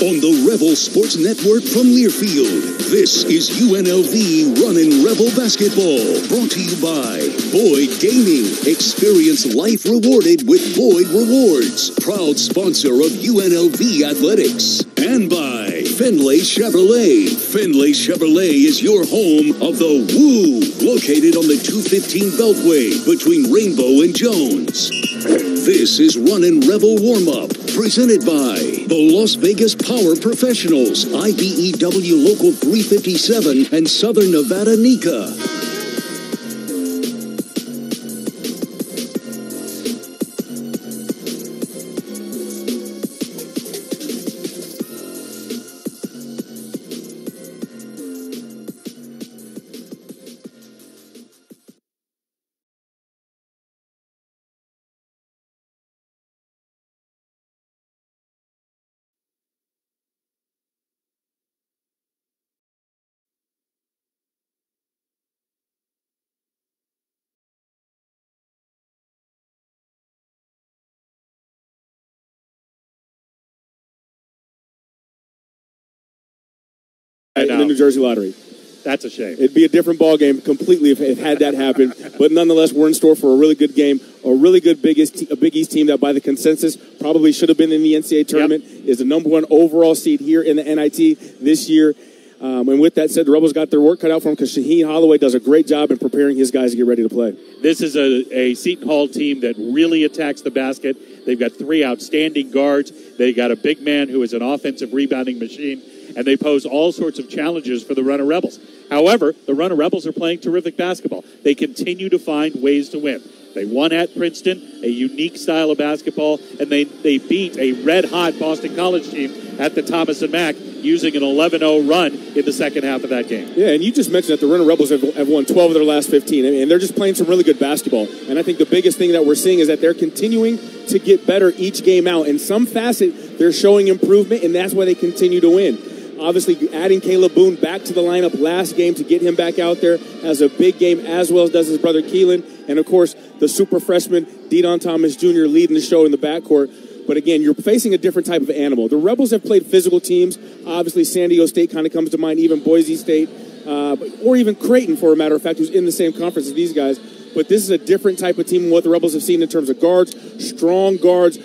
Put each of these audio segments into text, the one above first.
on the Rebel Sports Network from Learfield. This is UNLV Runnin' Rebel Basketball, brought to you by Boyd Gaming. Experience life rewarded with Boyd Rewards, proud sponsor of UNLV Athletics. And by Findlay Chevrolet. Findlay Chevrolet is your home of the Woo, located on the 215 Beltway between Rainbow and Jones. This is Runnin' Rebel Warm Up, presented by the Las Vegas Power Professionals, IBEW Local 357, and Southern Nevada NECA. Jersey Lottery. That's a shame. It'd be a different ball game completely if it had that happen. but nonetheless, we're in store for a really good game, a really good Big East, a Big East team that, by the consensus, probably should have been in the NCAA tournament. Yep. Is the number one overall seed here in the NIT this year. Um, and with that said, the Rebels got their work cut out for them because Shaheen Holloway does a great job in preparing his guys to get ready to play. This is a, a Seton Hall team that really attacks the basket. They've got three outstanding guards. They've got a big man who is an offensive rebounding machine and they pose all sorts of challenges for the Runnin' Rebels. However, the Runnin' Rebels are playing terrific basketball. They continue to find ways to win. They won at Princeton, a unique style of basketball, and they, they beat a red hot Boston College team at the Thomas and Mack using an 11 0 run in the second half of that game. Yeah, and you just mentioned that the Runnin' Rebels have, have won 12 of their last 15, and they're just playing some really good basketball. And I think the biggest thing that we're seeing is that they're continuing to get better each game out. In some facet, they're showing improvement, and that's why they continue to win. Obviously, adding Kalib Boone back to the lineup last game to get him back out there has a big game, as well as does his brother Keylan. And of course, the super freshman, Dedan Thomas Jr., leading the show in the backcourt. But again, you're facing a different type of animal. The Rebels have played physical teams. Obviously, San Diego State kind of comes to mind, even Boise State, uh, or even Creighton, for a matter of fact, who's in the same conference as these guys. But this is a different type of team than what the Rebels have seen in terms of guards, strong guards,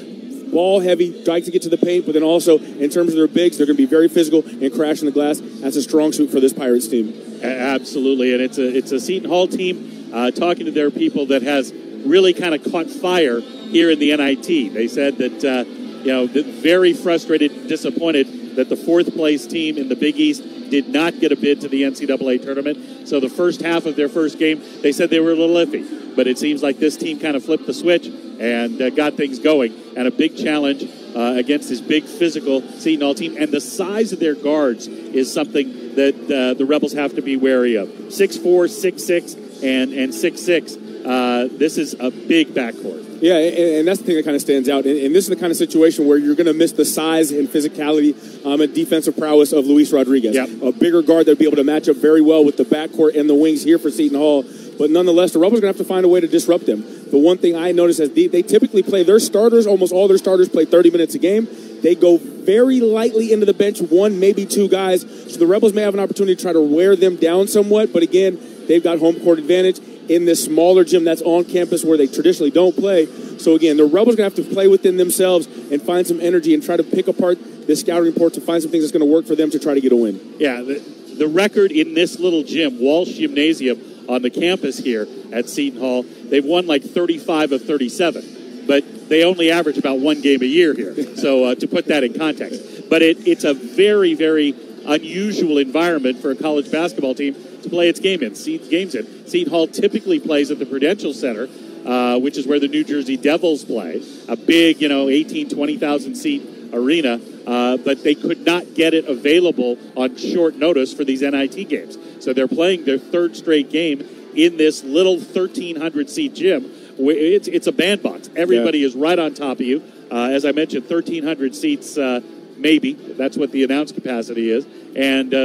ball heavy, like to get to the paint, but then also in terms of their bigs, they're going to be very physical and crashing the glass. That's a strong suit for this Pirates team. Absolutely, and it's a it's a Seton Hall team uh, talking to their people that has really kind of caught fire here in the NIT. They said that uh, you know very frustrated, disappointed that the fourth place team in the Big East did not get a bid to the NCAA tournament. So the first half of their first game, they said they were a little iffy. But it seems like this team kind of flipped the switch and uh, got things going. And a big challenge uh, against this big physical Seton Hall team. And the size of their guards is something that uh, the Rebels have to be wary of. 6'4", 6'6", and, and 6'6". Uh, this is a big backcourt. Yeah, and, and, that's the thing that kind of stands out. And, and, this is the kind of situation where you're going to miss the size and physicality um, and defensive prowess of Luis Rodriguez. Yep. A bigger guard that would be able to match up very well with the backcourt and the wings here for Seton Hall. But nonetheless, the Rebels are going to have to find a way to disrupt them. The one thing I noticed is they, they typically play their starters, almost all their starters play 30 minutes a game. They go very lightly into the bench, one, maybe two guys. So the Rebels may have an opportunity to try to wear them down somewhat. But again, they've got home court advantage in this smaller gym that's on campus where they traditionally don't play. So again, the Rebels are going to have to play within themselves and find some energy and try to pick apart this scouting report to find some things that's going to work for them to try to get a win. Yeah, the, the record in this little gym, Walsh Gymnasium, on the campus here at Seton Hall, they've won like 35 of 37, but they only average about one game a year here. So uh, to put that in context, but it, it's a very, very unusual environment for a college basketball team to play its game in. games in. Seton Hall typically plays at the Prudential Center, uh, which is where the New Jersey Devils play, a big, you know, 18, 20,000 seat arena. Uh, but they could not get it available on short notice for these NIT games. So they're playing their third straight game in this little 1,300 seat gym. It's, it's a bandbox. Everybody yeah. is right on top of you. Uh, as I mentioned, 1,300 seats, uh, maybe. That's what the announced capacity is. And uh,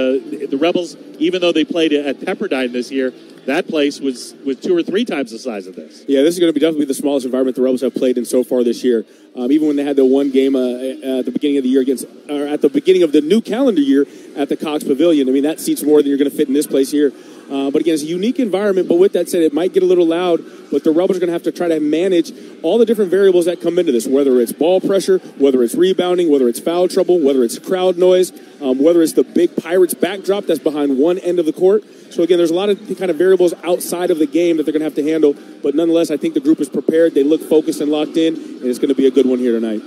the Rebels, even though they played at Pepperdine this year, that place was was two or three times the size of this. Yeah, this is going to be definitely the smallest environment the Rebels have played in so far this year. Um, even when they had the one game uh, at the beginning of the year against, or at the beginning of the new calendar year at the Cox Pavilion, I mean that seats more than you're going to fit in this place here. Uh, but again, it's a unique environment. But with that said, it might get a little loud. But the Rebels are going to have to try to manage all the different variables that come into this, whether it's ball pressure, whether it's rebounding, whether it's foul trouble, whether it's crowd noise, um, whether it's the big Pirates backdrop that's behind one end of the court. So again, there's a lot of kind of variables outside of the game that they're going to have to handle. But nonetheless, I think the group is prepared. They look focused and locked in, and it's going to be a good one here tonight.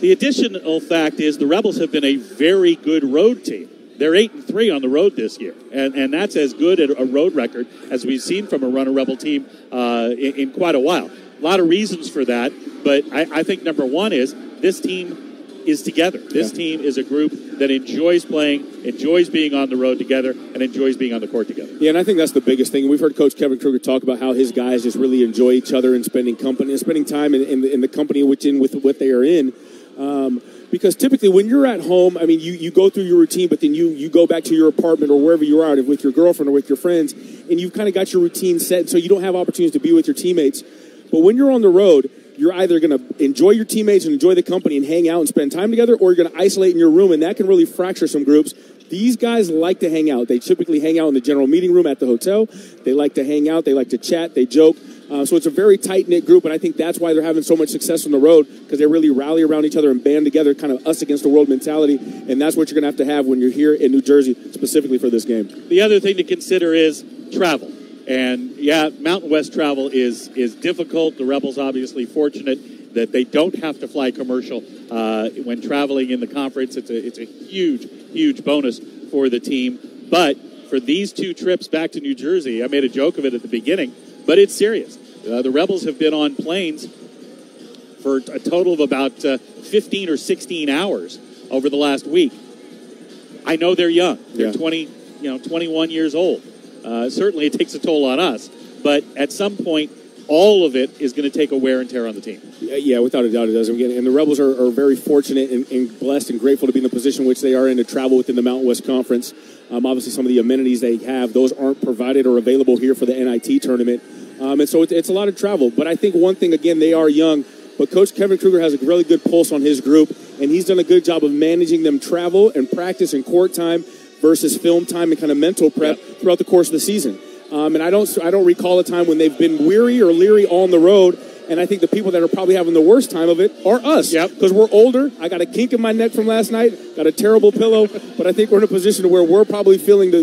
The additional fact is the Rebels have been a very good road team. They're eight and three on the road this year, and and that's as good a road record as we've seen from a Runnin' Rebel team uh, in, in, quite a while. A lot of reasons for that, but I, I think number one is this team is together. This yeah. team is a group that enjoys playing, enjoys being on the road together, and enjoys being on the court together. Yeah, and I think that's the biggest thing. We've heard Coach Kevin Kruger talk about how his guys just really enjoy each other and spending company and spending time in, in, the, in the company which in with what they are in. Um, because typically when you're at home, I mean, you, you go through your routine, but then you, you go back to your apartment or wherever you are with your girlfriend or with your friends, and you've kind of got your routine set, so you don't have opportunities to be with your teammates. But when you're on the road, you're either going to enjoy your teammates and enjoy the company and hang out and spend time together, or you're going to isolate in your room, and that can really fracture some groups. These guys like to hang out. They typically hang out in the general meeting room at the hotel. They like to hang out. They like to chat. They joke. Uh, so it's a very tight knit group, and I think that's why they're having so much success on the road because they really rally around each other and band together, kind of us against the world mentality. And that's what you're going to have to have when you're here in New Jersey, specifically for this game. The other thing to consider is travel. And yeah, Mountain West travel is is difficult. The Rebels obviously fortunate that they don't have to fly commercial uh, when traveling in the conference. It's a it's a huge huge bonus for the team. But for these two trips back to New Jersey, I made a joke of it at the beginning, but it's serious. Uh, the Rebels have been on planes for a total of about uh, 15 or 16 hours over the last week. I know they're young. They're yeah. 20, you know, 21 years old. Uh, certainly, it takes a toll on us. But at some point, all of it is going to take a wear and tear on the team. Yeah, without a doubt it does. And the Rebels are, are very fortunate and, and, blessed and grateful to be in the position which they are in to travel within the Mountain West Conference. Um, obviously, some of the amenities they have, those aren't provided or available here for the NIT tournament. Um, and so it's, it's a lot of travel. But I think one thing, again, they are young. But Coach Kevin Kruger has a really good pulse on his group, and he's done a good job of managing them travel and practice and court time versus film time and kind of mental prep yep. throughout the course of the season. Um, and I don't, I don't recall a time when they've been weary or leery on the road. And I think the people that are probably having the worst time of it are us. Yep. Because we're older. I got a kink in my neck from last night. Got a terrible pillow. But I think we're in a position where we're probably feeling the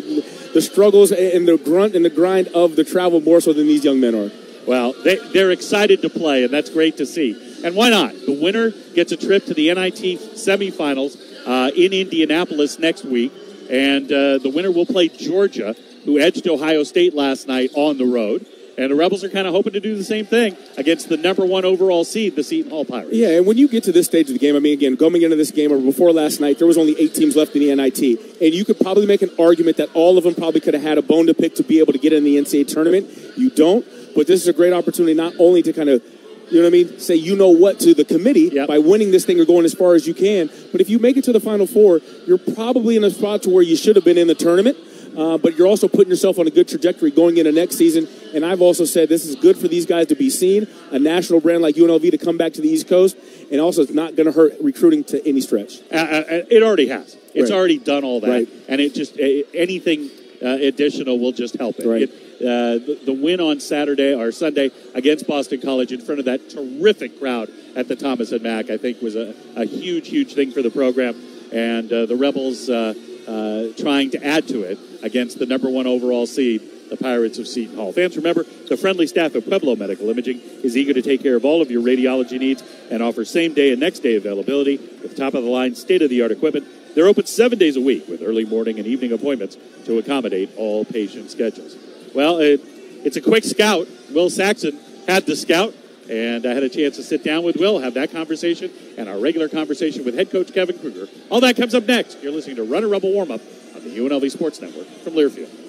the struggles and the grunt and the grind of the travel more so than these young men are. Well, they, they're excited to play, and that's great to see. And why not? The winner gets a trip to the NIT semifinals uh, in Indianapolis next week, and uh, the winner will play Georgia, who edged Ohio State last night on the road. And the Rebels are kind of hoping to do the same thing against the number one overall seed, the Seton Hall Pirates. Yeah, and when you get to this stage of the game, I mean, again, going into this game or before last night, there was only eight teams left in the NIT. And you could probably make an argument that all of them probably could have had a bone to pick to be able to get in the NCAA tournament. You don't. But this is a great opportunity not only to kind of you know what I mean? Say you know what to the committee yep. by winning this thing or going as far as you can. But if you make it to the Final Four, you're probably in a spot to where you should have been in the tournament. Uh, but you're also putting yourself on a good trajectory going into next season. And I've also said this is good for these guys to be seen, a national brand like UNLV to come back to the East Coast, and also it's not going to hurt recruiting to any stretch. Uh, uh, it already has. It's right. already done all that, right. and it just anything uh, additional will just help it. Right. it uh, the, the, win on Saturday or Sunday against Boston College in front of that terrific crowd at the Thomas and Mack, I think, was a, a huge, huge thing for the program. And uh, the Rebels uh, uh, trying to add to it against the number one overall seed, the Pirates of Seton Hall. Fans, remember, the friendly staff of Pueblo Medical Imaging is eager to take care of all of your radiology needs and offers same day and next day availability with top of the line, state of the art equipment. They're open seven days a week with early morning and evening appointments to accommodate all patient schedules. Well, it, it's a quick scout. Will Saxon had the scout, and I had a chance to sit down with Will, have that conversation, and our regular conversation with head coach Kevin Kruger. All that comes up next. You're listening to Runnin' Rebel Warm Up on the UNLV Sports Network from Learfield.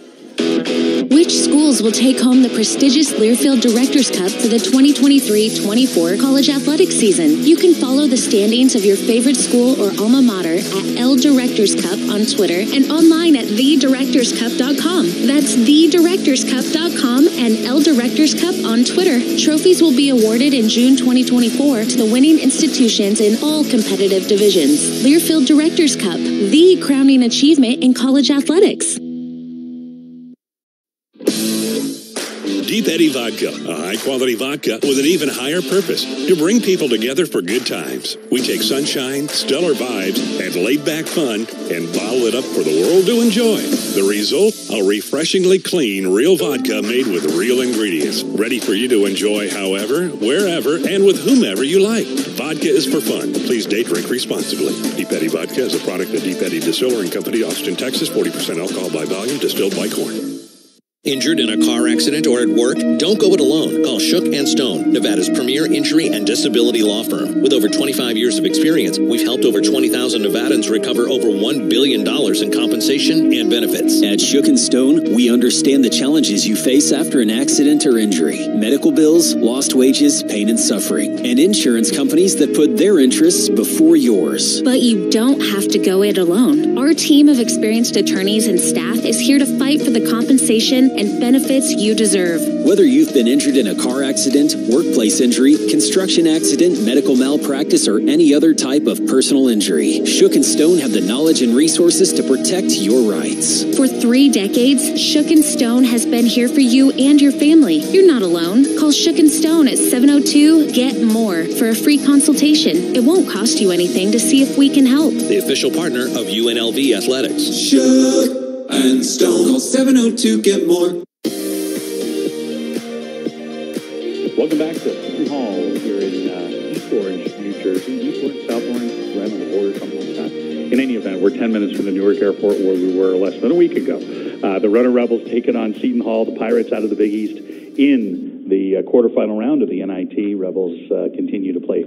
Which schools will take home the prestigious Learfield Directors Cup for the 2023-24 college athletics season? You can follow the standings of your favorite school or alma mater at L Directors Cup on Twitter and online at thedirectorscup.com. That's thedirectorscup.com and L Directors Cup on Twitter. Trophies will be awarded in June 2024 to the winning institutions in all competitive divisions. Learfield Directors Cup, the crowning achievement in college athletics. Deep Eddy Vodka, a high quality vodka with an even higher purpose to bring people together for good times. We take sunshine, stellar vibes, and laid back fun and bottle it up for the world to enjoy. The result? A refreshingly clean, real vodka made with real ingredients, ready for you to enjoy however, wherever, and with whomever you like. Vodka is for fun. Please date drink responsibly. Deep Eddy Vodka is a product of Deep Eddy Distillery Company, Austin, Texas, 40% alcohol by volume, distilled by corn. Injured in a car accident or at work? Don't go it alone. Call Shook and Stone, Nevada's premier injury and disability law firm. With over 25 years of experience, we've helped over 20,000 Nevadans recover over $1 billion in compensation and benefits. At Shook and Stone, we understand the challenges you face after an accident or injury medical bills, lost wages, pain and suffering, and insurance companies that put their interests before yours. But you don't have to go it alone. Our team of experienced attorneys and staff is here to fight for the compensation and benefits you deserve. Whether you've been injured in a car accident, workplace injury, construction accident, medical malpractice, or any other type of personal injury, Shook and Stone have the knowledge and resources to protect your rights. For three decades, Shook and Stone has been here for you and your family. You're not alone. Call Shook and Stone at 702 GET MORE for a free consultation. It won't cost you anything to see if we can help. The official partner of UNLV Athletics. Shook and Stone. Call 702 GET MORE. Welcome back to Seton Hall here in uh, East Orange, New Jersey. East Orange, South Orange, right on the border, something like that. In any event, we're 10 minutes from the Newark Airport where we were less than a week ago. Uh, the Runnin' Rebels taking on Seton Hall, the Pirates out of the Big East in the uh, quarterfinal round of the NIT. Rebels uh, continue to play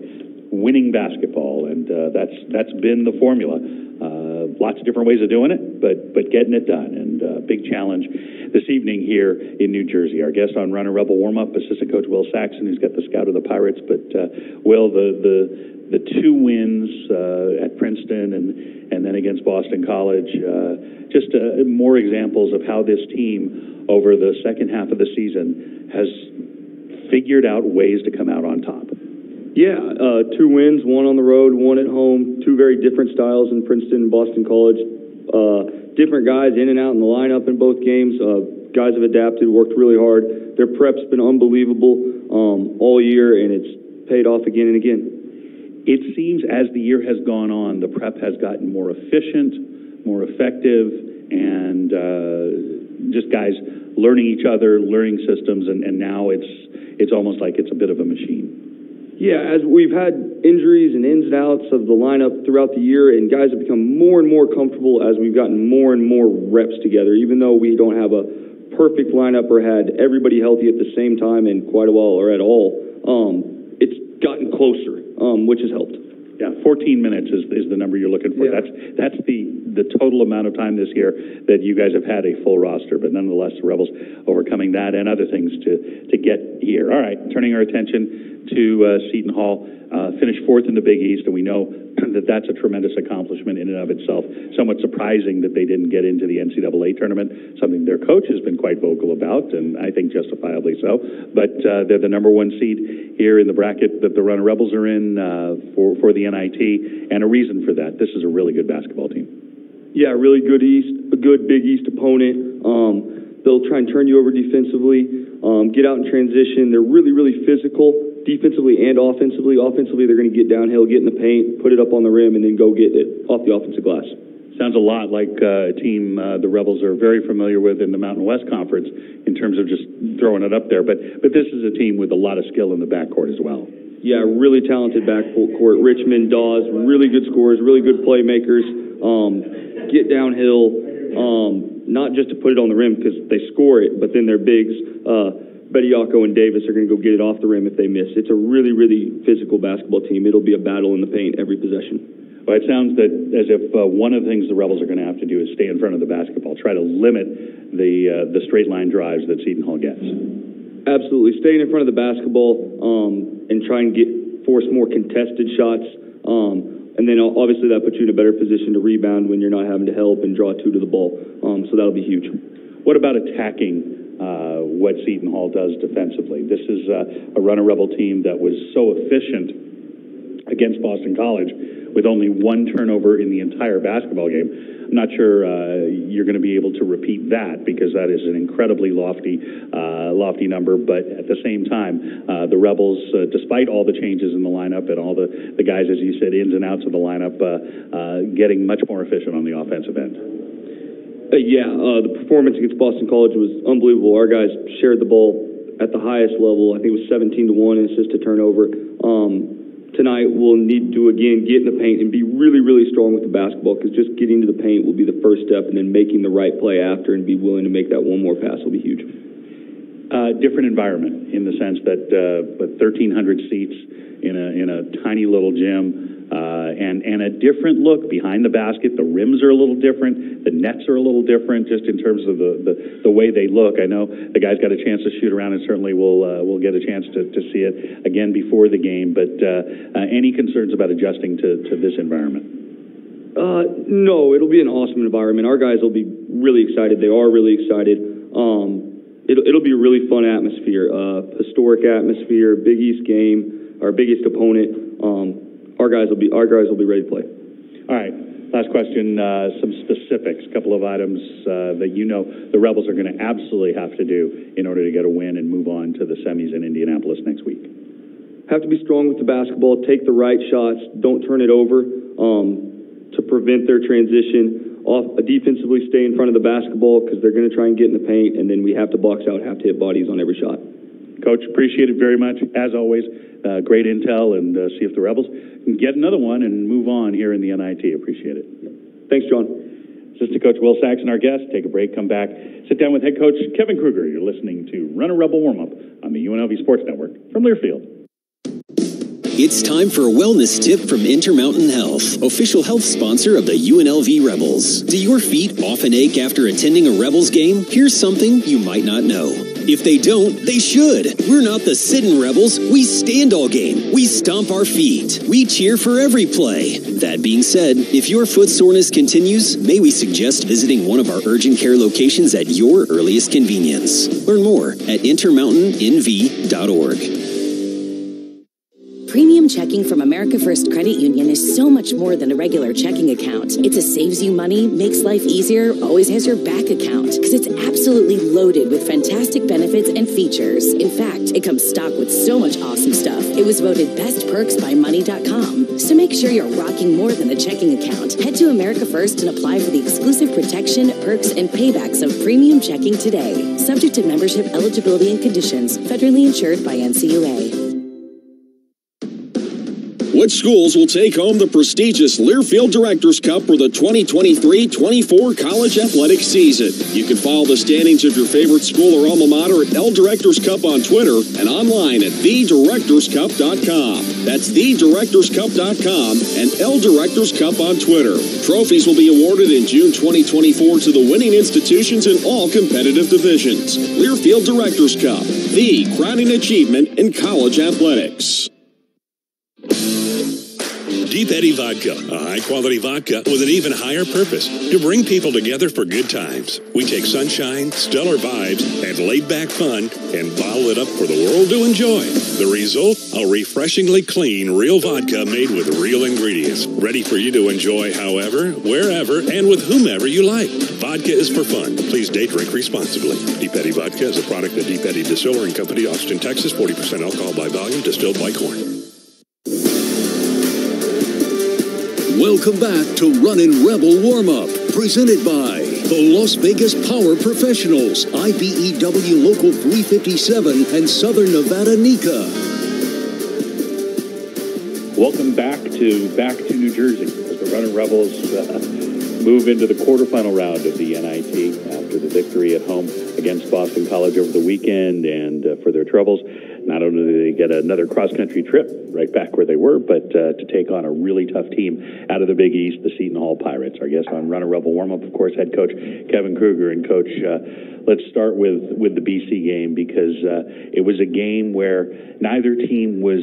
winning basketball, and uh, that's that's been the formula. Uh, lots of different ways of doing it, but but getting it done, and uh, big challenge this evening here in New Jersey. Our guest on Runnin' Rebel warm up, assistant coach Will Saxon, who's got the scout of the Pirates. But uh, Will, the the the two wins uh, at Princeton and and then against Boston College, uh, just uh, more examples of how this team over the second half of the season has figured out ways to come out on top. Yeah, uh, two wins, one on the road, one at home. Two very different styles in Princeton and Boston College. Uh, different guys in and out in the lineup in both games. Uh, guys have adapted, worked really hard. Their prep's been unbelievable um, all year, and it's paid off again and again. It seems as the year has gone on, the prep has gotten more efficient, more effective, and uh, just guys learning each other, learning systems, and, and now it's it's almost like it's a bit of a machine. Yeah, as we've had injuries and ins and outs of the lineup throughout the year, and guys have become more and more comfortable as we've gotten more and more reps together. Even though we don't have a perfect lineup or had everybody healthy at the same time in quite a while or at all, um, it's gotten closer, um, which has helped. Yeah, 14 minutes is, is the number you're looking for. Yeah. That's that's the the total amount of time this year that you guys have had a full roster. But nonetheless, the Rebels overcoming that and other things to to get here. All right, turning our attention to uh, Seton Hall, uh, finished fourth in the Big East, and we know that that's a tremendous accomplishment in and of itself. Somewhat surprising that they didn't get into the NCAA tournament, something their coach has been quite vocal about, and I think justifiably so. But uh, they're the number one seed here in the bracket that the Runnin' Rebels are in uh, for for the NIT, and a reason for that. This is a really good basketball team. Yeah, really good East, a good Big East opponent. Um, they'll try and turn you over defensively, um, get out in transition. They're really, really physical defensively and offensively. Offensively, they're going to get downhill, get in the paint, put it up on the rim, and then go get it off the offensive glass. Sounds a lot like uh, a team uh, the Rebels are very familiar with in the Mountain West Conference in terms of just throwing it up there. But but this is a team with a lot of skill in the backcourt as well. Yeah, really talented backcourt. Richmond, Dawes, really good scorers, really good playmakers. Um, get downhill, um, not just to put it on the rim because they score it, but then their bigs, uh, Bediako and Davis, are going to go get it off the rim if they miss. It's a really, really physical basketball team. It'll be a battle in the paint every possession. Well, it sounds that as if uh, one of the things the Rebels are going to have to do is stay in front of the basketball, try to limit the uh, the straight line drives that Seton Hall gets. Absolutely, staying in front of the basketball um, and try and get force more contested shots. Um, and then obviously that puts you in a better position to rebound when you're not having to help and draw two to the ball. Um, so that'll be huge. What about attacking uh, what Seton Hall does defensively? This is uh, a runner rebel team that was so efficient against Boston College with only one turnover in the entire basketball game. I'm not sure uh, you're going to be able to repeat that because that is an incredibly lofty, uh, lofty number. But at the same time, uh, the Rebels, uh, despite all the changes in the lineup and all the, the guys, as you said, ins and outs of the lineup, getting much more efficient on the offensive end. Yeah, the performance against Boston College was unbelievable. Our guys shared the ball at the highest level. I think it was 17 to one assist to turnover. Um, tonight we'll need to again get in the paint and be really, really strong with the basketball because just getting to the paint will be the first step, and then making the right play after and be willing to make that one more pass will be huge. Uh, different environment in the sense that uh, but 1,300 seats in a in a tiny little gym uh, and and a different look behind the basket. The rims are a little different. The nets are a little different, just in terms of the the, the way they look. I know the guys got a chance to shoot around, and certainly we'll uh, we'll get a chance to, to see it again before the game. But uh, uh any concerns about adjusting to, to this environment? Uh, no, it'll be an awesome environment. Our guys will be really excited. They are really excited. Um, it'll, it'll be a really fun atmosphere, uh, historic atmosphere, Big East game, our biggest opponent. Um, our guys will be our guys will be ready to play. All right. Last question, uh, some specifics, a couple of items uh, that you know the Rebels are going to absolutely have to do in order to get a win and move on to the semis in Indianapolis next week. Have to be strong with the basketball, take the right shots, don't turn it over um, to prevent their transition. Off, uh, defensively, stay in front of the basketball because they're going to try and get in the paint, and then we have to box out, have to hit bodies on every shot. Coach, appreciate it very much. As always, uh, great intel and uh, see if the Rebels can get another one and move on here in the NIT. Appreciate it. Thanks, John. Assistant Coach Will Saxon, our guest. Take a break, come back, sit down with head coach Kevin Kruger. You're listening to Runnin' Rebel Warm Up on the UNLV Sports Network from Learfield. It's time for a wellness tip from Intermountain Health, official health sponsor of the UNLV Rebels. Do your feet often ache after attending a Rebels game? Here's something you might not know. If they don't, they should. We're not the sitting rebels. We stand all game. We stomp our feet. We cheer for every play. That being said, if your foot soreness continues, may we suggest visiting one of our urgent care locations at your earliest convenience. Learn more at intermountainNV.org. Premium checking from America First Credit Union is so much more than a regular checking account. It's a saves you money, makes life easier, always has your back account because it's absolutely loaded with fantastic benefits and features. In fact, it comes stocked with so much awesome stuff. It was voted best perks by money.com. So make sure you're rocking more than a checking account. Head to America First and apply for the exclusive protection, perks, and paybacks of premium checking today. Subject to membership eligibility and conditions. Federally insured by NCUA. Which schools will take home the prestigious Learfield Directors Cup for the 2023-24 college athletic season? You can follow the standings of your favorite school or alma mater at L Directors Cup on Twitter and online at thedirectorscup.com. That's thedirectorscup.com and L Directors Cup on Twitter. Trophies will be awarded in June 2024 to the winning institutions in all competitive divisions. Learfield Directors Cup, the crowning achievement in college athletics. Deep Eddy Vodka, a high quality vodka with an even higher purpose to bring people together for good times. We take sunshine, stellar vibes, and laid back fun and bottle it up for the world to enjoy. The result? A refreshingly clean, real vodka made with real ingredients, ready for you to enjoy however, wherever, and with whomever you like. Vodka is for fun. Please date drink responsibly. Deep Eddy Vodka is a product of Deep Eddy Distilling Company, Austin, Texas. 40% alcohol by volume, distilled by corn. Welcome back to Runnin' Rebel Warm Up, presented by the Las Vegas Power Professionals, IBEW Local 357, and Southern Nevada NECA. Welcome back to back to New Jersey as the Runnin' Rebels uh, move into the quarterfinal round of the NIT after the victory at home against Boston College over the weekend and uh, for their troubles. Not only do they get another cross country trip right back where they were, but uh, to take on a really tough team out of the Big East, the Seton Hall Pirates. Our guest on Runnin' Rebel Warm Up, of course, head coach Kevin Kruger. And coach, uh, let's start with, with the BC game because uh, it was a game where neither team was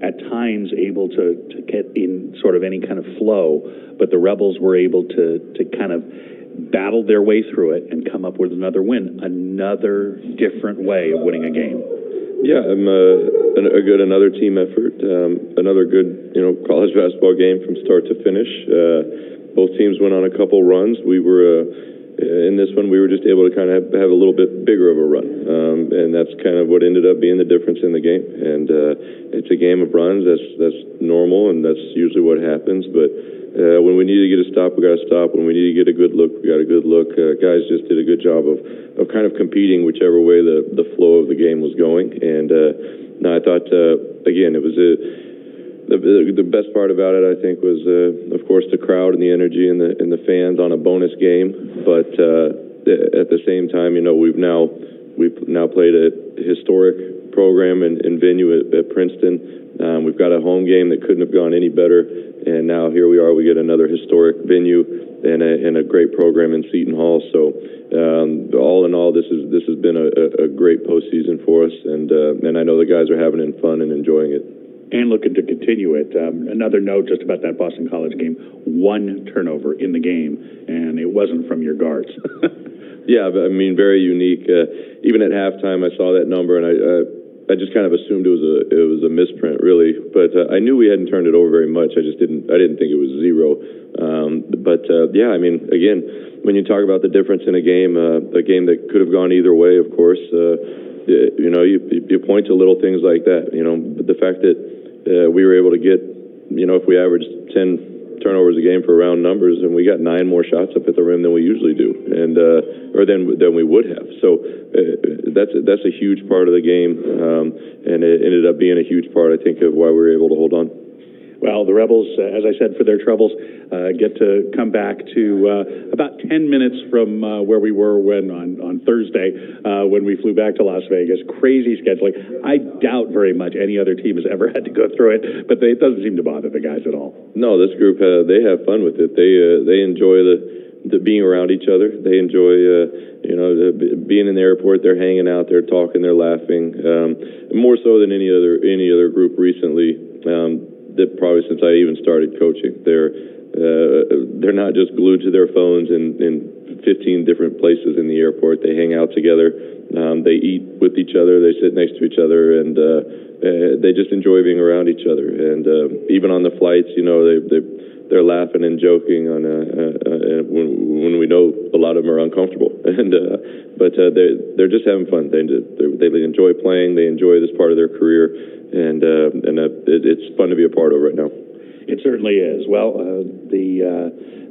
at times able to, to get in sort of any kind of flow, but the Rebels were able to, to kind of battle their way through it and come up with another win, another different way of winning a game. Yeah, um, uh, a good another team effort, um, another good you know college basketball game from start to finish. Uh, both teams went on a couple runs. We were uh, in this one, we were just able to kind of have, have a little bit bigger of a run, um, and that's kind of what ended up being the difference in the game. And uh, it's a game of runs. That's that's normal, and that's usually what happens. But uh, when we need to get a stop, we got to stop. When we need to get a good look, we got a good look. Uh, guys just did a good job of, of kind of competing whichever way the, the flow of the game was going. And uh, I thought uh, again it was a, the the best part about it. I think was uh, of course the crowd and the energy and the and the fans on a bonus game. But uh, at the same time, you know we've now we've now played a historic program and, and venue at, at Princeton. Um, we've got a home game that couldn't have gone any better, and now here we are. We get another historic venue and a, and a great program in Seton Hall. So, um, all in all, this is this has been a, a great postseason for us, and uh, and I know the guys are having fun and enjoying it. And looking to continue it. Um, another note just about that Boston College game: one turnover in the game, and it wasn't from your guards. yeah, I mean, very unique. Uh, even at halftime, I saw that number, and I. Uh, I just kind of assumed it was a it was a misprint, really. But uh, I knew we hadn't turned it over very much. I just didn't I didn't think it was zero. Um, but uh, yeah, I mean, again, when you talk about the difference in a game, uh, a game that could have gone either way, of course, uh, you know, you you point to little things like that. You know, the fact that uh, we were able to get, you know, if we averaged ten turnovers a game for round numbers, and we got nine more shots up at the rim than we usually do, and uh, or than than we would have. So uh, that's that's a huge part of the game, um, and it ended up being a huge part, I think, of why we were able to hold on. Well, the Rebels, uh, as I said, for their troubles, uh, get to come back to uh, about 10 minutes from where we were when on, on Thursday when we flew back to Las Vegas. Crazy scheduling. I doubt very much any other team has ever had to go through it, but they, it doesn't seem to bother the guys at all. No, this group, they have fun with it. They, they enjoy the the being around each other. They enjoy, uh, you know, the, being in the airport. They're hanging out, they're talking, they're laughing. Um, more so than any other any other group recently. Um, probably since I even started coaching. They're uh, they're not just glued to their phones in, in 15 different places in the airport. They hang out together. Um, they eat with each other. They sit next to each other, and uh, uh, they just enjoy being around each other. And uh, even on the flights, you know, they they they're laughing and joking on uh, uh, uh, when when we know a lot of them are uncomfortable. And uh, but uh, they they're just having fun. They they enjoy playing. They enjoy this part of their career and uh, and uh, it, it's fun to be a part of right now. It certainly is. Well, uh, the uh,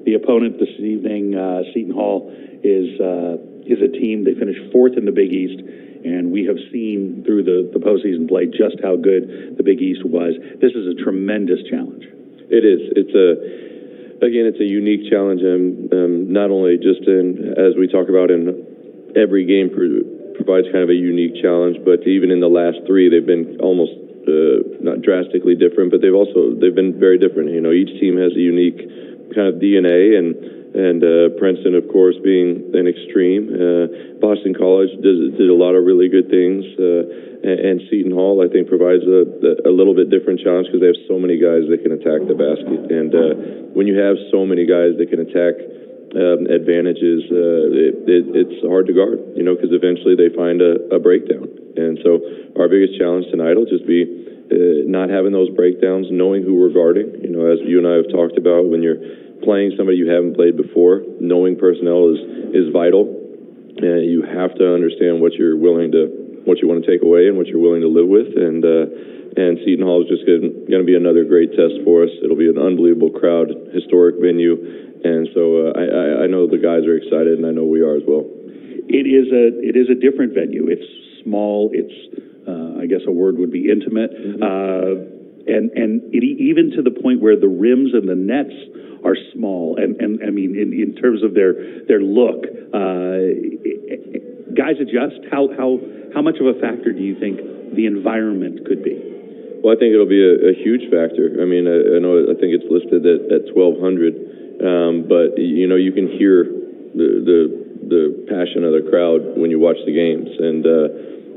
the opponent this evening, uh, Seton Hall, is uh, is a team. They finished fourth in the Big East, and we have seen through the the postseason play just how good the Big East was. This is a tremendous challenge. It is. It's a again, it's a unique challenge, and um, not only just in as we talk about in every game provides kind of a unique challenge, but even in the last three, they've been almost uh, not drastically different, but they've also they've been very different. You know, each team has a unique kind of DNA, and and uh, Princeton, of course, being an extreme. Uh, Boston College did, did a lot of really good things, uh, and, and Seton Hall, I think, provides a, a little bit different challenge because they have so many guys that can attack the basket, and uh, when you have so many guys that can attack um, advantages, uh, it, it, it's hard to guard, you know, because eventually they find a, a, breakdown. And so our biggest challenge tonight will just be uh, not having those breakdowns, knowing who we're guarding. You know, as you and I have talked about, when you're playing somebody you haven't played before, knowing personnel is is vital. And you have to understand what you're willing to, what you want to take away, and what you're willing to live with. And uh, and Seton Hall is just going to be another great test for us. It'll be an unbelievable crowd, historic venue and so uh, I, I know the guys are excited, and I know we are as well. It is a it is a different venue. It's small. It's uh, I guess a word would be intimate, mm-hmm. uh, and and it, even to the point where the rims and the nets are small. And and I mean in, in terms of their their look, uh, guys adjust? How how how much of a factor do you think the environment could be? Well, I think it'll be a, a huge factor. I mean, I, I know I think it's listed at, at 1,200, um, but you know you can hear the, the the passion of the crowd when you watch the games, and uh,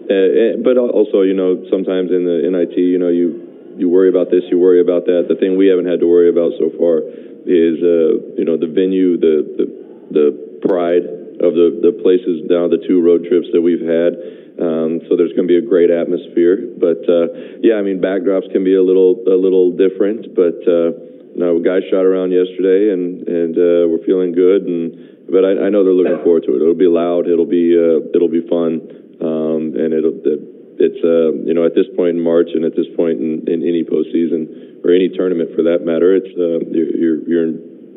uh, but also you know sometimes in the NIT, you know you you worry about this, you worry about that. The thing we haven't had to worry about so far is uh, you know the venue, the the, the pride of the the places now, the two road trips that we've had. Um, so there's going to be a great atmosphere. But uh, yeah, I mean backdrops can be a little a little different, but uh, no, guys shot around yesterday, and and uh, we're feeling good. And but I, I know they're looking forward to it. It'll be loud. It'll be uh, it'll be fun, um, and it'll. It's uh, you know at this point in March and at this point in, in any postseason or any tournament for that matter, it's uh, you're you're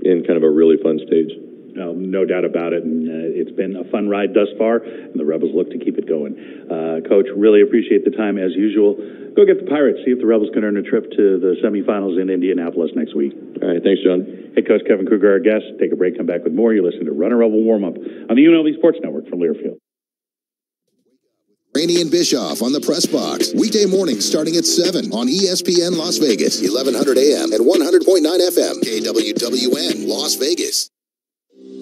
in kind of a really fun stage. No, no doubt about it. And uh, it's been a fun ride thus far, and the Rebels look to keep it going. Uh, Coach, really appreciate the time as usual. Go get the Pirates, see if the Rebels can earn a trip to the semifinals in Indianapolis next week. All right, thanks, John. Hey, Coach Kevin Kruger, our guest. Take a break, come back with more. You're listening to Runnin' Rebel Warm Up on the UNLV Sports Network from Learfield. Rainey and Bischoff on the press box. Weekday mornings starting at 7 on ESPN Las Vegas, 1100 AM and 100.9 FM, KWWN Las Vegas.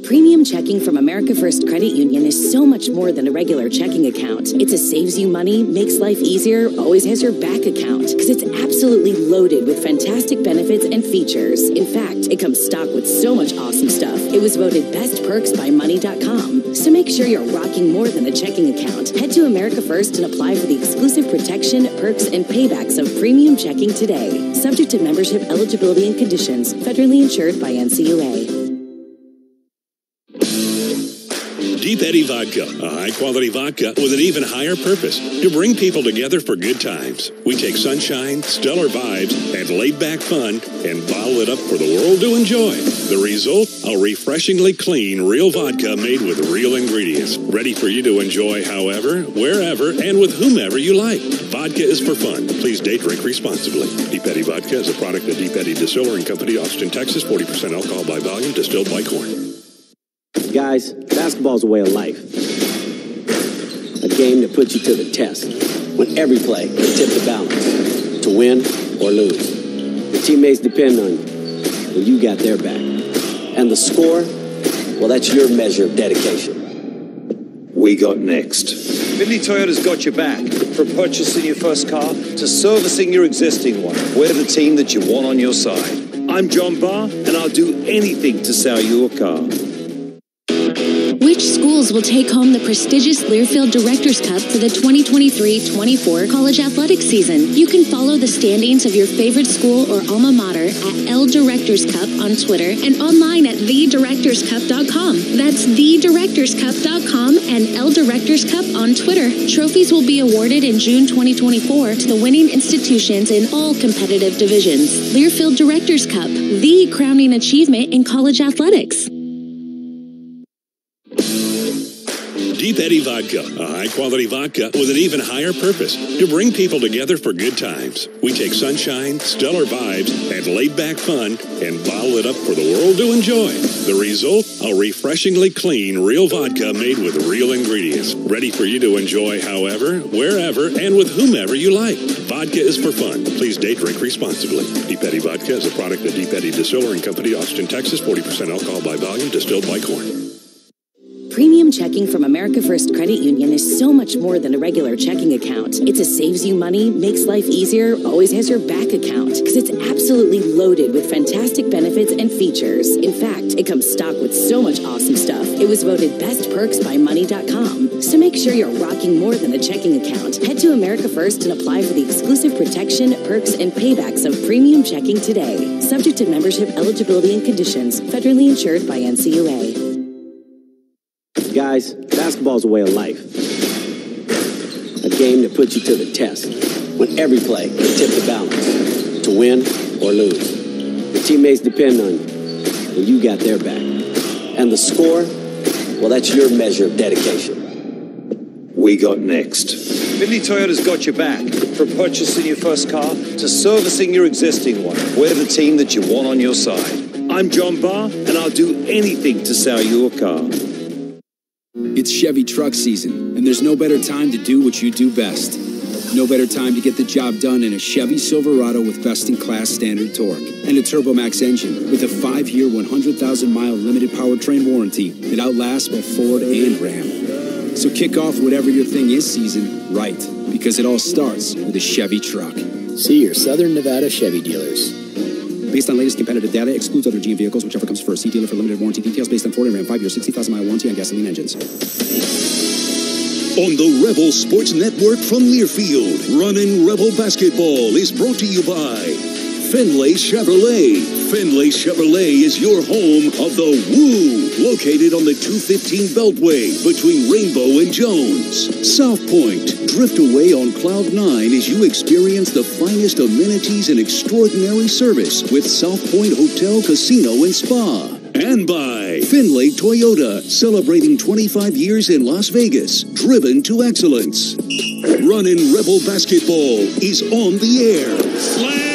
Premium checking from America First Credit Union is so much more than a regular checking account. It's a saves you money, makes life easier, always has your back account because it's absolutely loaded with fantastic benefits and features. In fact, it comes stocked with so much awesome stuff. It was voted best perks by money.com. So make sure you're rocking more than a checking account. Head to America First and apply for the exclusive protection, perks, and paybacks of premium checking today. Subject to membership eligibility and conditions. Federally insured by NCUA. Deep Eddy Vodka, a high quality vodka with an even higher purpose to bring people together for good times. We take sunshine, stellar vibes, and laid back fun and bottle it up for the world to enjoy. The result? A refreshingly clean, real vodka made with real ingredients. Ready for you to enjoy however, wherever, and with whomever you like. Vodka is for fun. Please date drink responsibly. Deep Eddy Vodka is a product of Deep Eddy Distillery Company, Austin, Texas. 40% alcohol by volume, distilled by corn. Guys, basketball's a way of life. A game that puts you to the test. When every play can tip the balance to win or lose. Your teammates depend on you. Well, you got their back. And the score, well, that's your measure of dedication. We got next. Findlay Toyota's got your back. From purchasing your first car to servicing your existing one. We're the team that you want on your side. I'm John Barr, and I'll do anything to sell you a car. Which schools will take home the prestigious Learfield Directors Cup for the 2023-24 college athletics season? You can follow the standings of your favorite school or alma mater at L Directors Cup on Twitter and online at thedirectorscup.com. That's thedirectorscup.com and L Directors Cup on Twitter. Trophies will be awarded in June 2024 to the winning institutions in all competitive divisions. Learfield Directors Cup, the crowning achievement in college athletics. Deep Eddy Vodka, a high quality vodka with an even higher purpose to bring people together for good times. We take sunshine, stellar vibes, and laid back fun and bottle it up for the world to enjoy. The result? A refreshingly clean, real vodka made with real ingredients. Ready for you to enjoy however, wherever, and with whomever you like. Vodka is for fun. Please date drink responsibly. Deep Eddy Vodka is a product of Deep Eddy Distillery Company, Austin, Texas. 40% alcohol by volume, distilled by corn. Premium checking from America First Credit Union is so much more than a regular checking account. It's a saves you money, makes life easier, always has your back account because it's absolutely loaded with fantastic benefits and features. In fact, it comes stocked with so much awesome stuff. It was voted best perks by money.com. So make sure you're rocking more than a checking account. Head to America First and apply for the exclusive protection, perks, and paybacks of premium checking today. Subject to membership eligibility and conditions. Federally insured by NCUA. Guys, basketball's a way of life. A game that puts you to the test. When every play can tip the balance to win or lose. Your teammates depend on you. and you got their back. And the score, well, that's your measure of dedication. We got next. Findlay Toyota's got your back. From purchasing your first car to servicing your existing one. We're the team that you want on your side. I'm John Barr, and I'll do anything to sell you a car. It's Chevy truck season, and there's no better time to do what you do best. No better time to get the job done in a Chevy Silverado with best in class standard torque and a TurboMax engine with a five year, 100,000 mile limited powertrain warranty that outlasts both Ford and Ram. So kick off whatever your thing is season right, because it all starts with a Chevy truck. See your Southern Nevada Chevy dealers. Based on latest competitive data, excludes other GM vehicles, whichever comes first. See dealer for limited warranty details based on Ford and Ram 5 year, 60,000 mile warranty on gasoline engines. On the Rebel Sports Network from Learfield, Running Rebel Basketball is brought to you by Findlay Chevrolet. Findlay Chevrolet is your home of the Woo, located on the 215 Beltway between Rainbow and Jones. South Point, drift away on Cloud 9 as you experience the finest amenities and extraordinary service with South Point Hotel, Casino, and Spa. And by Findlay Toyota, celebrating 25 years in Las Vegas, driven to excellence. Runnin' Rebel Basketball is on the air. Slam.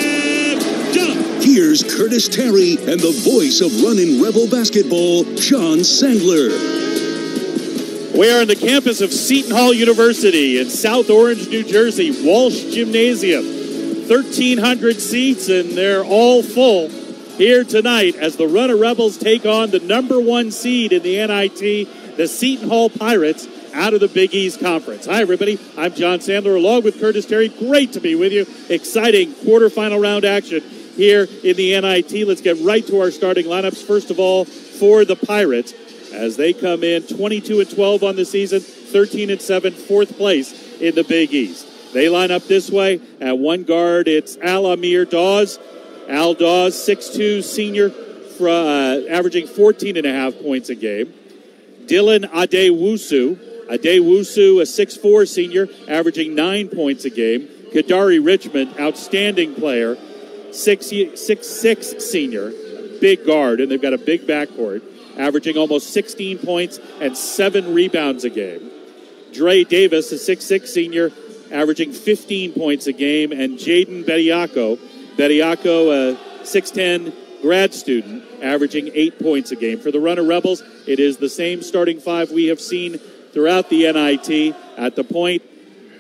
Here's Curtis Terry and the voice of Runnin' Rebel Basketball, John Sandler. We are on the campus of Seton Hall University in South Orange, New Jersey, Walsh Gymnasium. 1,300 seats, and they're all full here tonight as the Runnin' Rebels take on the number one seed in the NIT, the Seton Hall Pirates, out of the Big East Conference. Hi, everybody. I'm John Sandler along with Curtis Terry. Great to be with you. Exciting quarterfinal round action here in the NIT. Let's get right to our starting lineups. First of all, for the Pirates, as they come in 22 and 12 on the season, 13 and 7, fourth place in the Big East. They line up this way. At one guard, it's Al Amir Dawes. Al Dawes, 6'2 senior, uh, averaging 14 and a half points a game. Dylan Addae-Wusu, Addae-Wusu, a 6'4 senior, averaging nine points a game. Kadary Richmond, outstanding player, 6'6 six, six senior, big guard, and they've got a big backcourt, averaging almost 16 points and seven rebounds a game. Dre Davis, a six six senior, averaging 15 points a game, and Jaden Bediako, Bediako, a 6'10 grad student, averaging eight points a game. For the Runnin' Rebels, it is the same starting five we have seen throughout the NIT. At the point,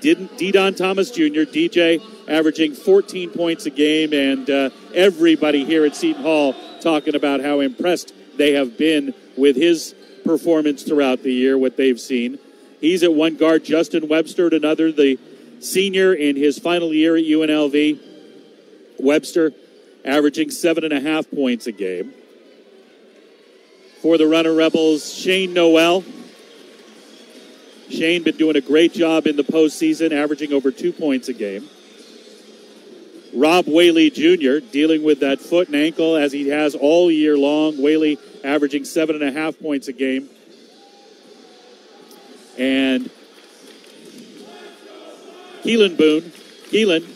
didn't Dedan Thomas Jr., DJ, averaging 14 points a game, and uh, everybody here at Seton Hall talking about how impressed they have been with his performance throughout the year, what they've seen. He's at one guard, Justin Webster at another, the senior in his final year at UNLV. Webster averaging seven and a half points a game. For the Runnin' Rebels, Shane Nowell. Shane been doing a great job in the postseason, averaging over two points a game. Rob Whaley Jr. dealing with that foot and ankle as he has all year long. Whaley averaging seven and a half points a game. And Keylan Boone. Keylan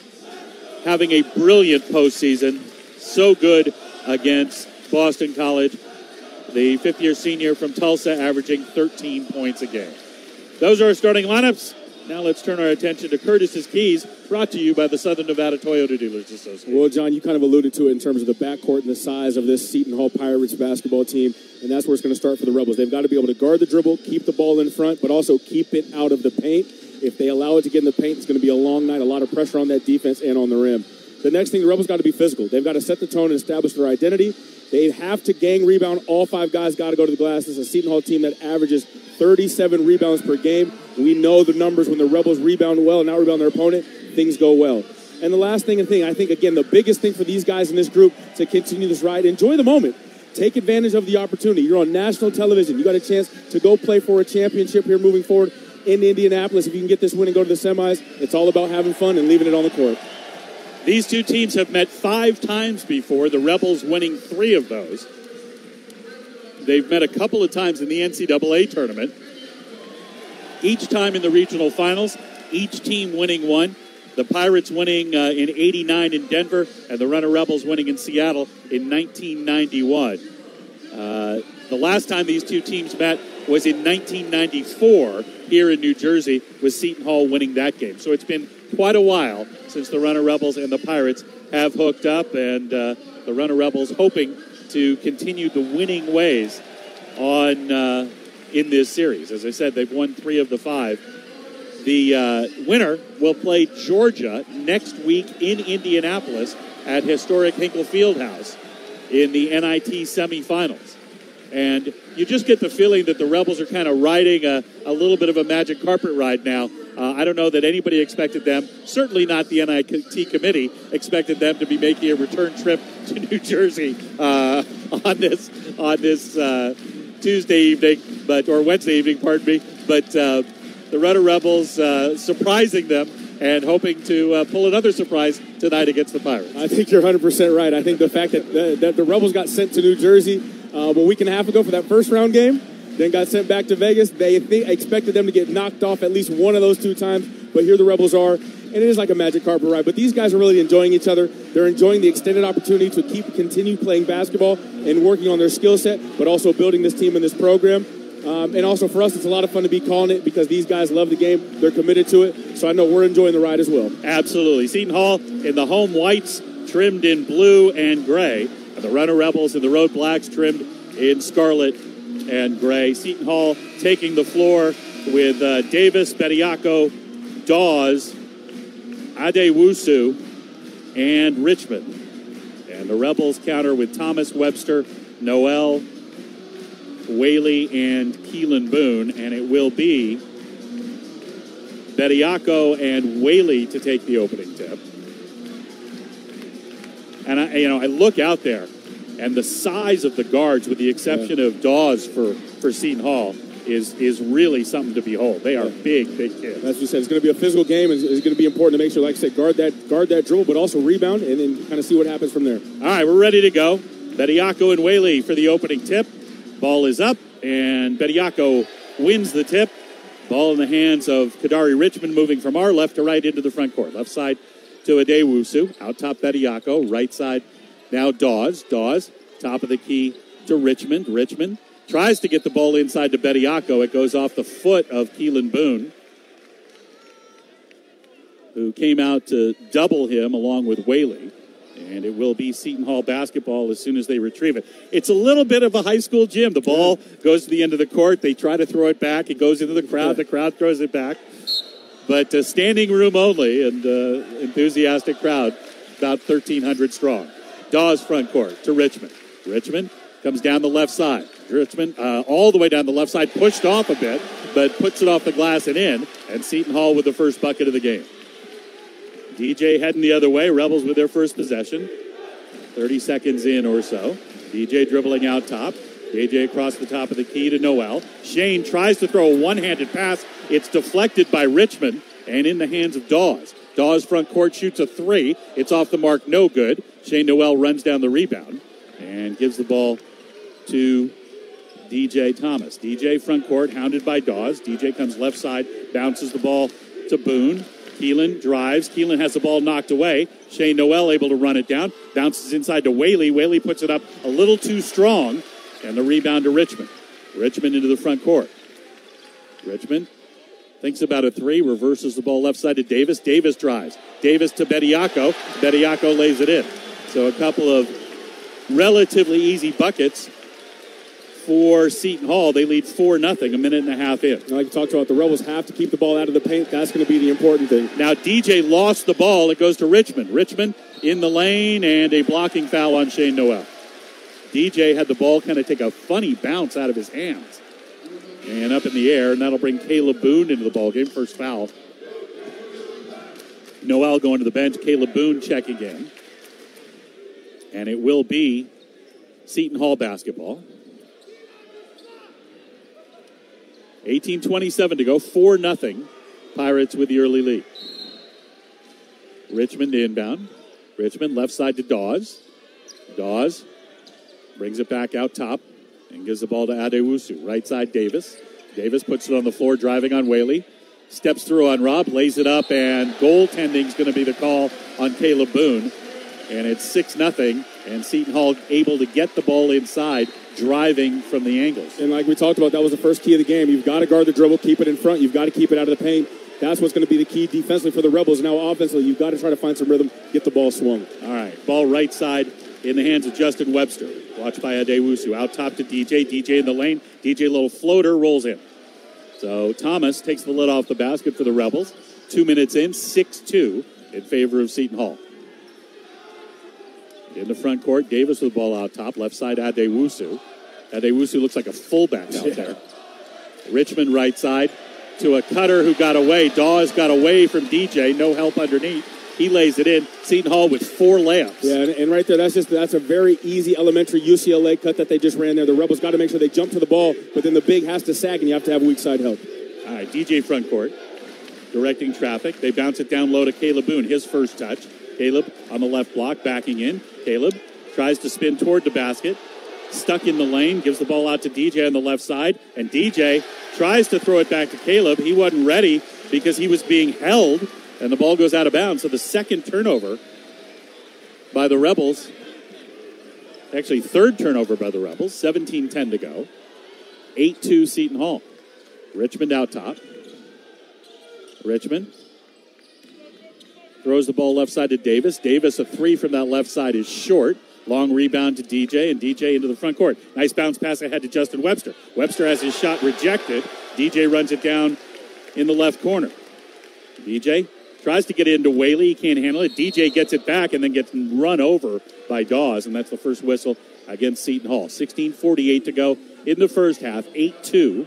having a brilliant postseason. So good against Boston College. The fifth year senior from Tulsa averaging 13 points a game. Those are our starting lineups. Now let's turn our attention to Curtis's Keys, brought to you by the Southern Nevada Toyota Dealers Association. Well, John, you kind of alluded to it in terms of the backcourt and the size of this Seton Hall Pirates basketball team, and that's where it's going to start for the Rebels. They've got to be able to guard the dribble, keep the ball in front, but also keep it out of the paint. If they allow it to get in the paint, it's going to be a long night, a lot of pressure on that defense and on the rim. The next thing, the Rebels got to be physical. They've got to set the tone and establish their identity. They have to gang rebound. All five guys got to go to the glass. This is a Seton Hall team that averages 37 rebounds per game. We know the numbers when the Rebels rebound well and not rebound their opponent, things go well. And the last thing and thing, I think, again, the biggest thing for these guys in this group to continue this ride, enjoy the moment. Take advantage of the opportunity. You're on national television. You got a chance to go play for a championship here moving forward in Indianapolis. If you can get this win and go to the semis, it's all about having fun and leaving it on the court. These two teams have met five times before, the Rebels winning three of those. They've met a couple of times in the NCAA tournament. Each time in the regional finals, each team winning one. The Pirates winning uh, in 89 in Denver, and the Runnin' Rebels winning in Seattle in 1991. Uh, the last time these two teams met was in 1994 here in New Jersey, with Seton Hall winning that game. So it's been quite a while since the Runnin' Rebels and the Pirates have hooked up, and uh, the Runnin' Rebels hoping to continue the winning ways on uh, in this series. As I said, they've won three of the five. The uh, winner will play Georgia next week in Indianapolis at historic Hinkle Fieldhouse in the NIT semifinals. And you just get the feeling that the Rebels are kind of riding a, a little bit of a magic carpet ride now. Uh, I don't know that anybody expected them, certainly not the NIT committee, expected them to be making a return trip to New Jersey uh, on this on this uh, Tuesday evening, but or Wednesday evening, pardon me. But uh, the Runnin' Rebels uh, surprising them and hoping to uh, pull another surprise tonight against the Pirates. I think you're 100% right. I think the fact that the, that the Rebels got sent to New Jersey uh, a week and a half ago for that first round game, then got sent back to Vegas, they think, expected them to get knocked off at least one of those two times, but here the Rebels are. And it is like a magic carpet ride, but these guys are really enjoying each other. They're enjoying the extended opportunity to keep continue playing basketball and working on their skill set, but also building this team and this program. Um, and also for us, it's a lot of fun to be calling it because these guys love the game. They're committed to it. So I know we're enjoying the ride as well. Absolutely. Seton Hall in the home whites, trimmed in blue and gray. And the Runnin' Rebels in the road blacks, trimmed in scarlet and gray. Seton Hall taking the floor with uh, Davis, Bediako, Dawes, Addae-Wusu, and Richmond. And the Rebels counter with Thomas Webster, Nowell, Whaley, and Keylan Boone. And it will be Bediako and Whaley to take the opening tip. And I, you know, I look out there, and the size of the guards, with the exception yeah. of Dawes for for Seton Hall, is is really something to behold. They are yeah. big, big kids. As we said, it's going to be a physical game. It's, it's going to be important to make sure, like I said, guard that guard that dribble, but also rebound, and then kind of see what happens from there. All right, we're ready to go. Bediako and Whaley for the opening tip. Ball is up, and Bediako wins the tip. Ball in the hands of Kadary Richmond, moving from our left to right into the front court. Left side to Addae-Wusu. Out top Bediako. Right side now Dawes. Dawes, top of the key to Richmond. Richmond tries to get the ball inside to Bediako. It goes off the foot of Keylan Boone, who came out to double him along with Whaley. And it will be Seton Hall basketball as soon as they retrieve it. It's a little bit of a high school gym. The ball goes to the end of the court. They try to throw it back. It goes into the crowd. The crowd throws it back. But uh, standing room only and uh, enthusiastic crowd, about 1,300 strong. Dawes front court to Richmond. Richmond comes down the left side. Richmond uh, all the way down the left side, pushed off a bit, but puts it off the glass and in. And Seton Hall with the first bucket of the game. DJ heading the other way. Rebels with their first possession. 30 seconds in or so. DJ dribbling out top. DJ across the top of the key to Nowell. Shane tries to throw a one handed pass. It's deflected by Richmond and in the hands of Dawes. Dawes front court shoots a three. It's off the mark, no good. Shane Nowell runs down the rebound and gives the ball to DJ Thomas. DJ front court, hounded by Dawes. DJ comes left side, bounces the ball to Boone. Keylan drives. Keylan has the ball knocked away. Shane Nowell able to run it down. Bounces inside to Whaley. Whaley puts it up a little too strong. And the rebound to Richmond. Richmond into the front court. Richmond thinks about a three, reverses the ball left side to Davis. Davis drives. Davis to Bediako. Bediako lays it in. So a couple of relatively easy buckets for Seton Hall. They lead 4 nothing, a minute and a half in. Like you talked about, the Rebels have to keep the ball out of the paint. That's going to be the important thing. Now, DJ lost the ball. It goes to Richmond. Richmond in the lane and a blocking foul on Shane Nowell. DJ had the ball kind of take a funny bounce out of his hands and up in the air, and that'll bring Kalib Boone into the ball game. First foul. Nowell going to the bench. Kalib Boone checking in. And it will be Seton Hall basketball. 1827 to go, 4 nothing. Pirates with the early lead. Richmond inbound. Richmond left side to Dawes. Dawes brings it back out top and gives the ball to Addae-Wusu. Right side Davis. Davis puts it on the floor, driving on Whaley. Steps through on Rob, lays it up, and goaltending is going to be the call on Kalib Boone. And it's 6 nothing, and Seton Hall able to get the ball inside driving from the angles. And like we talked about, that was the first key of the game. You've got to guard the dribble, keep it in front. You've got to keep it out of the paint. That's what's going to be the key defensively for the Rebels. Now, offensively, you've got to try to find some rhythm, get the ball swung. All right, ball right side in the hands of Justin Webster. Watched by Addae-Wusu. Out top to DJ. DJ in the lane. DJ little floater rolls in. So Thomas takes the lid off the basket for the Rebels. Two minutes in, 6 2 in favor of Seton Hall. In the front court, Davis with the ball out top. Left side, Addae-Wusu. Addae-Wusu looks like a fullback out there. Richmond right side to a cutter who got away. Dawes got away from DJ. No help underneath. He lays it in. Seton Hall with four layups. Yeah, and, and right there, that's just that's a very easy elementary UCLA cut that they just ran there. The Rebels got to make sure they jump to the ball, but then the big has to sag, and you have to have weak side help. All right, DJ front court, directing traffic. They bounce it down low to Kalib Boone. His first touch. Kalib on the left block, backing in. Kalib tries to spin toward the basket. Stuck in the lane, gives the ball out to DJ on the left side, and DJ tries to throw it back to Kalib. He wasn't ready because he was being held, and the ball goes out of bounds. So the second turnover by the Rebels, actually, third turnover by the Rebels, 17 10 to go. 8 2 Seton Hall. Richmond out top. Richmond throws the ball left side to Davis. Davis, a three from that left side is short. Long rebound to DJ, and DJ into the front court. Nice bounce pass ahead to Justin Webster. Webster has his shot rejected. DJ runs it down in the left corner. DJ tries to get it into Whaley. He can't handle it. DJ gets it back and then gets run over by Dawes, and that's the first whistle against Seton Hall. 16.48 to go in the first half. 8 2.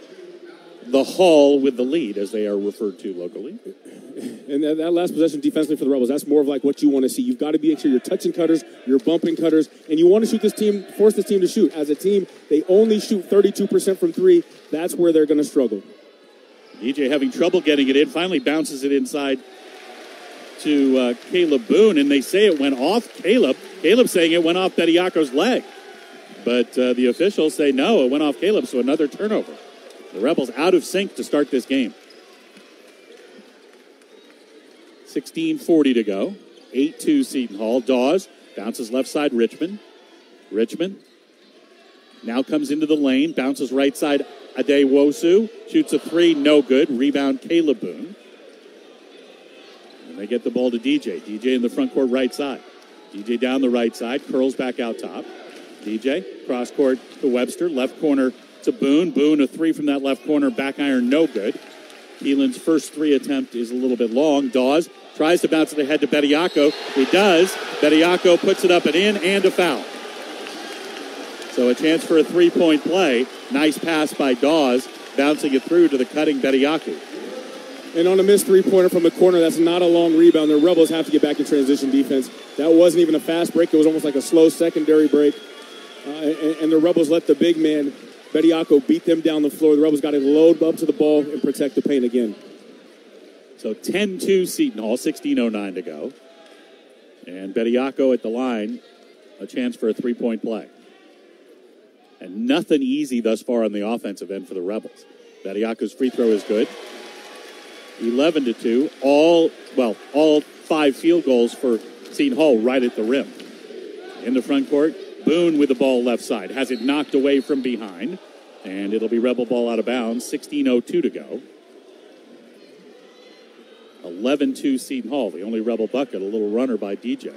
The Hall with the lead, as they are referred to locally. And that, that last possession defensively for the Rebels, that's more of like what you want to see. You've got to be sure you're touching cutters, you're bumping cutters, and you want to shoot this team, force this team to shoot. As a team, they only shoot 32% from three. That's where they're going to struggle. DJ having trouble getting it in, finally bounces it inside to uh, Kalib Boone, and they say it went off Kalib. Kalib saying it went off Bediako's leg. But uh, the officials say no, it went off Kalib, so another turnover. The Rebels out of sync to start this game. 16.40 to go. 8 2 Seton Hall. Dawes bounces left side Richmond. Richmond now comes into the lane, bounces right side Addae-Wusu. shoots a three, no good. Rebound Kalib Boone. And they get the ball to DJ. DJ in the front court right side. DJ down the right side, curls back out top. DJ, cross court to Webster, left corner to Boone. Boone, a three from that left corner, back iron, no good. Keylan's first three attempt is a little bit long. Dawes tries to bounce it ahead to Bediako. He does. Bediako puts it up and in, and a foul. So a chance for a three point play. Nice pass by Dawes, bouncing it through to the cutting Bediako. And on a missed three pointer from the corner, that's not a long rebound. The Rebels have to get back in transition defense. That wasn't even a fast break, it was almost like a slow secondary break. Uh, and, and, the Rebels let the big man, Bediako, beat them down the floor. The Rebels got to load up to the ball and protect the paint again. So 10 2 Seton Hall, 16.09 to go. And Bediako at the line, a chance for a three point play. And nothing easy thus far on the offensive end for the Rebels. Bediako's free throw is good. 11 to 2. All, well, all five field goals for Seton Hall right at the rim. In the front court, Boone with the ball left side. Has it knocked away from behind. And it'll be Rebel ball out of bounds. 16.02 to go. 11 2 Seton Hall, the only Rebel bucket, a little runner by DJ.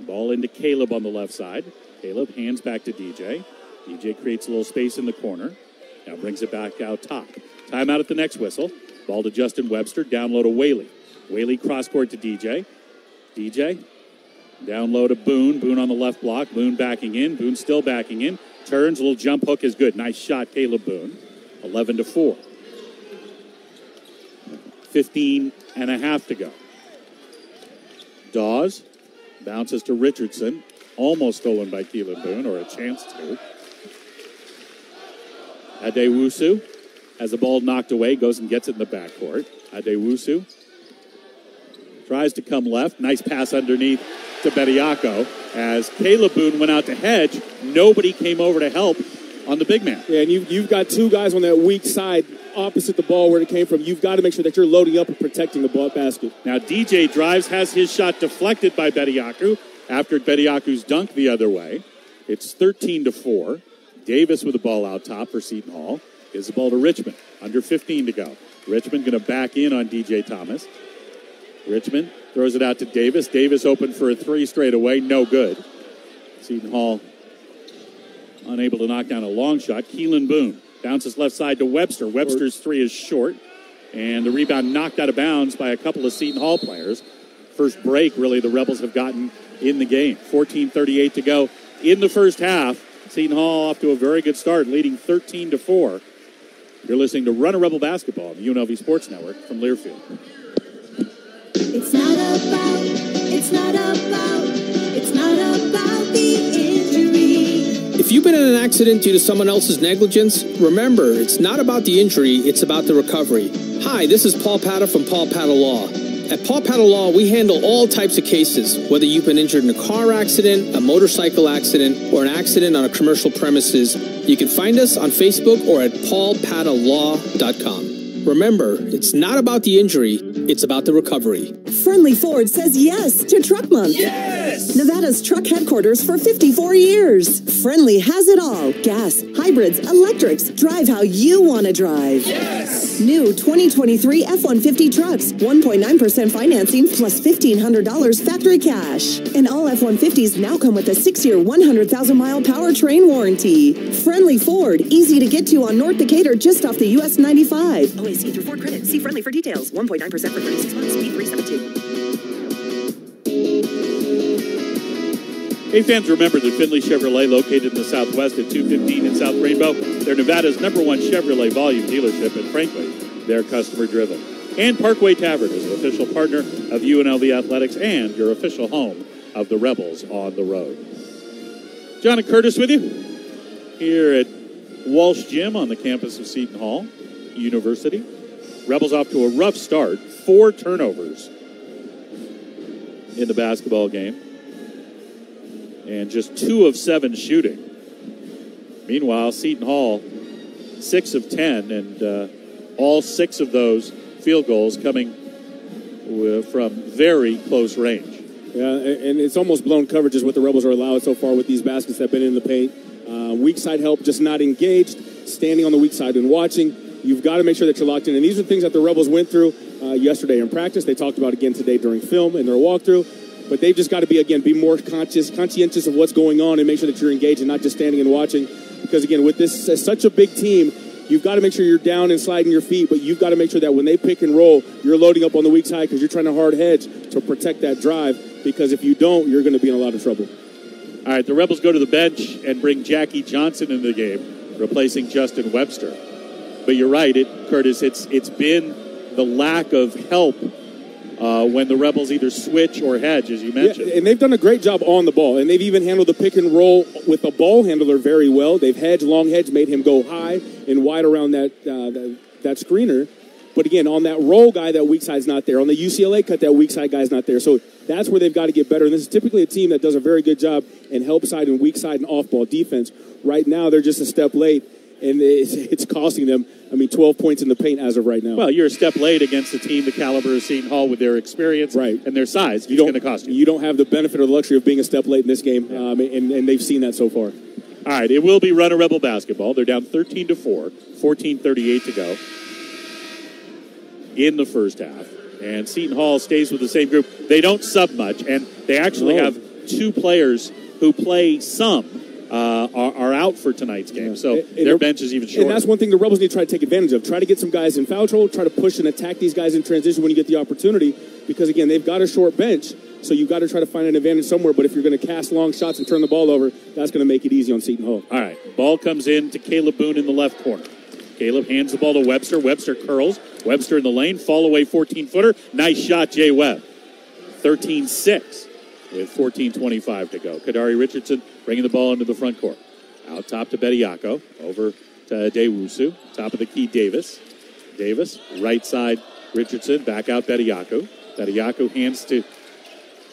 Ball into Kalib on the left side. Kalib hands back to DJ. DJ creates a little space in the corner. Now brings it back out top. Timeout at the next whistle. Ball to Justin Webster. Down low to Whaley. Whaley cross court to DJ. DJ down low to Boone. Boone on the left block. Boone backing in. Boone still backing in. Turns. A little jump hook is good. Nice shot, Kalib Boone. 11 to 4. 15 and a half to go. Dawes bounces to Richardson. Almost stolen by Keylan Boone, or a chance to. Addae-Wusu has the ball knocked away, goes and gets it in the backcourt. Addae-Wusu tries to come left. Nice pass underneath to Bediako. As Kalib Boone went out to hedge, nobody came over to help on the big man. Yeah, and you, you've got two guys on that weak side opposite the ball where it came from. You've got to make sure that you're loading up and protecting the ball basket. Now, DJ drives, has his shot deflected by Bediako after Bediako's dunk the other way. It's 13 to 4. Davis with the ball out top for Seton Hall. Gives the ball to Richmond. Under 15 to go. Richmond going to back in on DJ Thomas. Richmond throws it out to Davis. Davis open for a three straight away. No good. Seton Hall unable to knock down a long shot. Keylan Boone bounces left side to Webster. Webster's three is short, and the rebound knocked out of bounds by a couple of Seton Hall players. First break, really, the Rebels have gotten in the game. 14:38 to go in the first half. Seton Hall off to a very good start, leading 13 to four. You're listening to Runnin' Rebel Basketball on the UNLV Sports Network from Learfield. It's not about, it's not about, it's not about the injury. If you've been in an accident due to someone else's negligence, remember, it's not about the injury, it's about the recovery. Hi, this is Paul Padda from Paul Padda Law. At Paul Padda Law, we handle all types of cases, whether you've been injured in a car accident, a motorcycle accident, or an accident on a commercial premises. You can find us on Facebook or at paulpaddalaw.com. Remember, it's not about the injury, it's about the recovery. Friendly Ford says yes to Truck Month. Yes! Nevada's truck headquarters for 54 years. Friendly has it all gas, hybrids, electrics. Drive how you want to drive. Yes! new 2023 F-150 trucks, 1.9% financing plus $1,500 factory cash. And all F-150s now come with a six-year, 100,000-mile powertrain warranty. Friendly Ford, easy to get to on North Decatur just off the US 95. OAC through Ford Credit. See friendly for details. 1.9% for 36 months. 372. Hey, fans, remember that Findlay Chevrolet, located in the Southwest at 215 in South Rainbow, they're Nevada's number one Chevrolet volume dealership, and frankly, they're customer driven. And Parkway Tavern is an official partner of UNLV Athletics and your official home of the Rebels on the road. John and Curtis with you here at Walsh Gym on the campus of Seton Hall University. Rebels off to a rough start, four turnovers in the basketball game and just two of seven shooting. Meanwhile, Seton Hall, six of ten, and uh, all six of those field goals coming from very close range. Yeah, and it's almost blown coverage is what the Rebels are allowed so far with these baskets that have been in the paint. Uh, weak side help, just not engaged, standing on the weak side and watching. You've got to make sure that you're locked in. And these are things that the Rebels went through uh, yesterday in practice. They talked about again today during film and their walkthrough. But they've just got to be, again, be more conscious, conscientious of what's going on and make sure that you're engaged and not just standing and watching. Because, again, with this such a big team, you've got to make sure you're down and sliding your feet, but you've got to make sure that when they pick and roll, you're loading up on the weak side because you're trying to hard hedge to protect that drive. Because if you don't, you're going to be in a lot of trouble. All right, the Rebels go to the bench and bring Jackie Johnson into the game, replacing Justin Webster. But you're right, it, Curtis. It's it's been the lack of help uh, when the Rebels either switch or hedge, as you mentioned. Yeah, and they've done a great job on the ball, and they've even handled the pick and roll with the ball handler very well. They've hedged, long hedge, made him go high and wide around that uh, that, that screener. But again, on that roll guy, that weak side's not there. On the UCLA cut, that weak side guy's not there. So that's where they've got to get better. And this is typically a team that does a very good job in help side and weak side and off ball defense. Right now, they're just a step late, and it's, it's costing them. I mean, 12 points in the paint as of right now. Well, you're a step late against a team the caliber of Seton Hall with their experience right. and their size. you It's don't going to cost you. You don't have the benefit or the luxury of being a step late in this game, um, and, and they've seen that so far. All right, it will be Runnin' Rebel basketball. They're down 13 to 4, 14:38 to go in the first half. And Seton Hall stays with the same group. They don't sub much, and they actually have two players who play some uh, are, are out for tonight's game. So And- and their bench is even shorter. And that's one thing the Rebels need to try to take advantage of. Try to get some guys in foul trouble. Try to push and attack these guys in transition when you get the opportunity. Because again, they've got a short bench, so you've got to try to find an advantage somewhere. But if you're going to cast long shots and turn the ball over, that's going to make it easy on Seton Hall. All right, ball comes in to Kalib Boone in the left corner. Kalib hands the ball to Webster. Webster curls. Webster in the lane. Fall away 14 footer. Nice shot, Jay Webb. 13 6 with 14.25 to go. Kadary Richardson bringing the ball into the front court. Out top to Bediako. Over to Dewusu. Top of the key, Davis. Davis, right side, Richardson. Back out, Bediako. Bediako hands to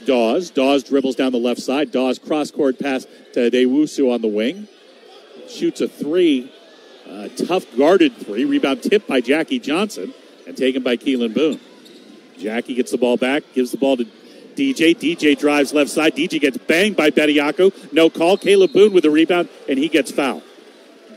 Dawes. Dawes dribbles down the left side. Dawes cross court pass to Dewusu on the wing. Shoots a three. Tough guarded three. Rebound tipped by Jackie Johnson and taken by Keylan Boone. Jackie gets the ball back, gives the ball to DJ. DJ drives left side. DJ gets banged by Bediako. No call. Kalib Boone with the rebound, and he gets fouled.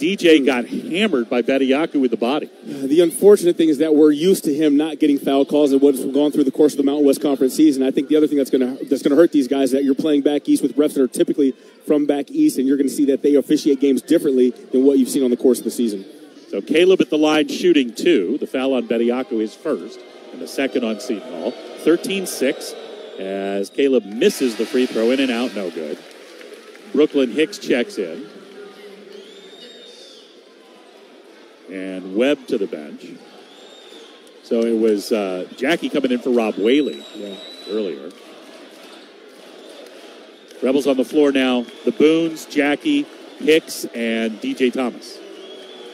DJ hmm. got hammered by Bediako with the body. Uh, the unfortunate thing is that we're used to him not getting foul calls and what's gone through the course of the Mountain West Conference season. I think the other thing that's going to that's going to hurt these guys is that you're playing back east with refs that are typically from back east, and you're going to see that they officiate games differently than what you've seen on the course of the season. So Kalib at the line shooting two. The foul on Bediako is first, and the second on Seton Hall. 13 6 as Kalib misses the free throw in and out, no good. Brooklyn Hicks checks in. And Webb to the bench. So it was uh, Jackie coming in for Rob Whaley yeah, earlier. Rebels on the floor now. The Boons, Jackie, Hicks, and DJ Thomas.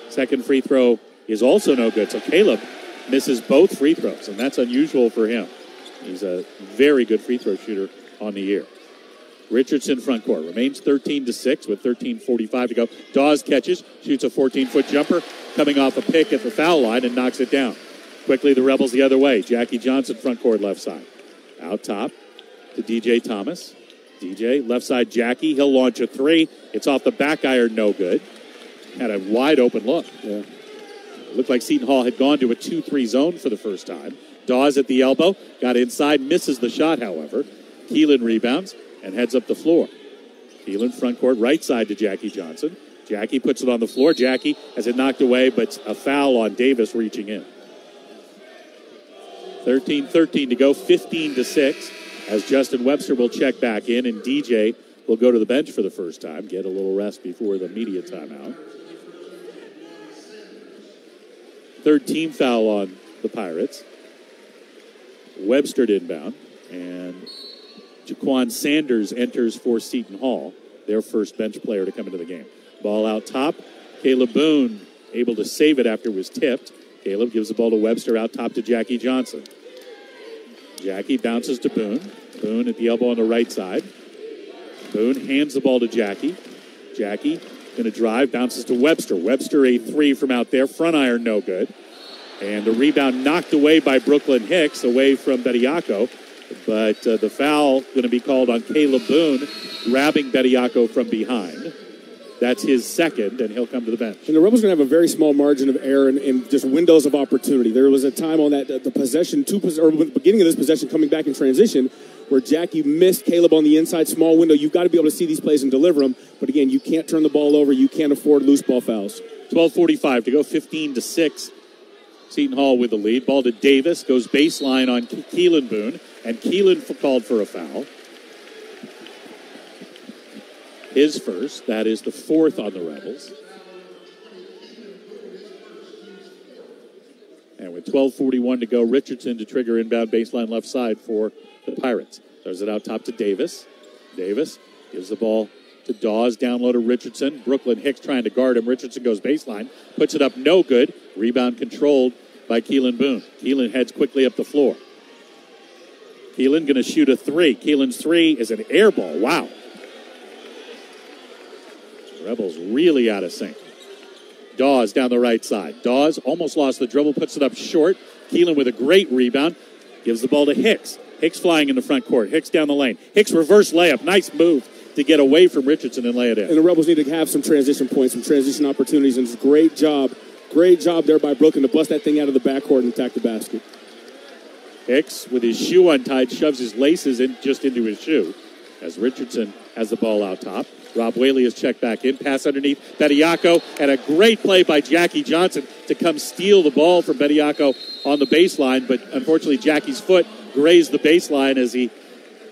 Second free throw is also no good. So Kalib misses both free throws, and that's unusual for him. He's a very good free throw shooter on the year. Richardson front court remains 13 to 6 with 13:45 to go. Dawes catches, shoots a 14-foot jumper, coming off a pick at the foul line and knocks it down. Quickly, the Rebels the other way. Jackie Johnson front court left side, out top to DJ Thomas. DJ left side. Jackie he'll launch a three. It's off the back iron, no good. Had a wide open look. Yeah. Looked like Seton Hall had gone to a 2-3 zone for the first time. Dawes at the elbow, got inside, misses the shot, however. Keylan rebounds and heads up the floor. Keylan front court, right side to Jackie Johnson. Jackie puts it on the floor. Jackie has it knocked away, but a foul on Davis reaching in. 13 13 to go, 15 to 6, as Justin Webster will check back in, and DJ will go to the bench for the first time, get a little rest before the media timeout. Third team foul on the Pirates. Webster inbound, and Jaquan Sanders enters for Seton Hall, their first bench player to come into the game. Ball out top. Kalib Boone able to save it after it was tipped. Kalib gives the ball to Webster out top to Jackie Johnson. Jackie bounces to Boone. Boone at the elbow on the right side. Boone hands the ball to Jackie. Jackie going to drive, bounces to Webster. Webster a three from out there. Front iron no good. And the rebound knocked away by Brooklyn Hicks, away from Bediako. But uh, the foul going to be called on Kalib Boone, grabbing Bediako from behind. That's his second, and he'll come to the bench. And the Rebels are going to have a very small margin of error and, and, just windows of opportunity. There was a time on that the possession, two or the beginning of this possession, coming back in transition, where Jackie missed Kalib on the inside small window. You've got to be able to see these plays and deliver them. But again, you can't turn the ball over. You can't afford loose ball fouls. 12:45 to go, 15 to six. Seton Hall with the lead. Ball to Davis. Goes baseline on Keylan Boone. And Keylan called for a foul. His first. That is the fourth on the Rebels. And with 12.41 to go, Richardson to trigger inbound baseline left side for the Pirates. Throws it out top to Davis. Davis gives the ball to Dawes, down low to Richardson. Brooklyn Hicks trying to guard him. Richardson goes baseline, puts it up, no good. Rebound controlled by Keylan Boone. Keylan heads quickly up the floor. Keylan going to shoot a three. Keylan's three is an air ball. Wow. Rebels really out of sync. Dawes down the right side. Dawes almost lost the dribble, puts it up short. Keylan with a great rebound. Gives the ball to Hicks. Hicks flying in the front court. Hicks down the lane. Hicks reverse layup. Nice move to get away from Richardson and lay it in. And the Rebels need to have some transition points, some transition opportunities, and it's a great job, great job there by Brooklyn to bust that thing out of the backcourt and attack the basket. Hicks, with his shoe untied, shoves his laces in just into his shoe as Richardson has the ball out top. Rob Whaley is checked back in. Pass underneath Bediako, and a great play by Jackie Johnson to come steal the ball from Bediako on the baseline. But unfortunately, Jackie's foot grazed the baseline as he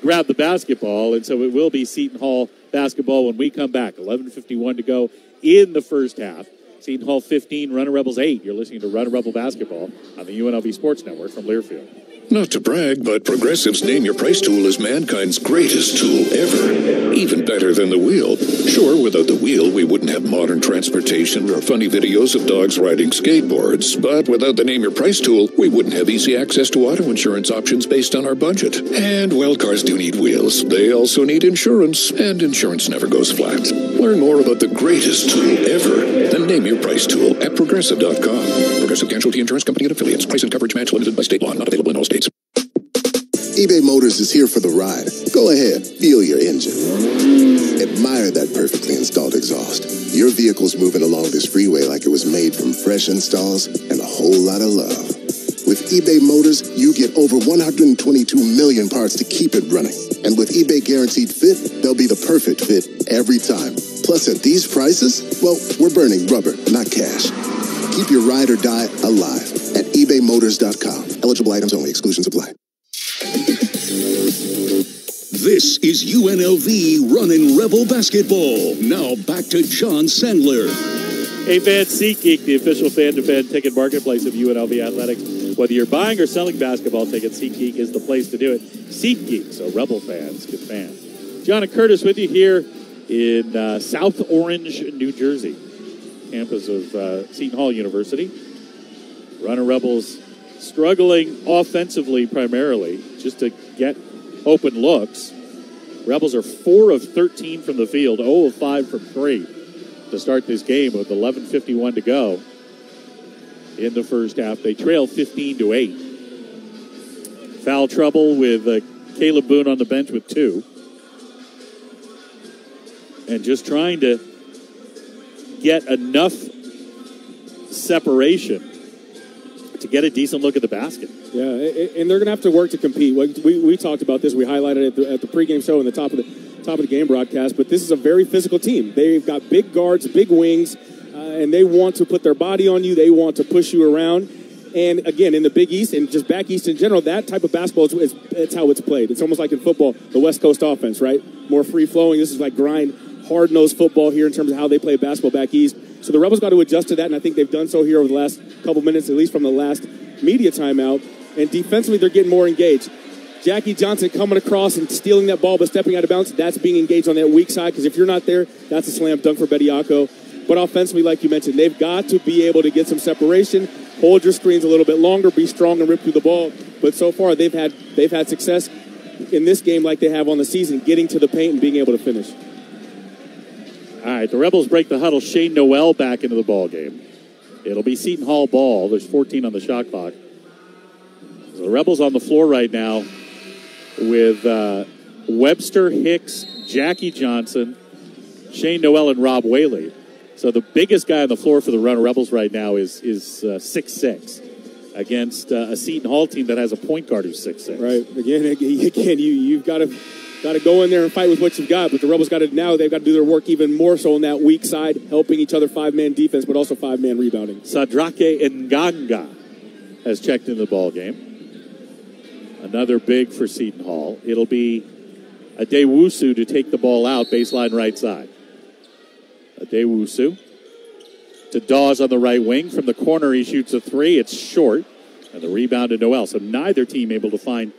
grabbed the basketball, and so it will be Seton Hall basketball when we come back. 11:51 to go in the first half. Seton Hall 15, Runnin' Rebels 8. You're listening to Runnin' Rebel basketball on the UNLV Sports Network from Learfield. Not to brag, but Progressive's Name Your Price tool is mankind's greatest tool ever. Even better than the wheel. Sure, without the wheel, we wouldn't have modern transportation or funny videos of dogs riding skateboards. But without the Name Your Price tool, we wouldn't have easy access to auto insurance options based on our budget. And, well, cars do need wheels. They also need insurance, and insurance never goes flat. Learn more about the greatest tool ever, the Name Your Price tool at progressive.com. Progressive Casualty Insurance Company and affiliates. Price and coverage match limited by state law, not available in all states eBay Motors is here for the ride. Go ahead, feel your engine. Admire that perfectly installed exhaust Your vehicle's moving along this freeway like it was made from fresh installs and a whole lot of love. With eBay Motors, you get over 122 million parts to keep it running. And with eBay Guaranteed Fit, they'll be the perfect fit every time. Plus, at these prices, well, we're burning rubber, not cash. Keep your ride or die alive at ebaymotors.com. Eligible items only, exclusions apply. This is UNLV Runnin' Rebel Basketball. Now back to John Sandler. Hey fans, SeatGeek, the official fan-to-fan ticket marketplace of UNLV Athletics. Whether you're buying or selling basketball tickets, SeatGeek is the place to do it. SeatGeek, so Rebel fans can fan. John and Curtis with you here in uh, South Orange, New Jersey, campus of uh, Seton Hall University. Runnin' Rebels struggling offensively primarily, just to get open looks. Rebels are 4 of 13 from the field, 0 of 5 from 3 to start this game with 11.51 to go in the first half. They trail 15 to 8. Foul trouble with uh, Kalib Boone on the bench with two. And just trying to get enough separation to get a decent look at the basket. Yeah, and they're going to have to work to compete. We, we talked about this. We highlighted it at the, at the pregame show and the top of the top of the game broadcast. But this is a very physical team. They've got big guards, big wings, uh, and they want to put their body on you. They want to push you around. And again, in the Big East and just back East in general, that type of basketball is, is it's how it's played. It's almost like in football, the West Coast offense, right? More free flowing. This is like grind, hard nosed football here in terms of how they play basketball back East. So the Rebels got to adjust to that, and I think they've done so here over the last couple minutes, at least from the last media timeout. And defensively, they're getting more engaged. Jackie Johnson coming across and stealing that ball but stepping out of bounds, that's being engaged on that weak side because if you're not there, that's a slam dunk for Bediako. But offensively, like you mentioned, they've got to be able to get some separation, hold your screens a little bit longer, be strong and rip through the ball. But so far, they've had they've had success in this game like they have on the season, getting to the paint and being able to finish. All right, the Rebels break the huddle. Shane Nowell back into the ball game. It'll be Seton Hall ball. There's 14 on the shot clock. The Rebels on the floor right now with uh, Webster, Hicks, Jackie Johnson, Shane Nowell, and Rob Whaley. So the biggest guy on the floor for the Runnin' Rebels right now is is uh, six six against uh, a Seton Hall team that has a point guard who's six six. Right. Again, again, you you've got to got to go in there and fight with what you've got. But the Rebels got to now they've got to do their work even more so on that weak side, helping each other five man defense, but also five man rebounding. Sadraque Nganga has checked in the ball game. Another big for Seton Hall. It'll be a Addae-Wusu to take the ball out, baseline right side. A Addae-Wusu to Dawes on the right wing. From the corner, he shoots a three. It's short. And the rebound to Nowell. So neither team able to find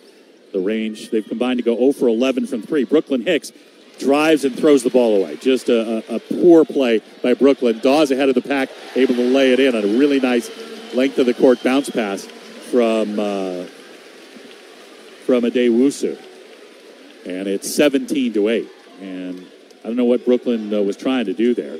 the range. They've combined to go 0 for 11 from three. Brooklyn Hicks drives and throws the ball away. Just a, a, a poor play by Brooklyn. Dawes ahead of the pack, able to lay it in on a really nice length of the court bounce pass from uh, from Addae-Wusu. And it's 17 to 8. And I don't know what Brooklyn uh, was trying to do there.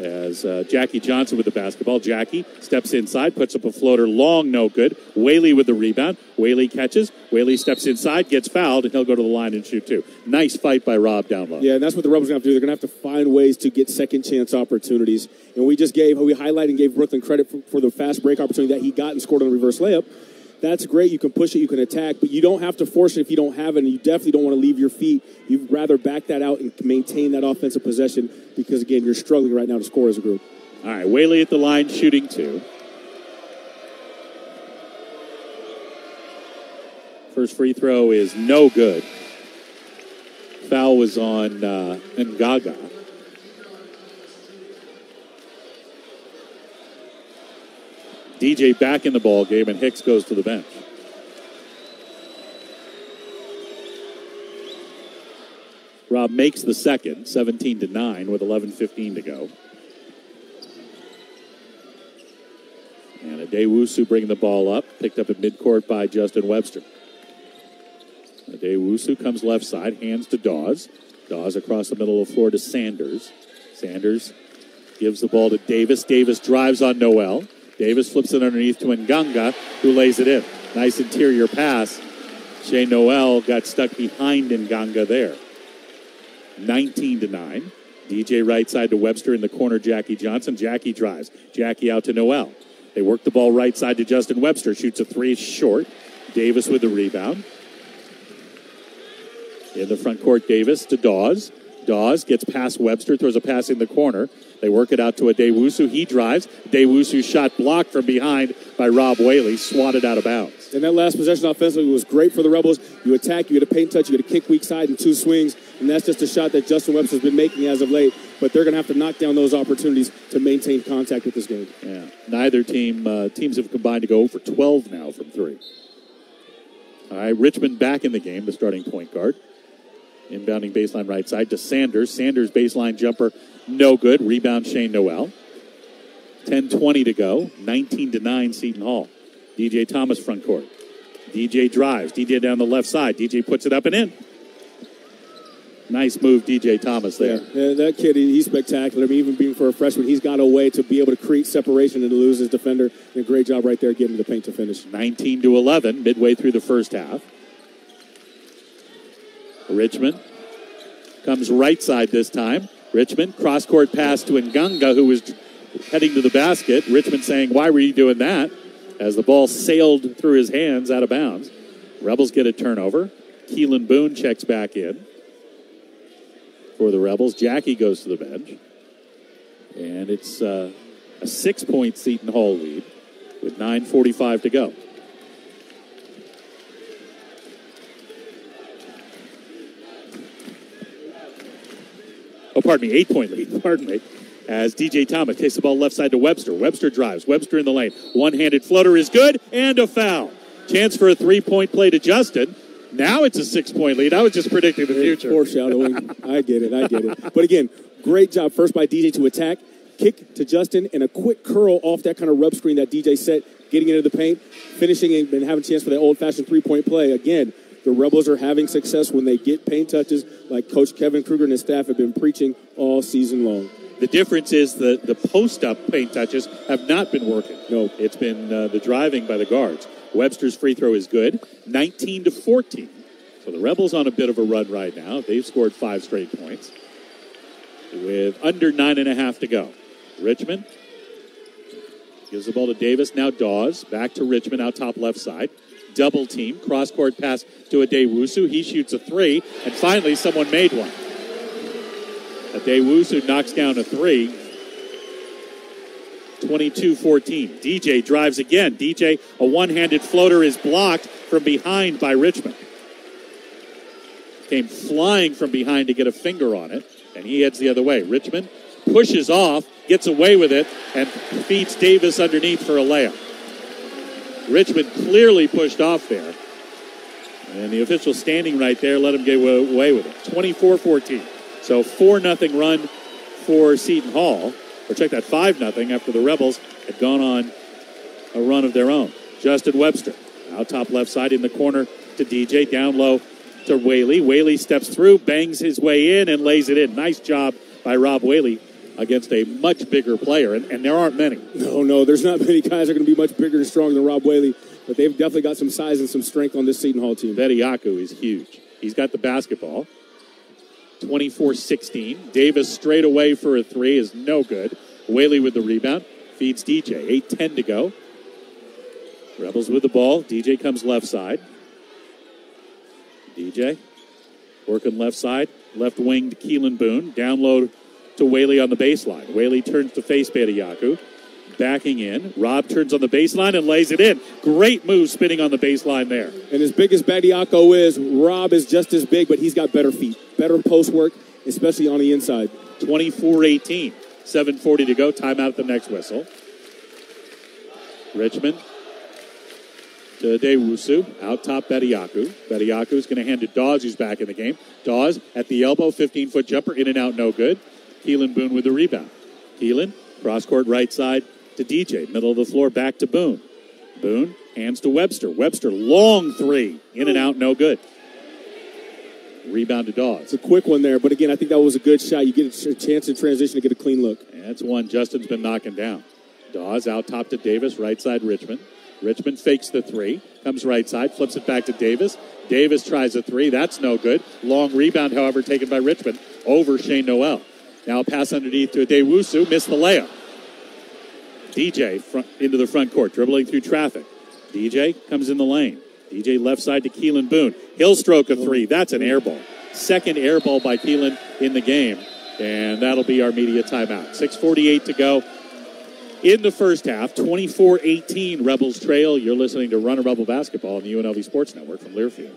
As uh, Jackie Johnson with the basketball. Jackie steps inside, puts up a floater, long, no good. Whaley with the rebound. Whaley catches. Whaley steps inside, gets fouled, and he'll go to the line and shoot two. Nice fight by Rob down low. Yeah, and that's what the Rebels are going to have to do. They're going to have to find ways to get second chance opportunities. And we just gave, we highlighted and gave Brooklyn credit for, for the fast break opportunity that he got and scored on the reverse layup that's great. You can push it, you can attack, but you don't have to force it if you don't have it. And you definitely don't want to leave your feet. You'd rather back that out and maintain that offensive possession because, again, you're struggling right now to score as a group. All right, Whaley at the line shooting two. First free throw is no good. Foul was on uh, Nganga. DJ back in the ball game, and Hicks goes to the bench. Rob makes the second, 17 to 9, with 11.15 to go. And a Addae-Wusu bringing the ball up, picked up at midcourt by Justin Webster. A Addae-Wusu comes left side, hands to Dawes. Dawes across the middle of the floor to Sanders. Sanders gives the ball to Davis. Davis drives on Nowell. Davis flips it underneath to Nganga, who lays it in. Nice interior pass. Shane Nowell got stuck behind Nganga there. 19 to 9. DJ right side to Webster in the corner, Jackie Johnson. Jackie drives. Jackie out to Nowell. They work the ball right side to Justin Webster. Shoots a three short. Davis with the rebound. In the front court, Davis to Dawes. Dawes gets past Webster, throws a pass in the corner. They work it out to a Dewusu. He drives. Dewusu shot blocked from behind by Rob Whaley, swatted out of bounds. And that last possession offensively was great for the Rebels. You attack, you get a paint touch, you get a kick weak side and two swings, and that's just a shot that Justin Webster's been making as of late. But they're going to have to knock down those opportunities to maintain contact with this game. Yeah, neither team uh, teams have combined to go for 12 now from three. All right, Richmond back in the game, the starting point guard. Inbounding baseline right side to Sanders. Sanders baseline jumper, no good. Rebound Shane Nowell. 10-20 to go. 19 to 9 Seton Hall. DJ Thomas front court. DJ drives. DJ down the left side. DJ puts it up and in. Nice move, DJ Thomas there. Yeah, that kid, he's spectacular. I mean, even being for a freshman, he's got a way to be able to create separation and to lose his defender. And a great job right there getting the paint to finish. 19 to 11, midway through the first half. Richmond comes right side this time. Richmond cross court pass to Nganga, who was heading to the basket. Richmond saying, "Why were you doing that?" As the ball sailed through his hands out of bounds. Rebels get a turnover. Keylan Boone checks back in for the Rebels. Jackie goes to the bench, and it's uh, a six-point Seton Hall lead with 9:45 to go. Oh, pardon me, eight point lead. Pardon me. As DJ Thomas takes the ball left side to Webster. Webster drives. Webster in the lane. One handed floater is good and a foul. Chance for a three point play to Justin. Now it's a six point lead. I was just predicting the future. Foreshadowing. I get it. I get it. But again, great job first by DJ to attack, kick to Justin, and a quick curl off that kind of rub screen that DJ set, getting into the paint, finishing and having a chance for that old fashioned three point play. Again, the Rebels are having success when they get paint touches, like Coach Kevin Kruger and his staff have been preaching all season long. The difference is the, the post up paint touches have not been working. No. It's been uh, the driving by the guards. Webster's free throw is good, 19 to 14. So the Rebels on a bit of a run right now. They've scored five straight points with under nine and a half to go. Richmond gives the ball to Davis. Now Dawes back to Richmond out top left side. Double team, cross court pass to Addae-Wusu. He shoots a three, and finally someone made one. Addae-Wusu knocks down a three. 22 14. DJ drives again. DJ, a one handed floater is blocked from behind by Richmond. Came flying from behind to get a finger on it, and he heads the other way. Richmond pushes off, gets away with it, and feeds Davis underneath for a layup. Richmond clearly pushed off there. And the official standing right there let him get away with it. 24 14. So 4 0 run for Seton Hall. Or check that 5 0 after the Rebels had gone on a run of their own. Justin Webster out top left side in the corner to DJ. Down low to Whaley. Whaley steps through, bangs his way in, and lays it in. Nice job by Rob Whaley against a much bigger player, and, and there aren't many. No, no, there's not many guys that are going to be much bigger and stronger than Rob Whaley, but they've definitely got some size and some strength on this Seton Hall team. Bediako is huge. He's got the basketball. 24 16. Davis straight away for a three is no good. Whaley with the rebound. Feeds DJ. 8 10 to go. Rebels with the ball. DJ comes left side. DJ working left side. Left wing to Keylan Boone. Down low to Whaley on the baseline. Whaley turns to face Bediako. Backing in. Rob turns on the baseline and lays it in. Great move spinning on the baseline there. And as big as Bediako is, Rob is just as big, but he's got better feet, better post work, especially on the inside. 24 18. 7.40 to go. Timeout at the next whistle. Richmond to Dewusu. Out top, Bediako. Bediako is going to hand to Dawes, who's back in the game. Dawes at the elbow, 15 foot jumper, in and out, no good. Keylan Boone with the rebound. Keylan, cross court right side to DJ. Middle of the floor, back to Boone. Boone hands to Webster. Webster, long three. In and out, no good. Rebound to Dawes. It's a quick one there, but again, I think that was a good shot. You get a chance in transition to get a clean look. And that's one Justin's been knocking down. Dawes out top to Davis, right side Richmond. Richmond fakes the three, comes right side, flips it back to Davis. Davis tries a three, that's no good. Long rebound, however, taken by Richmond over Shane Nowell. Now pass underneath to Addae-Wusu, missed the layup. DJ front, into the front court, dribbling through traffic. DJ comes in the lane. DJ left side to Keylan Boone. He'll stroke a three. That's an air ball. Second air ball by Keylan in the game. And that'll be our media timeout. 6.48 to go in the first half. 24 18 Rebels trail. You're listening to Runnin' Rebel basketball on the UNLV Sports Network from Learfield.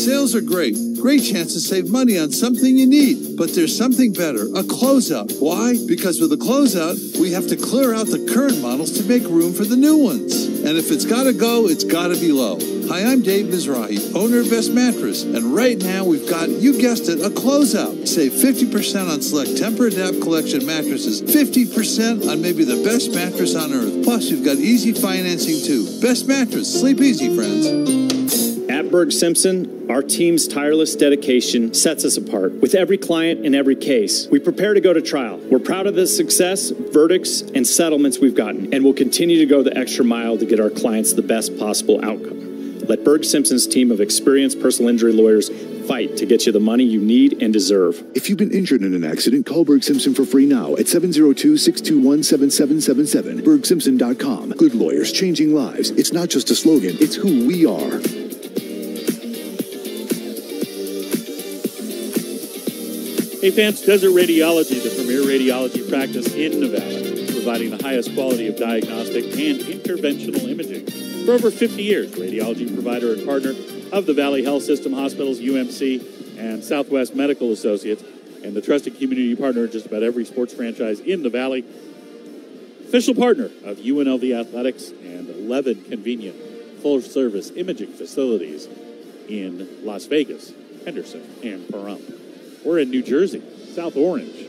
Sales are great. Great chance to save money on something you need. But there's something better a closeout. Why? Because with a closeout, we have to clear out the current models to make room for the new ones. And if it's got to go, it's got to be low. Hi, I'm Dave Mizrahi, owner of Best Mattress. And right now, we've got, you guessed it, a closeout. Save 50% on select Tempur-Adapt Collection mattresses, 50% on maybe the best mattress on earth. Plus, you've got easy financing too. Best Mattress. Sleep easy, friends. At Burg Simpson, our team's tireless dedication sets us apart. With every client and every case, we prepare to go to trial. We're proud of the success, verdicts, and settlements we've gotten, and we'll continue to go the extra mile to get our clients the best possible outcome. Let Burg Simpson's team of experienced personal injury lawyers fight to get you the money you need and deserve. If you've been injured in an accident, call Burg Simpson for free now at 702 621 7777. BurgSimpson.com. Good lawyers changing lives. It's not just a slogan, it's who we are. Hey fans, Desert Radiology, the premier radiology practice in Nevada, providing the highest quality of diagnostic and interventional imaging. For over 50 years, radiology provider and partner of the Valley Health System Hospitals, UMC, and Southwest Medical Associates, and the trusted community partner of just about every sports franchise in the Valley. Official partner of UNLV Athletics and 11 convenient full service imaging facilities in Las Vegas, Henderson, and Pahrump. We're in New Jersey, South Orange.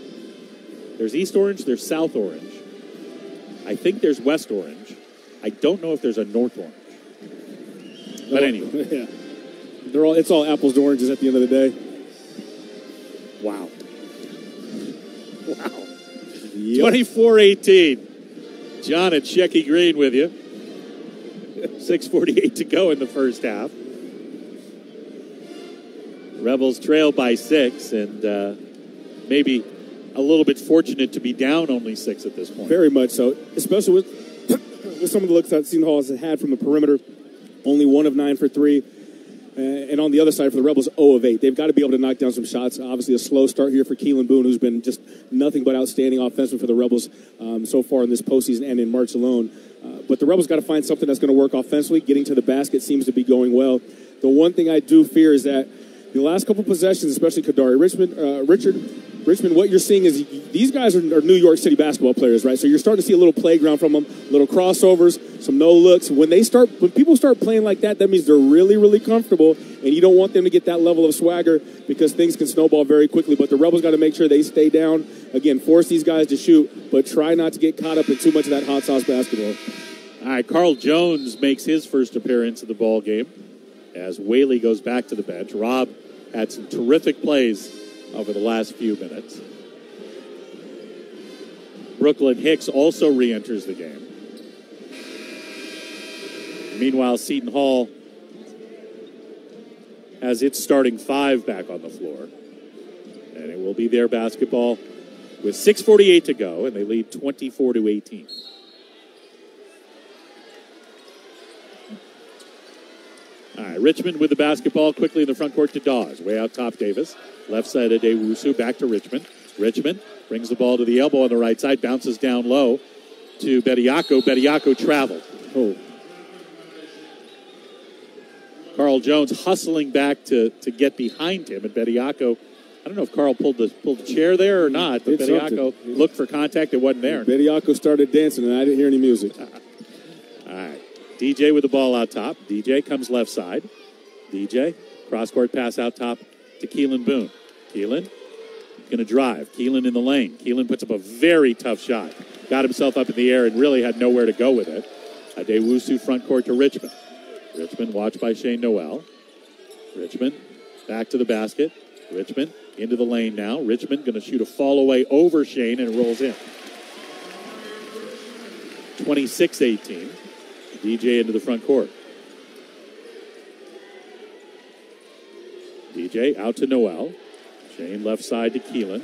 There's East Orange, there's South Orange. I think there's West Orange. I don't know if there's a North Orange. But anyway. yeah. They're all, it's all apples to oranges at the end of the day. Wow. Wow. 24 18. John and Shecky Greene with you. 6.48 to go in the first half. Rebels trail by six, and uh, maybe a little bit fortunate to be down only six at this point. Very much so, especially with, with some of the looks that Seton Hall has had from the perimeter. Only one of nine for three. Uh, and on the other side for the Rebels, 0 of 8. They've got to be able to knock down some shots. Obviously, a slow start here for Keylan Boone, who's been just nothing but outstanding offensive for the Rebels um, so far in this postseason and in March alone. Uh, but the Rebels got to find something that's going to work offensively. Getting to the basket seems to be going well. The one thing I do fear is that the last couple possessions, especially Kadary Richmond, uh, Richard, Richmond, what you're seeing is these guys are, are, New York City basketball players, right? So you're starting to see a little playground from them, little crossovers, some no looks. When they start, when people start playing like that, that means they're really, really comfortable, and you don't want them to get that level of swagger because things can snowball very quickly. But the Rebels got to make sure they stay down. Again, force these guys to shoot, but try not to get caught up in too much of that hot sauce basketball. All right, Carl Jones makes his first appearance in the ball game as Whaley goes back to the bench. Rob had some terrific plays over the last few minutes. Brooklyn Hicks also re enters the game. Meanwhile, Seton Hall has its starting five back on the floor. And it will be their basketball with 6.48 to go, and they lead 24 to 18. All right, Richmond with the basketball quickly in the front court to Dawes. Way out top, Davis. Left side of Dewusu. Back to Richmond. Richmond brings the ball to the elbow on the right side. Bounces down low to Bediako. Bediako traveled. Oh. Carl Jones hustling back to, to get behind him, and Bediako. I don't know if Carl pulled the pulled the chair there or not, but Bediako looked for contact. It wasn't there. Bediako started dancing, and I didn't hear any music. All right. DJ with the ball out top. DJ comes left side. DJ, cross court pass out top to Keylan Boone. Keylan going to drive. Keylan in the lane. Keylan puts up a very tough shot. Got himself up in the air and really had nowhere to go with it. Addae-Wusu front court to Richmond. Richmond watched by Shane Nowell. Richmond back to the basket. Richmond into the lane now. Richmond going to shoot a fall away over Shane and rolls in. 26 18. DJ into the front court. DJ out to Nowell. Shane left side to Keylan.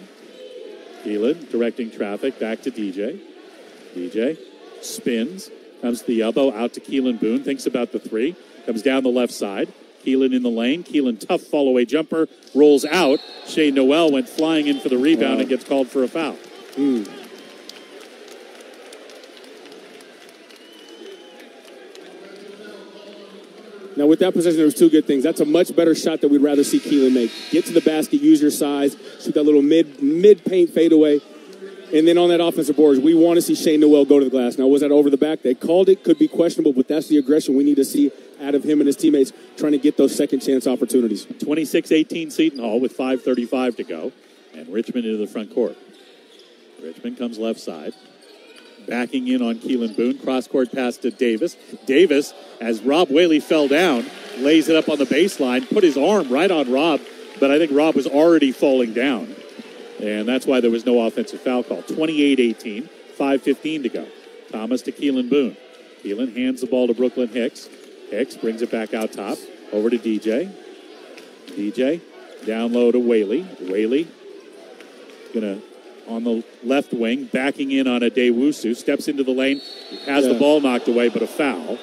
Keylan directing traffic back to DJ. DJ spins, comes to the elbow, out to Keylan Boone, thinks about the three, comes down the left side. Keylan in the lane. Keylan tough fall away jumper, rolls out. Shane Nowell went flying in for the rebound Wow. and gets called for a foul. Hmm. Now, with that possession, there was two good things. That's a much better shot that we'd rather see Keylan make. Get to the basket, use your size, shoot that little mid mid paint fadeaway, and then on that offensive board, we want to see Shane Nowell go to the glass. Now, was that over the back? They called it. Could be questionable, but that's the aggression we need to see out of him and his teammates trying to get those second chance opportunities. 26 18 Seton Hall with 5.35 to go. And Richmond into the front court. Richmond comes left side. Backing in on Keylan Boone. Cross court pass to Davis. Davis, as Rob Whaley fell down, lays it up on the baseline, put his arm right on Rob, but I think Rob was already falling down. And that's why there was no offensive foul call. 28 18, 5.15 to go. Thomas to Keylan Boone. Keylan hands the ball to Brooklyn Hicks. Hicks brings it back out top. Over to DJ. DJ down low to Whaley. Whaley gonna on the left wing, backing in on Addae-Wusu, steps into the lane, has the ball knocked away, but a foul.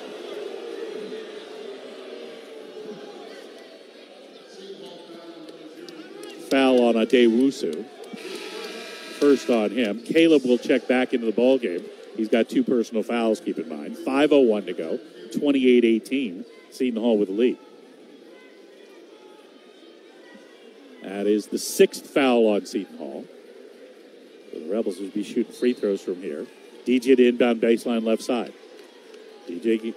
Foul on Addae-Wusu. First on him. Kalib will check back into the ball game. He's got two personal fouls, keep in mind. 5.01 to go. 28 18. Seton Hall with the lead. That is the sixth foul on Seton Hall. The Rebels would be shooting free throws from here. DJ to inbound baseline left side. DJ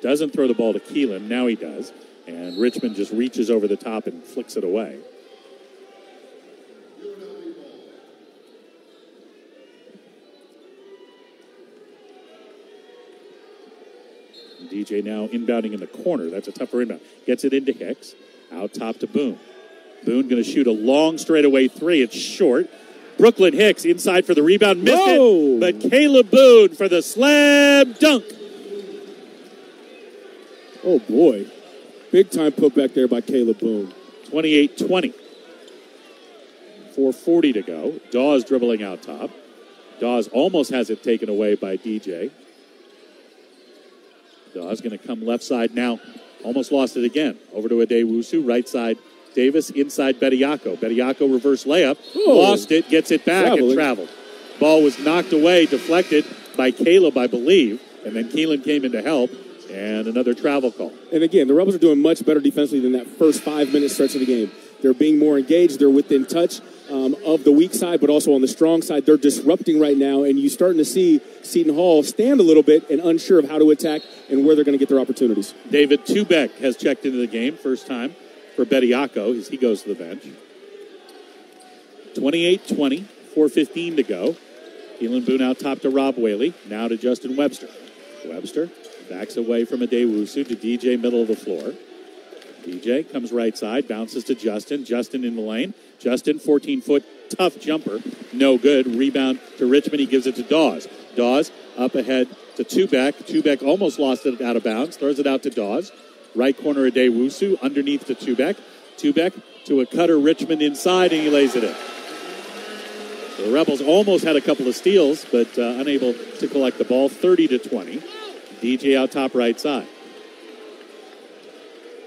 doesn't throw the ball to Keylan. Now he does. And Richmond just reaches over the top and flicks it away. DJ now inbounding in the corner. That's a tougher inbound. Gets it into Hicks. Out top to Boone. Boone going to shoot a long straightaway three. It's short. Brooklyn Hicks inside for the rebound. Missed it. But Kalib Boone for the slam dunk. Oh boy, big time put back there by Kalib Boone. 28 20. 440 to go. Dawes dribbling out top. Dawes almost has it taken away by DJ. Dawes going to come left side now. Almost lost it again. Over to Addae-Wusu. Right side. Davis inside Bediako. Bediako reverse layup. Oh. Lost it. Gets it back Traveling. and traveled. Ball was knocked away, deflected by Kalib, I believe. And then Keylan came in to help. And another travel call. And again, the Rebels are doing much better defensively than that first five minute stretch of the game. They're being more engaged. They're within touch um, of the weak side, but also on the strong side. They're disrupting right now, and you're starting to see Seton Hall stand a little bit and unsure of how to attack and where they're going to get their opportunities. David Tubek has checked into the game, first time for Bediako as he goes to the bench. 28 20, 4.15 to go. Keylan Boone out top to Rob Whaley. Now to Justin Webster. Webster backs away from Addae-Wusu to DJ, middle of the floor. DJ comes right side, bounces to Justin. Justin in the lane. Justin, 14 foot, tough jumper. No good. Rebound to Richmond. He gives it to Dawes. Dawes up ahead to Tubek. Tubek almost lost it out of bounds. Throws it out to Dawes. Right corner of Wusu Underneath to Tubek. Tubek to a cutter Richmond inside, and he lays it in. The Rebels almost had a couple of steals, but uh, unable to collect the ball. 30 to 20. DJ out top right side.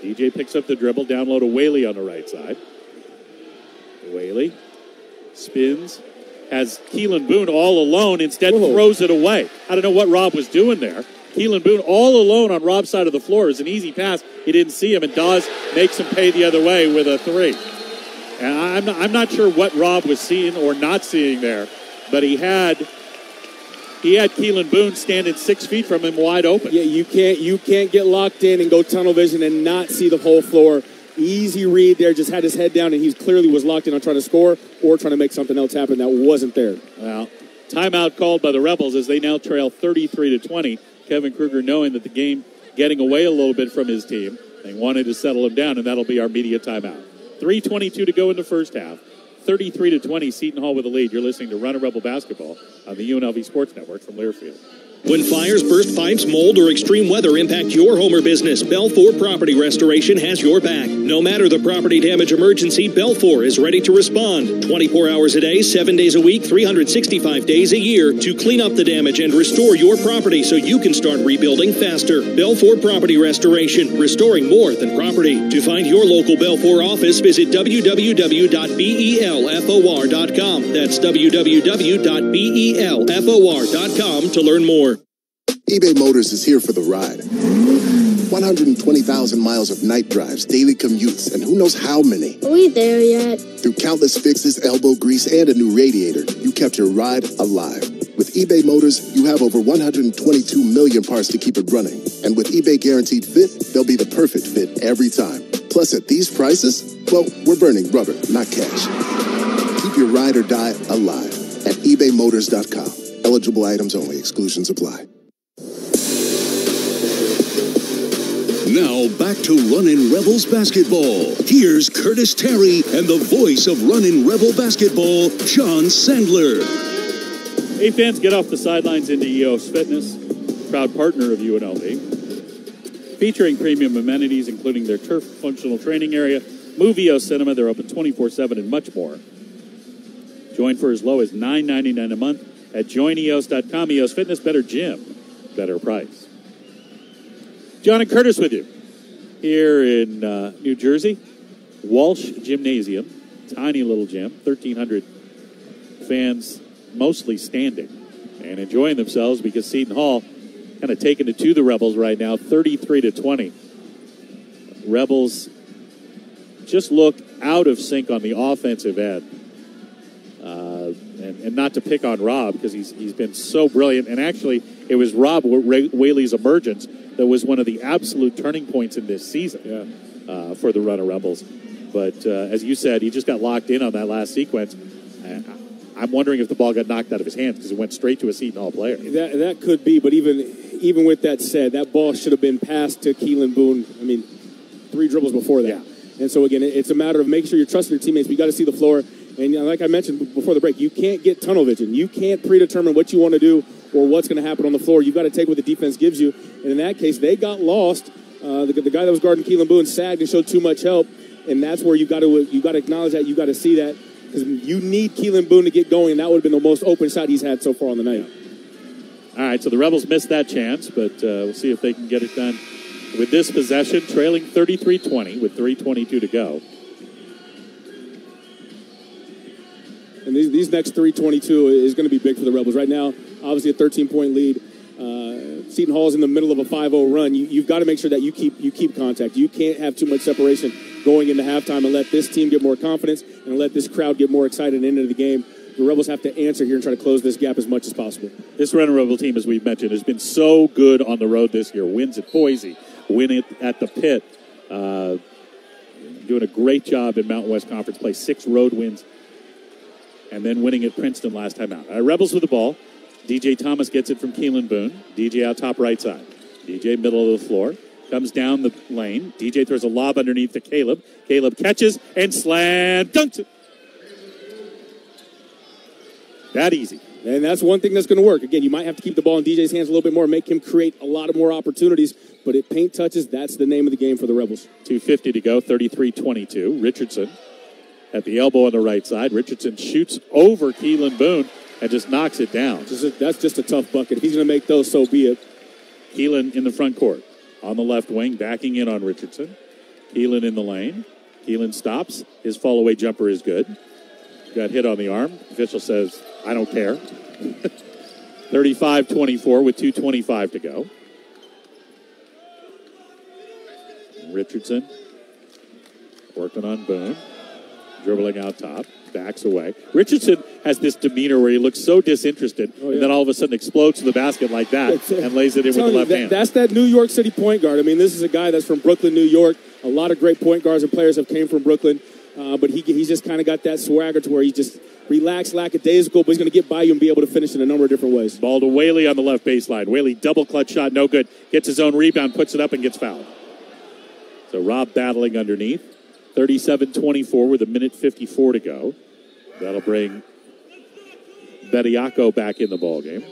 DJ picks up the dribble down low to Whaley on the right side. Whaley spins, has Keylan Boone all alone, instead throws it away. I don't know what Rob was doing there. Keylan Boone all alone on Rob's side of the floor is an easy pass. He didn't see him, and Dawes makes him pay the other way with a three. And I'm not, I'm not sure what Rob was seeing or not seeing there, but he had he had Keylan Boone standing six feet from him, wide open. Yeah, you can't you can't get locked in and go tunnel vision and not see the whole floor. Easy read there, just had his head down and he clearly was locked in on trying to score or trying to make something else happen that wasn't there. Well, timeout called by the Rebels as they now trail 33 to 20. Kevin Kruger knowing that the game getting away a little bit from his team. They wanted to settle him down, and that'll be our media timeout. 3.22 to go in the first half. 33 to 20, Seton Hall with the lead. You're listening to Runnin' Rebel Basketball on the UNLV Sports Network from Learfield. When fires, burst pipes, mold, or extreme weather impact your home or business, Belfor Property Restoration has your back. No matter the property damage emergency, Belfor is ready to respond 24 hours a day, 7 days a week, 365 days a year to clean up the damage and restore your property so you can start rebuilding faster. Belfor Property Restoration, restoring more than property. To find your local Belfor office, visit www.belfor.com. That's www.belfor.com to learn more. eBay Motors is here for the ride. 120,000 miles of night drives, daily commutes, and who knows how many. Are we there yet? Through countless fixes, elbow grease, and a new radiator, you kept your ride alive. With eBay Motors, you have over 122 million parts to keep it running. And with eBay Guaranteed Fit, they'll be the perfect fit every time. Plus, at these prices, well, we're burning rubber, not cash. Keep your ride or die alive at ebaymotors.com. Eligible items only, exclusions apply. Now back to Runnin' Rebels basketball. Here's Curtis Terry and the voice of Runnin' Rebel basketball, John Sandler. Hey, fans, get off the sidelines into EOS Fitness, proud partner of UNLV. Featuring premium amenities, including their turf functional training area, Move EOS Cinema, they're open 24 7 and much more. Join for as low as $9.99 a month at joineos.com. EOS Fitness, better gym, better price. John and Curtis with you here in uh, New Jersey. Walsh Gymnasium, tiny little gym, 1,300 fans mostly standing and enjoying themselves because Seton Hall kind of taking it to the Rebels right now, 33 to 20. Rebels just look out of sync on the offensive end. Uh, and, and not to pick on Rob because he's, he's been so brilliant. And actually, it was Rob Whaley's emergence that was one of the absolute turning points in this season uh, for the Runnin' Rebels. But uh, as you said, he just got locked in on that last sequence. Uh, I'm wondering if the ball got knocked out of his hands because it went straight to a Seton Hall player. That that could be, but even even with that said, that ball should have been passed to Keylan Boone. I mean, three dribbles before that. And so again, it's a matter of making sure you're trusting your teammates. But you got to see the floor, and like I mentioned before the break, you can't get tunnel vision. You can't predetermine what you want to do or what's going to happen on the floor. You've got to take what the defense gives you. And in that case, they got lost. Uh, the, the guy that was guarding Keylan Boone sagged and showed too much help, and that's where you got to you got to acknowledge that. You got to see that because you need Keylan Boone to get going, and that would have been the most open shot he's had so far on the night. All right, so the Rebels missed that chance, but uh, we'll see if they can get it done with this possession, trailing 33 20 with 3.22 to go. And these, these next 322 is going to be big for the Rebels. Right now, obviously a 13 point lead. Uh, Seton Hall is in the middle of a 5-0 run. You, you've got to make sure that you keep you keep contact. You can't have too much separation going into halftime and let this team get more confidence and let this crowd get more excited into the game. The Rebels have to answer here and try to close this gap as much as possible. This Runnin' Rebel team, as we've mentioned, has been so good on the road this year. Wins at Boise, win it at the Pit. Uh, doing a great job in Mountain West Conference play. Six road wins, and then winning at Princeton last time out. Uh, Rebels with the ball. DJ Thomas gets it from Keylan Boone. DJ out top right side. DJ middle of the floor. Comes down the lane. DJ throws a lob underneath to Kalib. Kalib catches and slam dunks it. That easy. And that's one thing that's going to work. Again, you might have to keep the ball in DJ's hands a little bit more, make him create a lot of more opportunities. But it paint touches, that's the name of the game for the Rebels. 250 to go, 33-22. Richardson at the elbow on the right side. Richardson shoots over Keylan Boone and just knocks it down. Just a- that's just a tough bucket. If he's going to make those, so be it. Keylan in the front court. On the left wing, backing in on Richardson. Keylan in the lane. Keylan stops. His fall away jumper is good. Got hit on the arm. Official says, I don't care. 35 24 with 2.25 to go. Richardson working on Boone. Dribbling out top. Backs away. Richardson has this demeanor where he looks so disinterested and then all of a sudden explodes to the basket like that and lays it in with the left that- hand. That's that New York City point guard. I mean, this is a guy that's from Brooklyn, New York. A lot of great point guards and players have came from Brooklyn, uh, but he he's just kind of got that swagger to where he just relaxed, lackadaisical, but he's going to get by you and be able to finish in a number of different ways. Ball to Whaley on the left baseline. Whaley double clutch shot, no good. Gets his own rebound, puts it up, and gets fouled. So Rob battling underneath. 37 24 with a minute 54 to go. That'll bring Bediako back in the ball game.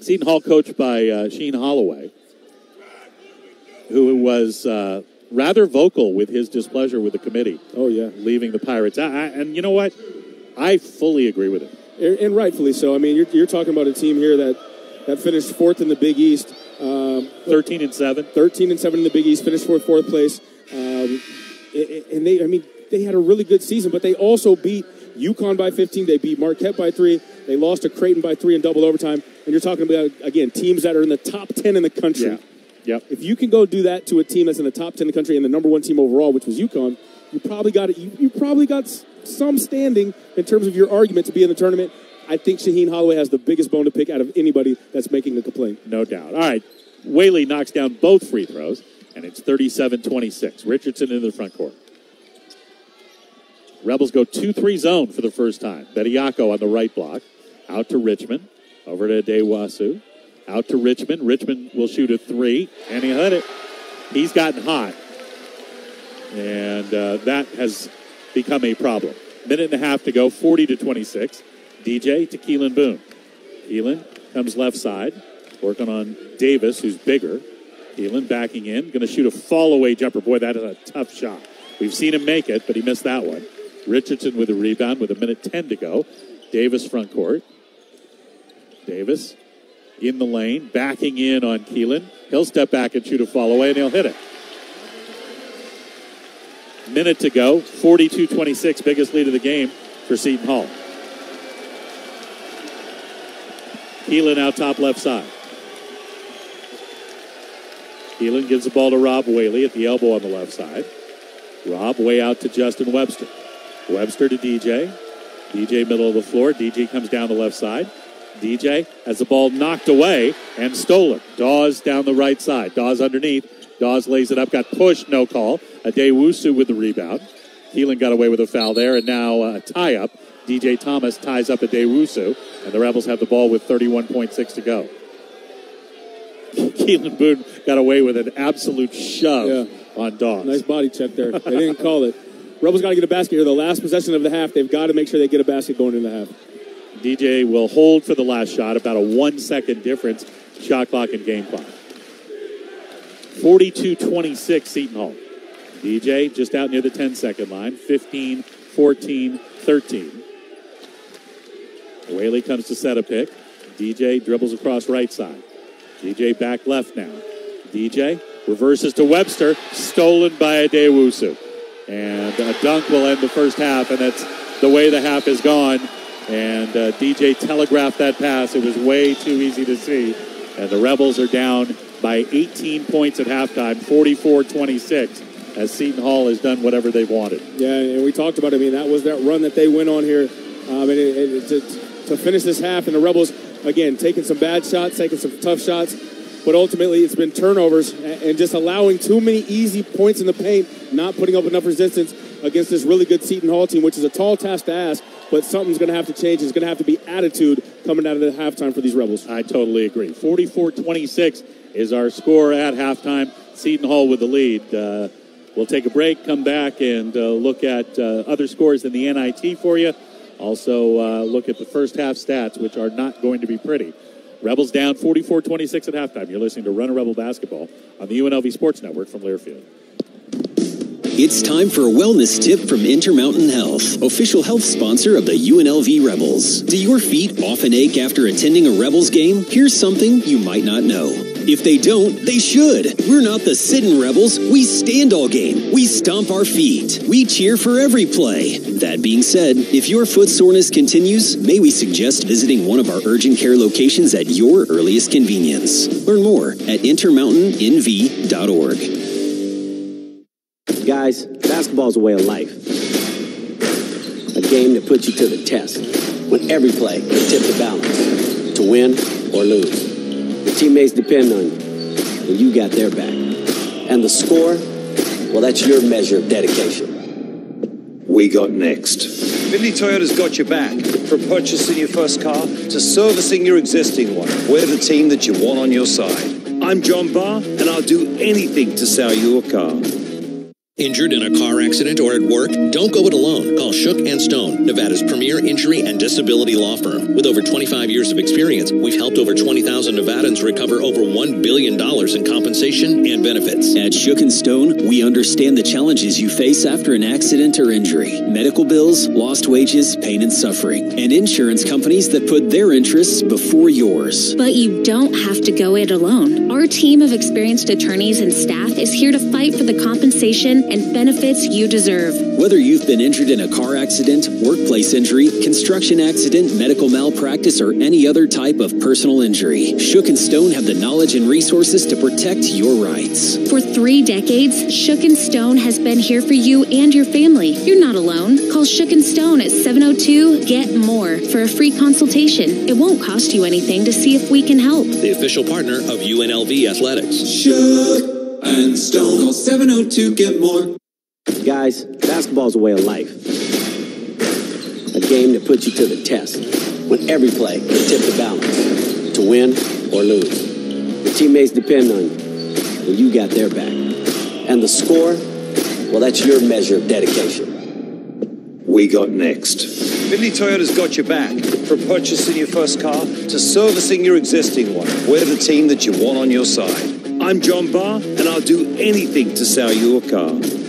Seton Hall coached by uh, Shaheen Holloway, who was uh, rather vocal with his displeasure with the committee. Oh yeah, leaving the Pirates. I, I, and you know what? I fully agree with it. and, and rightfully so. I mean, you're, you're talking about a team here that that finished fourth in the Big East. Um, 13 and 7. 13 and 7 in the Big East, finished fourth, fourth place. Um, and they, I mean, they had a really good season, but they also beat UConn by 15. They beat Marquette by three. They lost to Creighton by three in double overtime. And you're talking about, again, teams that are in the top 10 in the country. Yeah. Yep. If you can go do that to a team that's in the top 10 in the country and the number one team overall, which was UConn, you probably got it. You, you probably got some standing in terms of your argument to be in the tournament. I think Shaheen Holloway has the biggest bone to pick out of anybody that's making a complaint. No doubt. All right. Whaley knocks down both free throws, and it's 37 26. Richardson in the front court. Rebels go 2 3 zone for the first time. Bediako on the right block. Out to Richmond. Over to Dewasu. Out to Richmond. Richmond will shoot a three, and he hit it. He's gotten hot. And uh, that has become a problem. Minute and a half to go, 40 to 26. DJ to Keylan Boone. Keylan comes left side, working on Davis, who's bigger. Keylan backing in, going to shoot a fall away jumper. Boy, that is a tough shot. We've seen him make it, but he missed that one. Richardson with a rebound with a minute 10 to go. Davis front court. Davis in the lane, backing in on Keylan. He'll step back and shoot a fall away, and he'll hit it. Minute to go, 42 26, biggest lead of the game for Seton Hall. Keylan out top left side. Keylan gives the ball to Rob Whaley at the elbow on the left side. Rob way out to Justin Webster. Webster to DJ. DJ middle of the floor. DJ comes down the left side. DJ has the ball knocked away and stolen. Dawes down the right side. Dawes underneath. Dawes lays it up. Got pushed. No call. Addae-Wusu with the rebound. Keylan got away with a foul there, and now a tie up. DJ Thomas ties up Addae-Wusu, and the Rebels have the ball with 31.6 to go. Keylan Boone got away with an absolute shove on Dawes. Nice body check there. They didn't call it. Rebels got to get a basket here. The last possession of the half, they've got to make sure they get a basket going in the half. DJ will hold for the last shot, about a one second difference, shot clock and game clock. 42 26 Seton Hall. DJ just out near the 10 second line, 15, 14, 13. Whaley comes to set a pick. DJ dribbles across right side. DJ back left now. DJ reverses to Webster, stolen by Addae-Wusu. And a dunk will end the first half, and that's the way the half is gone. And uh, DJ telegraphed that pass. It was way too easy to see. And the Rebels are down by 18 points at halftime, 44 26, as Seton Hall has done whatever they've wanted. Yeah, and we talked about. it. I mean, that was that run that they went on here, um, and it, it, to, to finish this half. And the Rebels again taking some bad shots, taking some tough shots, but ultimately it's been turnovers and, just allowing too many easy points in the paint, not putting up enough resistance against this really good Seton Hall team, which is a tall task to ask. But something's going to have to change. It's going to have to be attitude coming out of the halftime for these Rebels. I totally agree. 44 26 is our score at halftime. Seton Hall with the lead. Uh, we'll take a break, come back, and uh, look at uh, other scores in the NIT for you. Also, uh, look at the first half stats, which are not going to be pretty. Rebels down 44 26 at halftime. You're listening to Runnin' Rebel Basketball on the UNLV Sports Network from Learfield. It's time for a wellness tip from Intermountain Health, official health sponsor of the UNLV Rebels. Do your feet often ache after attending a Rebels game? Here's something you might not know. If they don't, they should. We're not the sitting Rebels. We stand all game. We stomp our feet. We cheer for every play. That being said, if your foot soreness continues, may we suggest visiting one of our urgent care locations at your earliest convenience. Learn more at intermountainNV.org. Guys, basketball's a way of life. A game that puts you to the test. When every play can tip the balance to win or lose. Your teammates depend on you, and you got their back. And the score, well, that's your measure of dedication. We got next. Findlay Toyota's got your back. From purchasing your first car to servicing your existing one. We're the team that you want on your side. I'm John Barr, and I'll do anything to sell you a car. Injured in a car accident or at work? Don't go it alone. Call Shook and Stone, Nevada's premier injury and disability law firm. With over 25 years of experience, we've helped over 20,000 Nevadans recover over $1 billion in compensation and benefits. At Shook and Stone, we understand the challenges you face after an accident or injury medical bills, lost wages, pain and suffering, and insurance companies that put their interests before yours. But you don't have to go it alone. Our team of experienced attorneys and staff is here to fight for the compensation and benefits you deserve. Whether you've been injured in a car accident, workplace injury, construction accident, medical malpractice, or any other type of personal injury, Shook and Stone have the knowledge and resources to protect your rights. For three decades, Shook and Stone has been here for you and your family. You're not alone. Call Shook and Stone at 702 GET MORE for a free consultation. It won't cost you anything to see if we can help. The official partner of UNLV Athletics. Shook and Stone. Call 702 Get More. Guys, basketball's a way of life. A game that puts you to the test. When every play can tip the balance to win or lose. Your teammates depend on you, and you got their back. And the score, well, that's your measure of dedication. We got next. Findlay Toyota's got your back. From purchasing your first car to servicing your existing one. We're the team that you want on your side. I'm John Barr, and I'll do anything to sell you a car.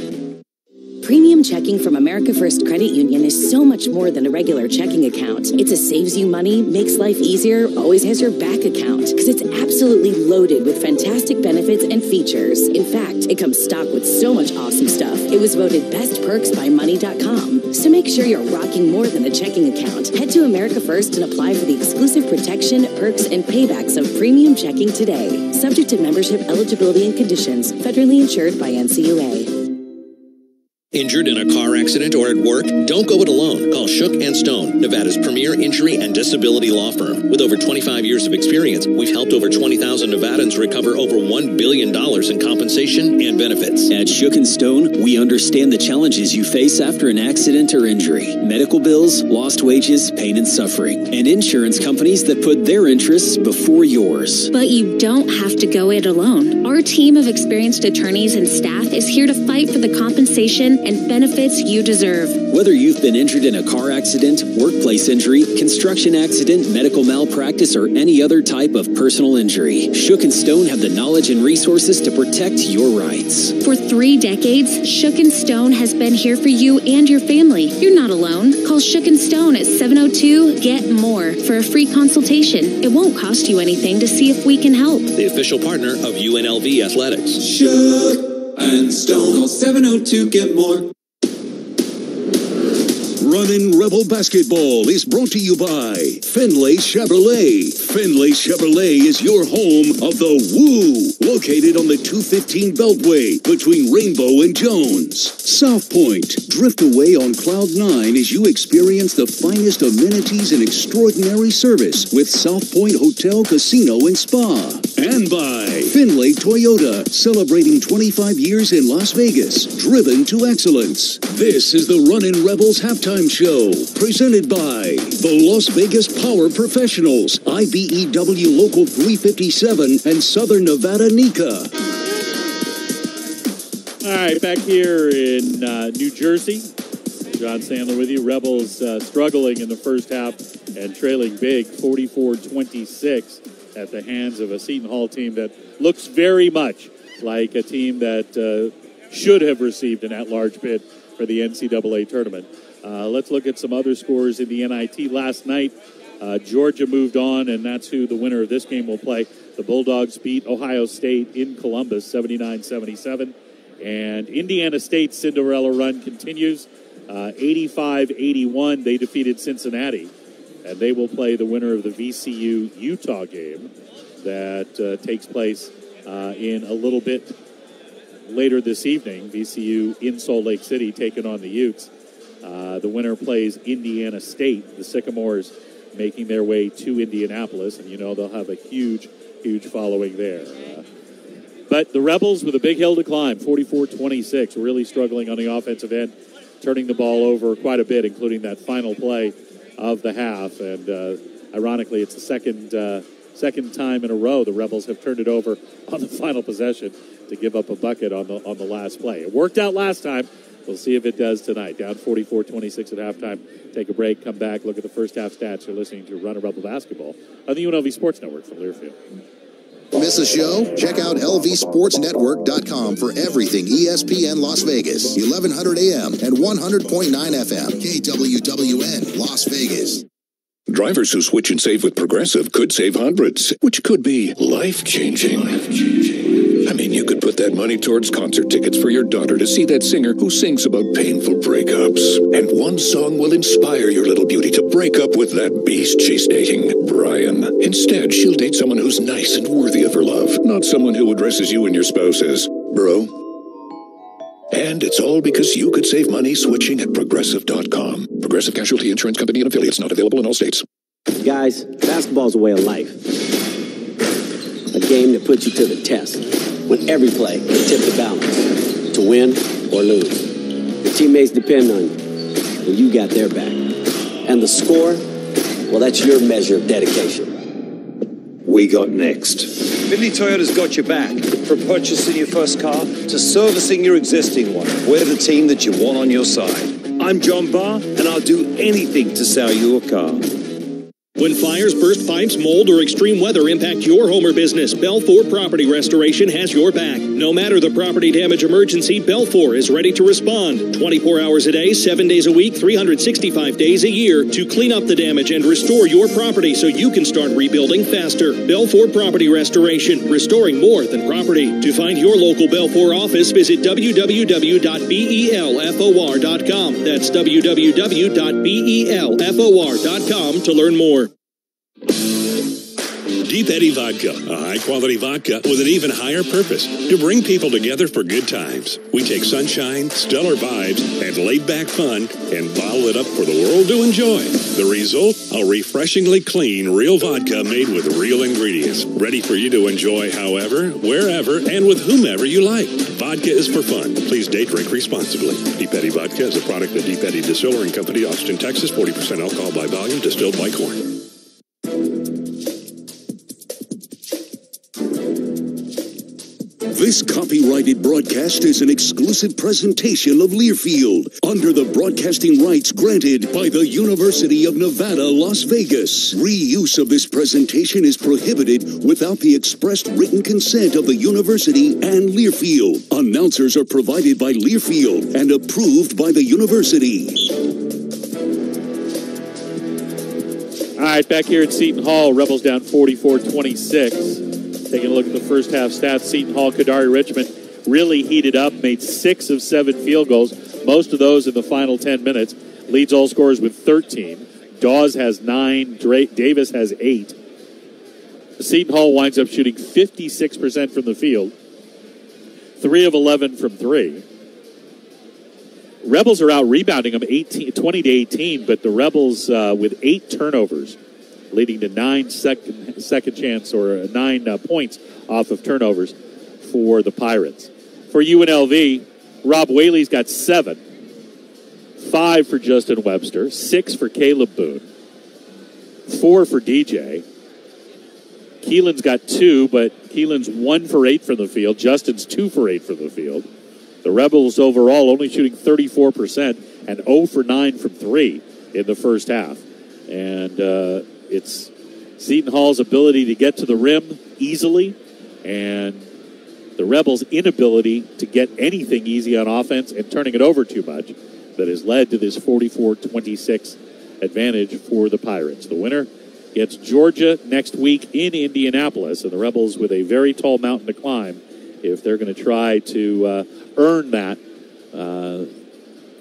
Premium checking from America First Credit Union is so much more than a regular checking account. It's a saves you money, makes life easier, always has your back account because it's absolutely loaded with fantastic benefits and features. In fact, it comes stocked with so much awesome stuff. It was voted best perks by money.com. So make sure you're rocking more than a checking account. Head to America First and apply for the exclusive protection, perks, and paybacks of premium checking today. Subject to membership eligibility and conditions. Federally insured by NCUA. Injured in a car accident or at work? Don't go it alone. Call Shook and Stone, Nevada's premier injury and disability law firm. With over 25 years of experience, we've helped over 20,000 Nevadans recover over $1 billion in compensation and benefits. At Shook and Stone, we understand the challenges you face after an accident or injury medical bills, lost wages, pain and suffering, and insurance companies that put their interests before yours. But you don't have to go it alone. Our team of experienced attorneys and staff is here to fight for the compensation and benefits you deserve. Whether you've been injured in a car accident, workplace injury, construction accident, medical malpractice, or any other type of personal injury, Shook and Stone have the knowledge and resources to protect your rights. For three decades, Shook and Stone has been here for you and your family. You're not alone. Call Shook and Stone at 702 GET MORE for a free consultation. It won't cost you anything to see if we can help. The official partner of UNLV Athletics. Shook and Stone. Call 702 Get More. Runnin' Rebel Basketball is brought to you by Findlay Chevrolet. Findlay Chevrolet is your home of the Woo, located on the 215 Beltway between Rainbow and Jones. South Point, drift away on Cloud 9 as you experience the finest amenities and extraordinary service with South Point Hotel, Casino, and Spa. And by Findlay Toyota, celebrating 25 years in Las Vegas, driven to excellence. This is the Runnin' Rebels halftime show, presented by the Las Vegas Power Professionals, IBEW Local 357, and Southern Nevada NECA. All right, back here in uh, New Jersey. John Sandler with you. Rebels uh, struggling in the first half and trailing big 44 26 at the hands of a Seton Hall team that looks very much like a team that uh, should have received an at large bid for the NCAA tournament. Uh, let's look at some other scores in the NIT last night. Uh, Georgia moved on, and that's who the winner of this game will play. The Bulldogs beat Ohio State in Columbus 79 77. And Indiana State's Cinderella run continues 85 uh, 81. They defeated Cincinnati. And they will play the winner of the VCU Utah game that uh, takes place uh, in a little bit later this evening. VCU in Salt Lake City taking on the Utes. Uh, the winner plays Indiana State. The Sycamores making their way to Indianapolis, and you know they'll have a huge, huge following there. Uh, but the Rebels with a big hill to climb, 44 26, really struggling on the offensive end, turning the ball over quite a bit, including that final play of the half. And uh, ironically, it's the second uh, Second time in a row, the Rebels have turned it over on the final possession to give up a bucket on the on the last play. It worked out last time. We'll see if it does tonight. Down 44-26 at halftime. Take a break, come back, look at the first half stats. You're listening to Runnin' Rebel Basketball on the UNLV Sports Network from Learfield. Miss a show? Check out lvsportsnetwork.com for everything ESPN Las Vegas, 1100 AM and 100.9 FM, KWWN Las Vegas. Drivers who switch and save with Progressive could save hundreds, which could be life changing. I mean, you could put that money towards concert tickets for your daughter to see that singer who sings about painful breakups. And one song will inspire your little beauty to break up with that beast she's dating, Brian. Instead, she'll date someone who's nice and worthy of her love, not someone who addresses you and your spouse as bro. And it's all because you could save money switching at progressive.com. Progressive Casualty Insurance Company and affiliates not available in all states. Guys, basketball's a way of life. A game that puts you to the test. When every play can tip the balance. To win or lose. Your teammates depend on you. And you got their back. And the score? Well, that's your measure of dedication. We got next. Findlay Toyota's got your back. From purchasing your first car to servicing your existing one. We're the team that you want on your side. I'm John Barr, and I'll do anything to sell you a car. When fires, burst pipes, mold, or extreme weather impact your home or business, Belfor Property Restoration has your back. No matter the property damage emergency, Belfor is ready to respond 24 hours a day, 7 days a week, 365 days a year to clean up the damage and restore your property so you can start rebuilding faster. Belfor Property Restoration, restoring more than property. To find your local Belfor office, visit www.belfor.com. That's www.belfor.com to learn more. Deep Eddy Vodka, a high quality vodka with an even higher purpose to bring people together for good times. We take sunshine, stellar vibes, and laid back fun and bottle it up for the world to enjoy. The result? A refreshingly clean, real vodka made with real ingredients, ready for you to enjoy however, wherever, and with whomever you like. Vodka is for fun. Please date drink responsibly. Deep Eddy Vodka is a product of Deep Eddy Distillery and Company, Austin, Texas. 40% alcohol by volume, distilled by corn. This copyrighted broadcast is an exclusive presentation of Learfield under the broadcasting rights granted by the University of Nevada, Las Vegas. Reuse of this presentation is prohibited without the expressed written consent of the university and Learfield. Announcers are provided by Learfield and approved by the university. All right, back here at Seton Hall, Rebels down 44 26. Taking a look at the first half stats, Seton Hall, Kadary Richmond really heated up, made six of seven field goals, most of those in the final 10 minutes. Leads all scorers with 13. Dawes has nine, Davis has eight. Seton Hall winds up shooting 56% from the field, three of 11 from three. Rebels are out rebounding them 18, 20 to 18, but the Rebels uh, with eight turnovers, leading to nine second second chance or nine uh, points off of turnovers for the Pirates. For UNLV, Rob Whaley's got seven, five for Justin Webster, six for Kalib Boone, four for DJ. Keylan's got two, but Keylan's one for eight from the field. Justin's two for eight from the field. The Rebels overall only shooting 34% and 0 for 9 from 3 in the first half. And uh, it's Seton Hall's ability to get to the rim easily and the Rebels' inability to get anything easy on offense and turning it over too much that has led to this 44 26 advantage for the Pirates. The winner gets Georgia next week in Indianapolis, and the Rebels with a very tall mountain to climb if they're going to try to uh, earn that uh,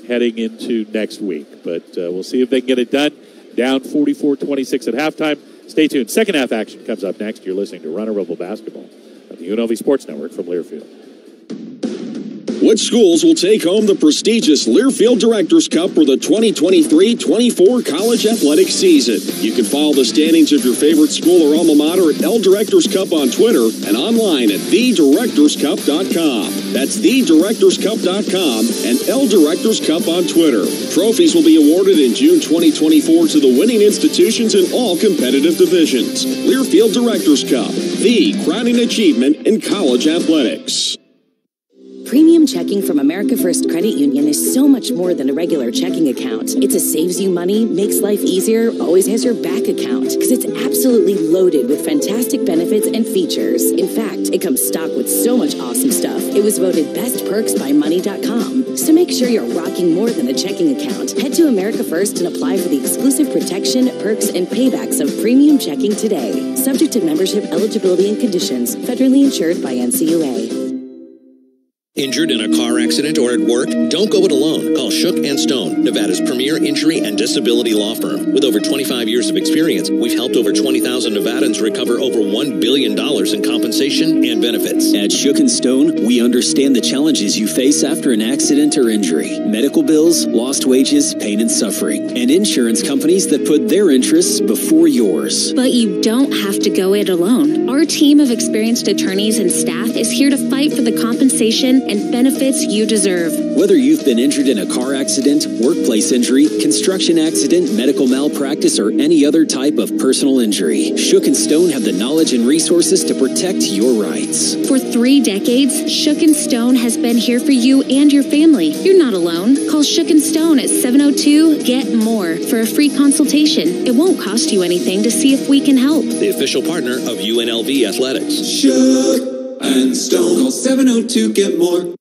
heading into next week. But uh, we'll see if they can get it done. Down 44 26 at halftime. Stay tuned. Second half action comes up next. You're listening to Runnin' Rebel Basketball on the UNLV Sports Network from Learfield. Which schools will take home the prestigious Learfield Directors Cup for the 2023-24 college athletic season? You can follow the standings of your favorite school or alma mater at L Directors Cup on Twitter and online at thedirectorscup.com. That's thedirectorscup.com and L Directors Cup on Twitter. Trophies will be awarded in June 2024 to the winning institutions in all competitive divisions. Learfield Directors Cup, the crowning achievement in college athletics. Premium checking from America First Credit Union is so much more than a regular checking account. It's a saves you money, makes life easier, always has your back account because it's absolutely loaded with fantastic benefits and features. In fact, it comes stocked with so much awesome stuff. It was voted best perks by money.com. So make sure you're rocking more than a checking account. Head to America First and apply for the exclusive protection, perks, and paybacks of premium checking today. Subject to membership eligibility and conditions. Federally insured by NCUA. Injured in a car accident or at work? Don't go it alone. Call Shook and Stone, Nevada's premier injury and disability law firm. With over 25 years of experience, we've helped over 20,000 Nevadans recover over $1 billion in compensation and benefits. At Shook and Stone, we understand the challenges you face after an accident or injury medical bills, lost wages, pain and suffering, and insurance companies that put their interests before yours. But you don't have to go it alone. Our team of experienced attorneys and staff is here to fight for the compensation and benefits you deserve. Whether you've been injured in a car accident, workplace injury, construction accident, medical malpractice, or any other type of personal injury, Shook and Stone have the knowledge and resources to protect your rights. For three decades, Shook and Stone has been here for you and your family. You're not alone. Call Shook and Stone at 702 GET MORE for a free consultation. It won't cost you anything to see if we can help. The official partner of UNLV Athletics. Shook and Stone. Call 702 Get More.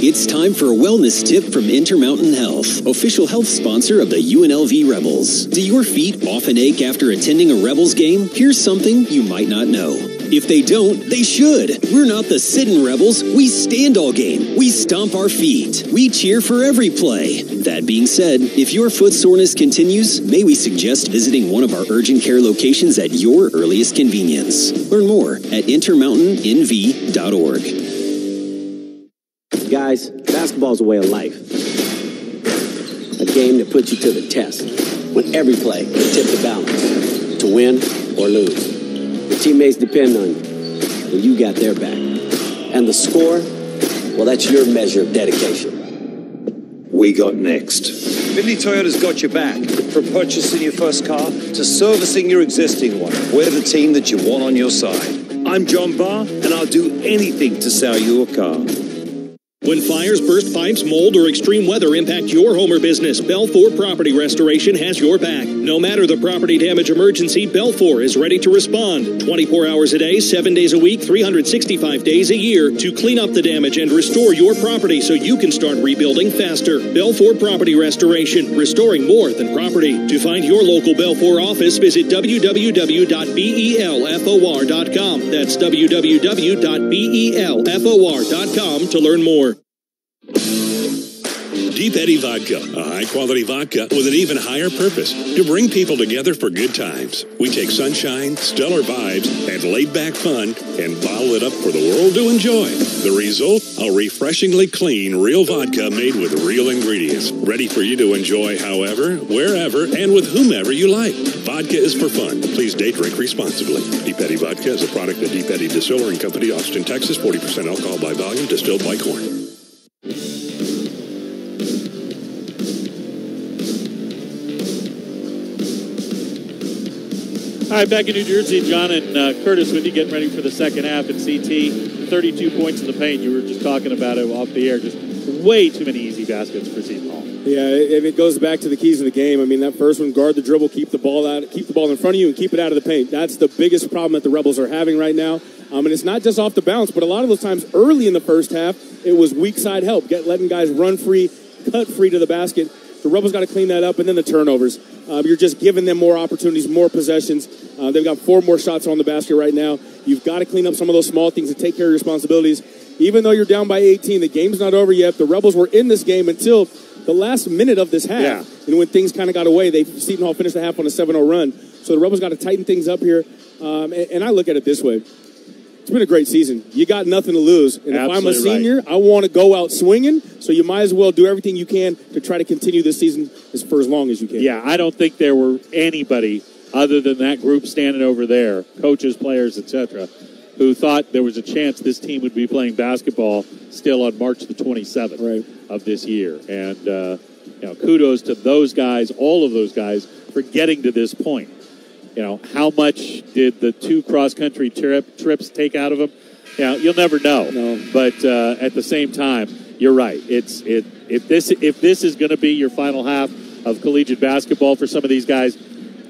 It's time for a wellness tip from Intermountain Health, official health sponsor of the UNLV Rebels. Do your feet often ache after attending a Rebels game? Here's something you might not know. If they don't, they should. We're not the sitting rebels. We stand all game. We stomp our feet. We cheer for every play. That being said, if your foot soreness continues, may we suggest visiting one of our urgent care locations at your earliest convenience. Learn more at intermountainNV.org. Guys, basketball's a way of life. A game that puts you to the test. When every play can tip the balance to win or lose. Your teammates depend on you, and you got their back. And the score, well, that's your measure of dedication. We got next. Findlay Toyota's got your back. From purchasing your first car to servicing your existing one. We're the team that you want on your side. I'm John Barr, and I'll do anything to sell you a car. When fires, burst pipes, mold, or extreme weather impact your home or business, Belfor Property Restoration has your back. No matter the property damage emergency, Belfor is ready to respond 24 hours a day, 7 days a week, 365 days a year to clean up the damage and restore your property so you can start rebuilding faster. Belfor Property Restoration, restoring more than property. To find your local Belfor office, visit www.belfor.com. That's www.belfor.com to learn more. Deep Eddy Vodka, a high quality vodka with an even higher purpose to bring people together for good times. We take sunshine, stellar vibes, and laid back fun and bottle it up for the world to enjoy. The result? A refreshingly clean, real vodka made with real ingredients. Ready for you to enjoy however, wherever, and with whomever you like. Vodka is for fun. Please date drink responsibly. Deep Eddy Vodka is a product of Deep Eddy Distillery Company, Austin, Texas. 40% alcohol by volume, distilled by corn. All right, back in New Jersey, John and uh, Curtis with you getting ready for the second half at CT. 32 points in the paint. You were just talking about it off the air. Just way too many easy baskets for Seton Hall. Yeah, it, it goes back to the keys of the game. I mean, that first one, guard the dribble, keep the ball out, keep the ball in front of you, and keep it out of the paint. That's the biggest problem that the Rebels are having right now. Um, and it's not just off the bounce, but a lot of those times early in the first half, it was weak side help, get letting guys run free, cut free to the basket. The Rebels got to clean that up, and then the turnovers. Um, you're just giving them more opportunities, more possessions. Uh, they've got four more shots on the basket right now. You've got to clean up some of those small things and take care of your responsibilities. Even though you're down by 18, the game's not over yet. The Rebels were in this game until the last minute of this half. Yeah. And when things kind of got away, they Seton Hall finished the half on a 7-0 run. So the Rebels got to tighten things up here. Um, and, and I look at it this way. It's been a great season. You got nothing to lose. And if I'm a Absolutely right. senior, I want to go out swinging. So you might as well do everything you can to try to continue this season as for as long as you can. Yeah, I don't think there were anybody other than that group standing over there, coaches, players, etc., who thought there was a chance this team would be playing basketball still on March the 27th of this year. And uh, you know, kudos to those guys, all of those guys, for getting to this point. You know, how much did the two cross country trip, trips take out of them? You know, you'll never know. No. But uh, at the same time, you're right. It's it if this if this is going to be your final half of collegiate basketball for some of these guys,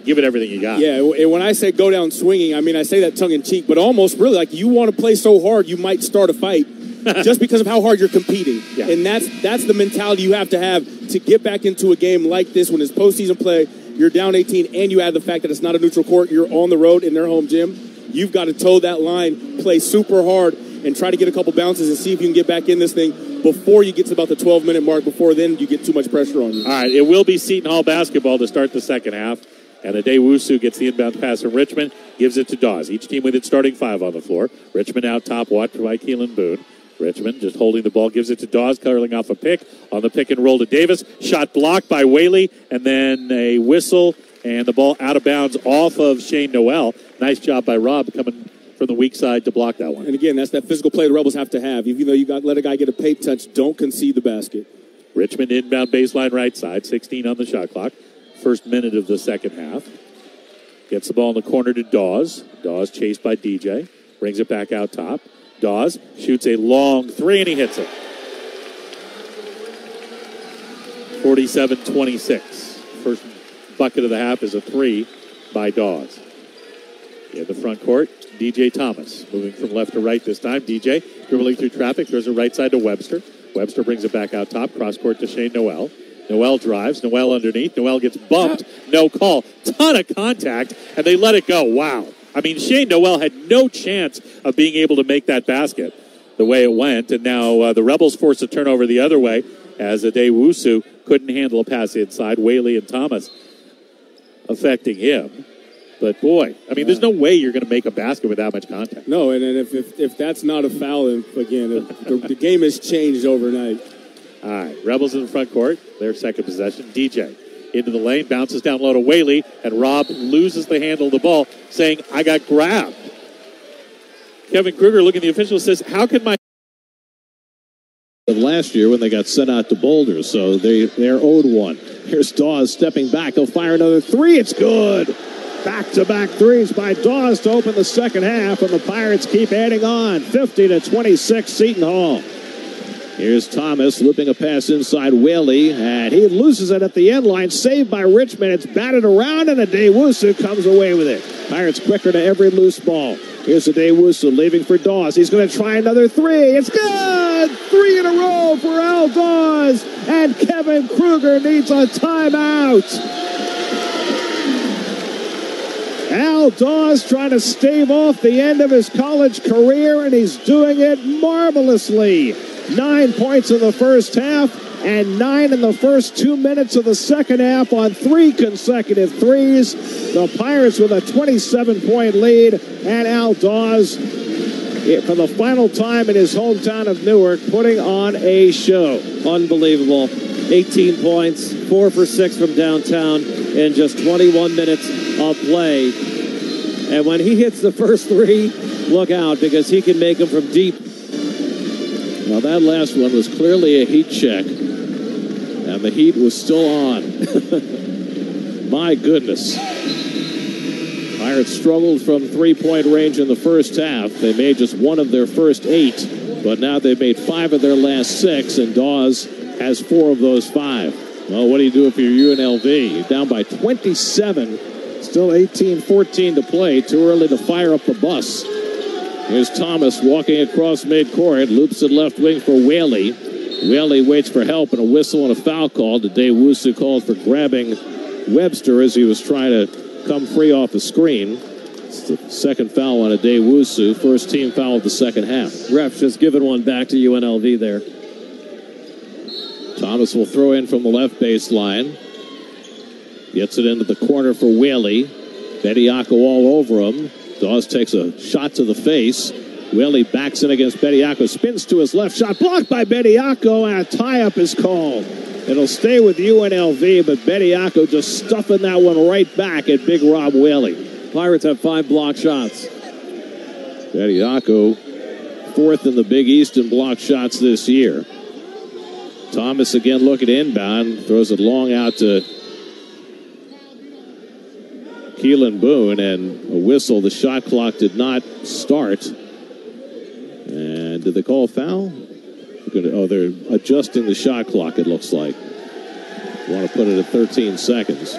give it everything you got. Yeah, and when I say go down swinging, I mean I say that tongue in cheek, but almost really like you want to play so hard you might start a fight just because of how hard you're competing. Yeah. And that's that's the mentality you have to have to get back into a game like this when it's postseason play. You're down 18, and you add the fact that it's not a neutral court. You're on the road in their home gym. You've got to toe that line, play super hard, and try to get a couple bounces and see if you can get back in this thing before you get to about the 12 minute mark. Before then, you get too much pressure on you. All right, it will be Seton Hall basketball to start the second half. And Addae-Wusu gets the inbound pass from Richmond, gives it to Dawes. Each team with its starting five on the floor. Richmond out top, watched by Keylan Boone. Richmond just holding the ball, gives it to Dawes, curling off a pick. On the pick and roll to Davis. Shot blocked by Whaley, and then a whistle, and the ball out of bounds off of Shane Nowell. Nice job by Rob coming from the weak side to block that one. And again, that's that physical play the Rebels have to have. Even though you got let a guy get a paint touch, don't concede the basket. Richmond inbound baseline right side, 16 on the shot clock. First minute of the second half. Gets the ball in the corner to Dawes. Dawes chased by DJ. Brings it back out top. Dawes shoots a long three and he hits it. 47 26. First bucket of the half is a three by Dawes. In the front court, DJ Thomas moving from left to right this time. DJ dribbling through traffic, throws it right side to Webster. Webster brings it back out top, cross court to Shane Nowell. Nowell drives, Nowell underneath. Nowell gets bumped, no call. Ton of contact, and they let it go. Wow. I mean, Shane Nowell had no chance of being able to make that basket the way it went, and now uh, the Rebels forced a turnover the other way as Addae-Wusu couldn't handle a pass inside. Whaley and Thomas affecting him. But boy, I mean, there's no way you're going to make a basket with that much contact. No, and, and if, if, if that's not a foul, again, the, the game has changed overnight. All right, Rebels in the front court, their second possession. DJ into the lane, bounces down low to Whaley, and Rob loses the handle of the ball, saying, I got grabbed. Kevin Kruger looking at the official says, How can my last year when they got sent out to Boulder, so they, they're owed one. Here's Dawes stepping back. He'll fire another three. It's good. Back to back threes by Dawes to open the second half, and the Pirates keep adding on. 50 to 26, Seton Hall. Here's Thomas looping a pass inside Whaley, and he loses it at the end line. Saved by Richmond. It's batted around, and a Addae-Wusu comes away with it. Pirates quicker to every loose ball. Here's a Addae-Wusu leaving for Dawes. He's going to try another three. It's good! Three in a row for Al Dawes, and Kevin Kruger needs a timeout. Al Dawes trying to stave off the end of his college career, and he's doing it marvelously. Nine points in the first half and nine in the first two minutes of the second half on three consecutive threes. The Pirates with a 27 point lead, and Al Dawes, for the final time in his hometown of Newark, putting on a show. Unbelievable. 18 points, four for six from downtown in just 21 minutes of play. And when he hits the first three, look out because he can make them from deep. Now that last one was clearly a heat check, and the heat was still on. My goodness. Pirates struggled from three-point range in the first half. They made just one of their first eight, but now they've made five of their last six, and Dawes has four of those five. Well, what do you do if you're UNLV? You're down by 27, still 18-14 to play. Too early to fire up the bus. Here's Thomas walking across midcourt, loops it left wing for Whaley. Whaley waits for help and a whistle and a foul call. Addae-Wusu called for grabbing Webster as he was trying to come free off the screen. It's the second foul on Addae-Wusu, first team foul of the second half. Ref's just giving one back to UNLV there. Thomas will throw in from the left baseline. Gets it into the corner for Whaley. Bediako all over him. Dawes takes a shot to the face. Whaley backs in against Bediako, spins to his left, shot blocked by Bediako, and a tie-up is called. It'll stay with UNLV, but Bediako just stuffing that one right back at Big Rob Whaley. Pirates have five block shots. Bediako, fourth in the Big East in block shots this year. Thomas again looking inbound, throws it long out to Keylan Boone, and a whistle. The shot clock did not start. And did they call a foul? Gonna, oh, they're adjusting the shot clock, it looks like. Want to put it at 13 seconds.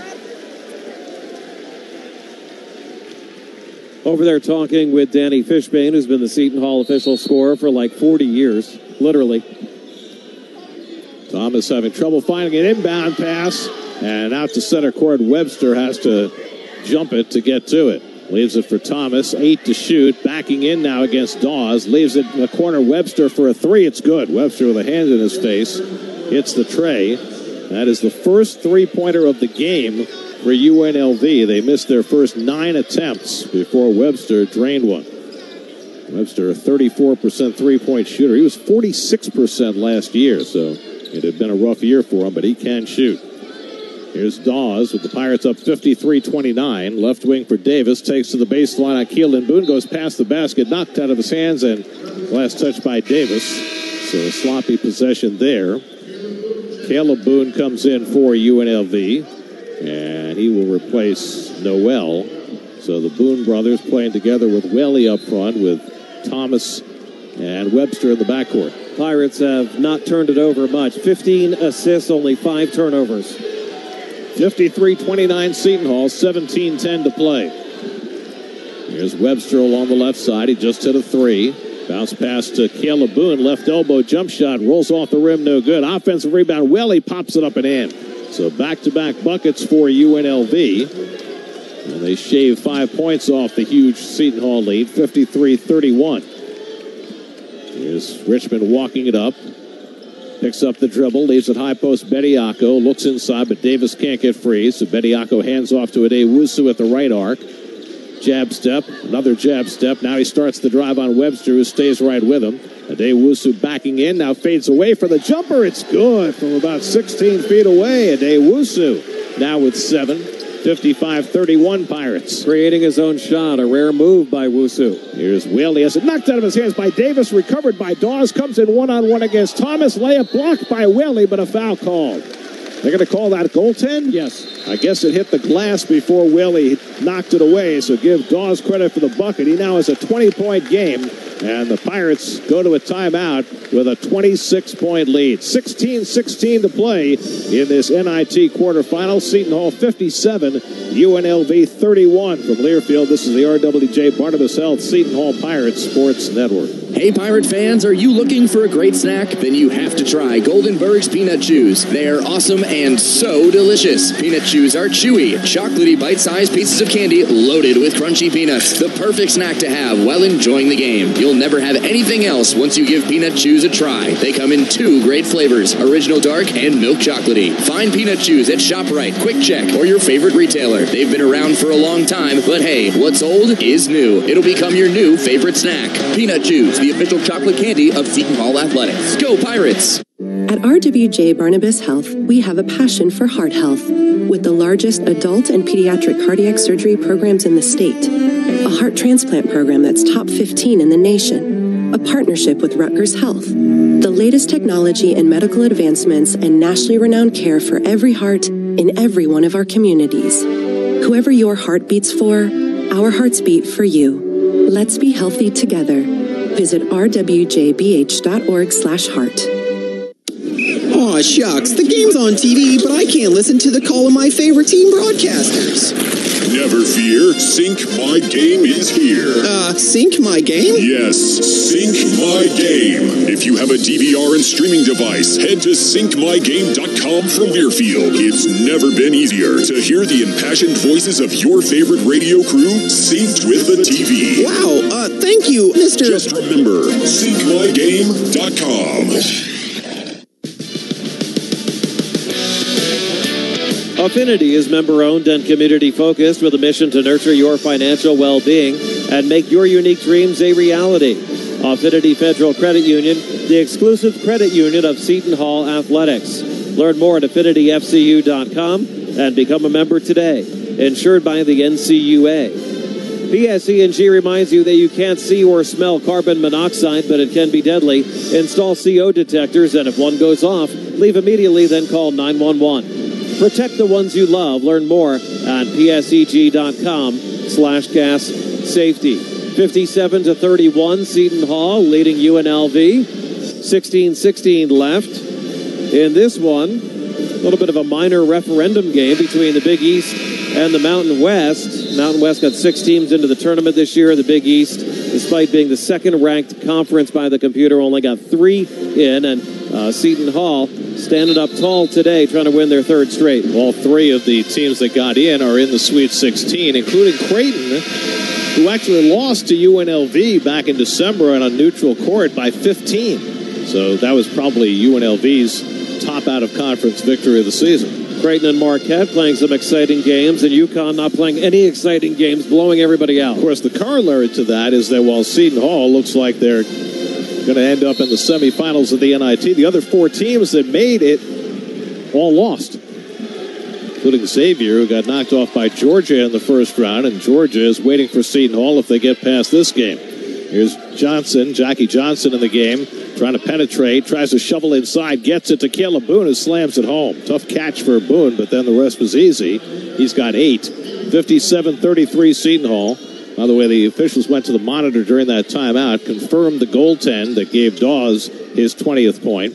Over there talking with Danny Fishbane, who's been the Seton Hall official scorer for like 40 years, literally. Thomas having trouble finding an inbound pass, and out to center court. Webster has to jump it to get to it. Leaves it for Thomas. Eight to shoot. Backing in now against Dawes. Leaves it in the corner. Webster for a three. It's good. Webster with a hand in his face. Hits the tray. That is the first three pointer of the game for UNLV. They missed their first nine attempts before Webster drained one. Webster, a 34% three point shooter. He was 46% last year, so it had been a rough year for him, but he can shoot. Here's Dawes with the Pirates up 53 29. Left wing for Davis. Takes to the baseline on Keylan Boone. Goes past the basket. Knocked out of his hands. And last touch by Davis. So a sloppy possession there. Kalib Boone comes in for UNLV. And he will replace Nowell. So the Boone brothers playing together with Whaley up front with Thomas and Webster in the backcourt. Pirates have not turned it over much. 15 assists, only five turnovers. 53 29 Seton Hall, 17 10 to play. Here's Webster along the left side. He just hit a three. Bounce pass to Kalib Boone. Left elbow jump shot. Rolls off the rim. No good. Offensive rebound. Whaley pops it up and in. So back to back buckets for UNLV. And they shave five points off the huge Seton Hall lead, 53 31. Here's Richmond walking it up. Picks up the dribble, leaves it high post. Bediako looks inside, but Davis can't get free. So Bediako hands off to Addae-Wusu at the right arc. Jab step, another jab step. Now he starts the drive on Webster, who stays right with him. Addae-Wusu backing in, now fades away for the jumper. It's good from about 16 feet away. Addae-Wusu now with seven. 55-31 Pirates. Creating his own shot, a rare move by Wusu. Here's Will. He has it knocked out of his hands by Davis, recovered by Dawes, comes in one-on-one against Thomas. Layup blocked by Whaley, but a foul called. They're going to call that goaltend? Yes. I guess it hit the glass before Whaley knocked it away, so give Dawes credit for the bucket. He now has a 20-point game, and the Pirates go to a timeout with a 26-point lead. 16-16 to play in this NIT quarterfinal. Seton Hall 57, UNLV 31 from Learfield. This is the RWJ Barnabas Health Seton Hall Pirates Sports Network. Hey, Pirate fans, are you looking for a great snack? Then you have to try Goldenberg's Peanut Chews. They are awesome and so delicious. Peanut Chews are chewy, chocolatey, bite-sized pieces of candy loaded with crunchy peanuts. The perfect snack to have while enjoying the game. You'll never have anything else once you give Peanut Chews a try. They come in two great flavors, original dark and milk chocolatey. Find Peanut Chews at ShopRite, QuickChek, or your favorite retailer. They've been around for a long time, but hey, what's old is new. It'll become your new favorite snack. Peanut Chews, the official chocolate candy of Seton Hall Athletics. Go Pirates! At RWJ Barnabas Health, we have a passion for heart health. With the largest adult and pediatric cardiac surgery programs in the state, a heart transplant program that's top 15 in the nation, a partnership with Rutgers Health, the latest technology and medical advancements, and nationally renowned care for every heart in every one of our communities. Whoever your heart beats for, our hearts beat for you. Let's be healthy together. Visit rwjbh.org slash heart. Aw, shucks, the game's on TV, but I can't listen to the call of my favorite team broadcasters. Never fear, Sync My Game is here. Uh, sync my game? Yes, Sync My Game. If you have a DVR and streaming device, head to syncmygame.com from Learfield. It's never been easier to hear the impassioned voices of your favorite radio crew synced with the TV. Wow, uh, thank you, Mr. Just remember, syncmygame.com. Affinity is member owned and community focused with a mission to nurture your financial well being and make your unique dreams a reality. Affinity Federal Credit Union, the exclusive credit union of Seton Hall Athletics. Learn more at affinityfcu.com and become a member today. Insured by the NCUA. PSE&G reminds you that you can't see or smell carbon monoxide, but it can be deadly. Install CO detectors, and if one goes off, leave immediately, then call 911. Protect the ones you love. Learn more at pseg.com slash gas safety. 57 to 31, Seton Hall leading UNLV. 16-16 left. In this one, a little bit of a minor referendum game between the Big East and the Mountain West. Mountain West got six teams into the tournament this year. The Big East, despite being the second ranked conference by the computer, only got three in. And uh, Seton Hall standing up tall today, trying to win their third straight. All three of the teams that got in are in the Sweet 16, including Creighton, who actually lost to UNLV back in December on a neutral court by 15. So that was probably UNLV's top out of conference victory of the season. Creighton and Marquette playing some exciting games, and UConn not playing any exciting games, blowing everybody out. Of course, the corollary to that is that while Seton Hall looks like they're going to end up in the semifinals of the NIT, the other four teams that made it all lost, including Xavier, who got knocked off by Georgia in the first round, and Georgia is waiting for Seton Hall if they get past this game. Here's Johnson, Jackie Johnson in the game, trying to penetrate, tries to shovel inside, gets it to Kalib Boone, who slams it home. Tough catch for Boone, but then the rest was easy. He's got eight. 57 33 Seton Hall. By the way, the officials went to the monitor during that timeout, confirmed the goaltend that gave Dawes his 20th point.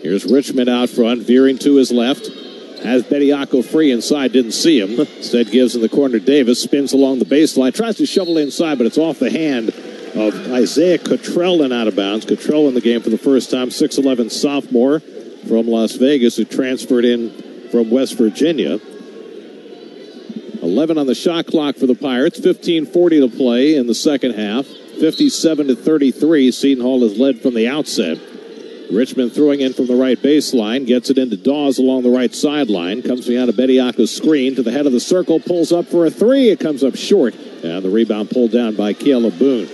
Here's Richmond out front, veering to his left. Has Bediako free inside, didn't see him. Instead gives in the corner Davis, spins along the baseline, tries to shovel inside, but it's off the hand of Isaiah Cottrell and out of bounds. Cottrell in the game for the first time, 6'11 sophomore from Las Vegas who transferred in from West Virginia. 11 on the shot clock for the Pirates, 15:40 to play in the second half. 57 to 33. Seton Hall has led from the outset. Richmond throwing in from the right baseline, gets it into Dawes along the right sideline, comes behind a Bediako's screen to the head of the circle, pulls up for a three. It comes up short, and the rebound pulled down by Kalib Boone.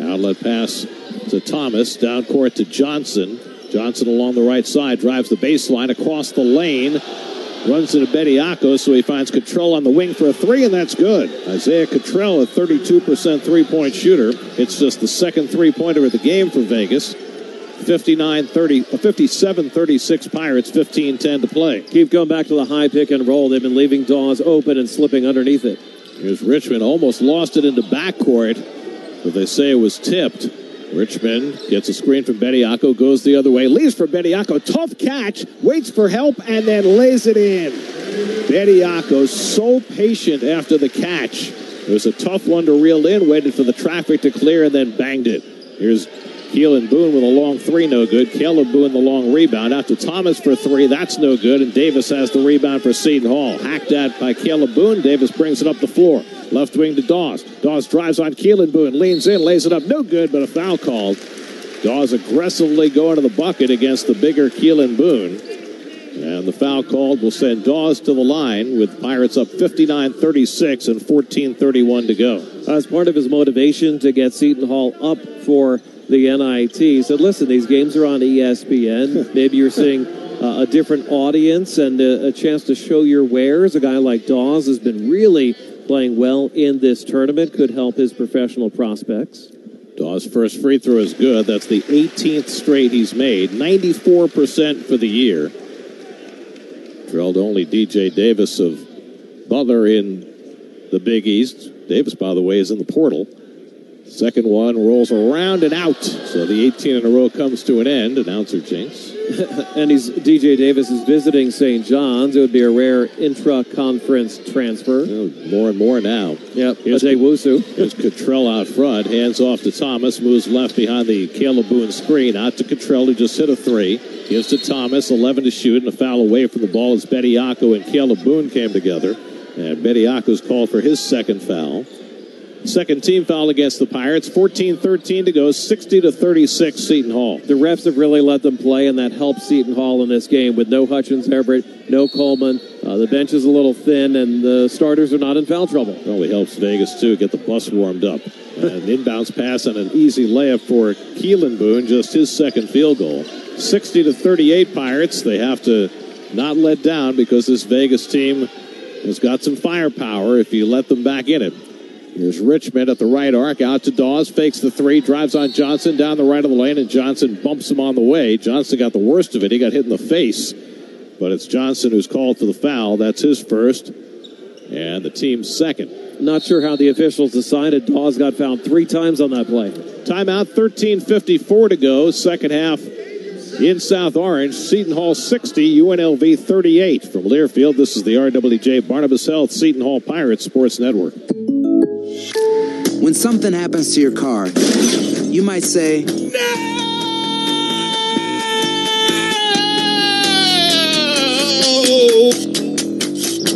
Outlet pass to Thomas, down court to Johnson. Johnson along the right side drives the baseline across the lane, runs into Bediako, so he finds Cottrell on the wing for a three, and that's good. Isaiah Cottrell, a 32% three point shooter. It's just the second three pointer of the game for Vegas. 59 30, uh, 57 36 Pirates, 15 10 to play. Keep going back to the high pick and roll. They've been leaving Dawes open and slipping underneath it. Here's Richmond, almost lost it into backcourt, but they say it was tipped. Richmond gets a screen from Bediako, goes the other way, leaves for Bediako, tough catch, waits for help, and then lays it in. Bediako so patient after the catch. It was a tough one to reel in, waited for the traffic to clear, and then banged it. Here's Keylan Boone with a long three, no good. Kalib Boone the long rebound. Out to Thomas for three, that's no good. And Davis has the rebound for Seton Hall. Hacked at by Kalib Boone. Davis brings it up the floor. Left wing to Dawes. Dawes drives on Keylan Boone, leans in, lays it up. No good, but a foul called. Dawes aggressively going to the bucket against the bigger Keylan Boone. And the foul called will send Dawes to the line with Pirates up 59 36 and 14 31 to go. As part of his motivation to get Seton Hall up for the NIT, said, listen, these games are on ESPN. Maybe you're seeing uh, a different audience and a, a chance to show your wares. A guy like Dawes has been really playing well in this tournament, could help his professional prospects. Dawes' first free throw is good. That's the 18th straight he's made. 94% for the year. Drilled only DJ Davis of Butler in the Big East. Davis, by the way, is in the portal. Second one rolls around and out. So the 18 in a row comes to an end. Announcer Jinx. and he's DJ Davis is visiting St. John's. It would be a rare intra-conference transfer. Oh, more and more now. Yep. Here's Addae-Wusu. Here's Cottrell out front. Hands off to Thomas. Moves left behind the Kalib Boone screen. Out to Cottrell, who just hit a three. Gives to Thomas. 11 to shoot. And a foul away from the ball as Bediako and Kalib Boone came together. And Bediako's called for his second foul. Second team foul against the Pirates. 14-13 to go. 60 to 36 Seton Hall. The refs have really let them play, and that helps Seton Hall in this game with no Hutchins Everett, no Coleman, Uh, the bench is a little thin, and the starters are not in foul trouble. Probably helps Vegas too get the bus warmed up. An inbounds pass and an easy layup for Keylan Boone, just his second field goal. 60 to 38 Pirates. They have to not let down because this Vegas team has got some firepower if you let them back in it. Here's Richmond at the right arc, out to Dawes, fakes the three, drives on Johnson down the right of the lane, and Johnson bumps him on the way. Johnson got the worst of it. He got hit in the face, but it's Johnson who's called for the foul. That's his first, and the team's second. Not sure how the officials decided. Dawes got fouled three times on that play. Timeout, 13.54 to go, second half in South Orange. Seton Hall 60, UNLV 38. From Learfield, this is the RWJ Barnabas Health Seton Hall Pirates Sports Network. When something happens to your car, you might say,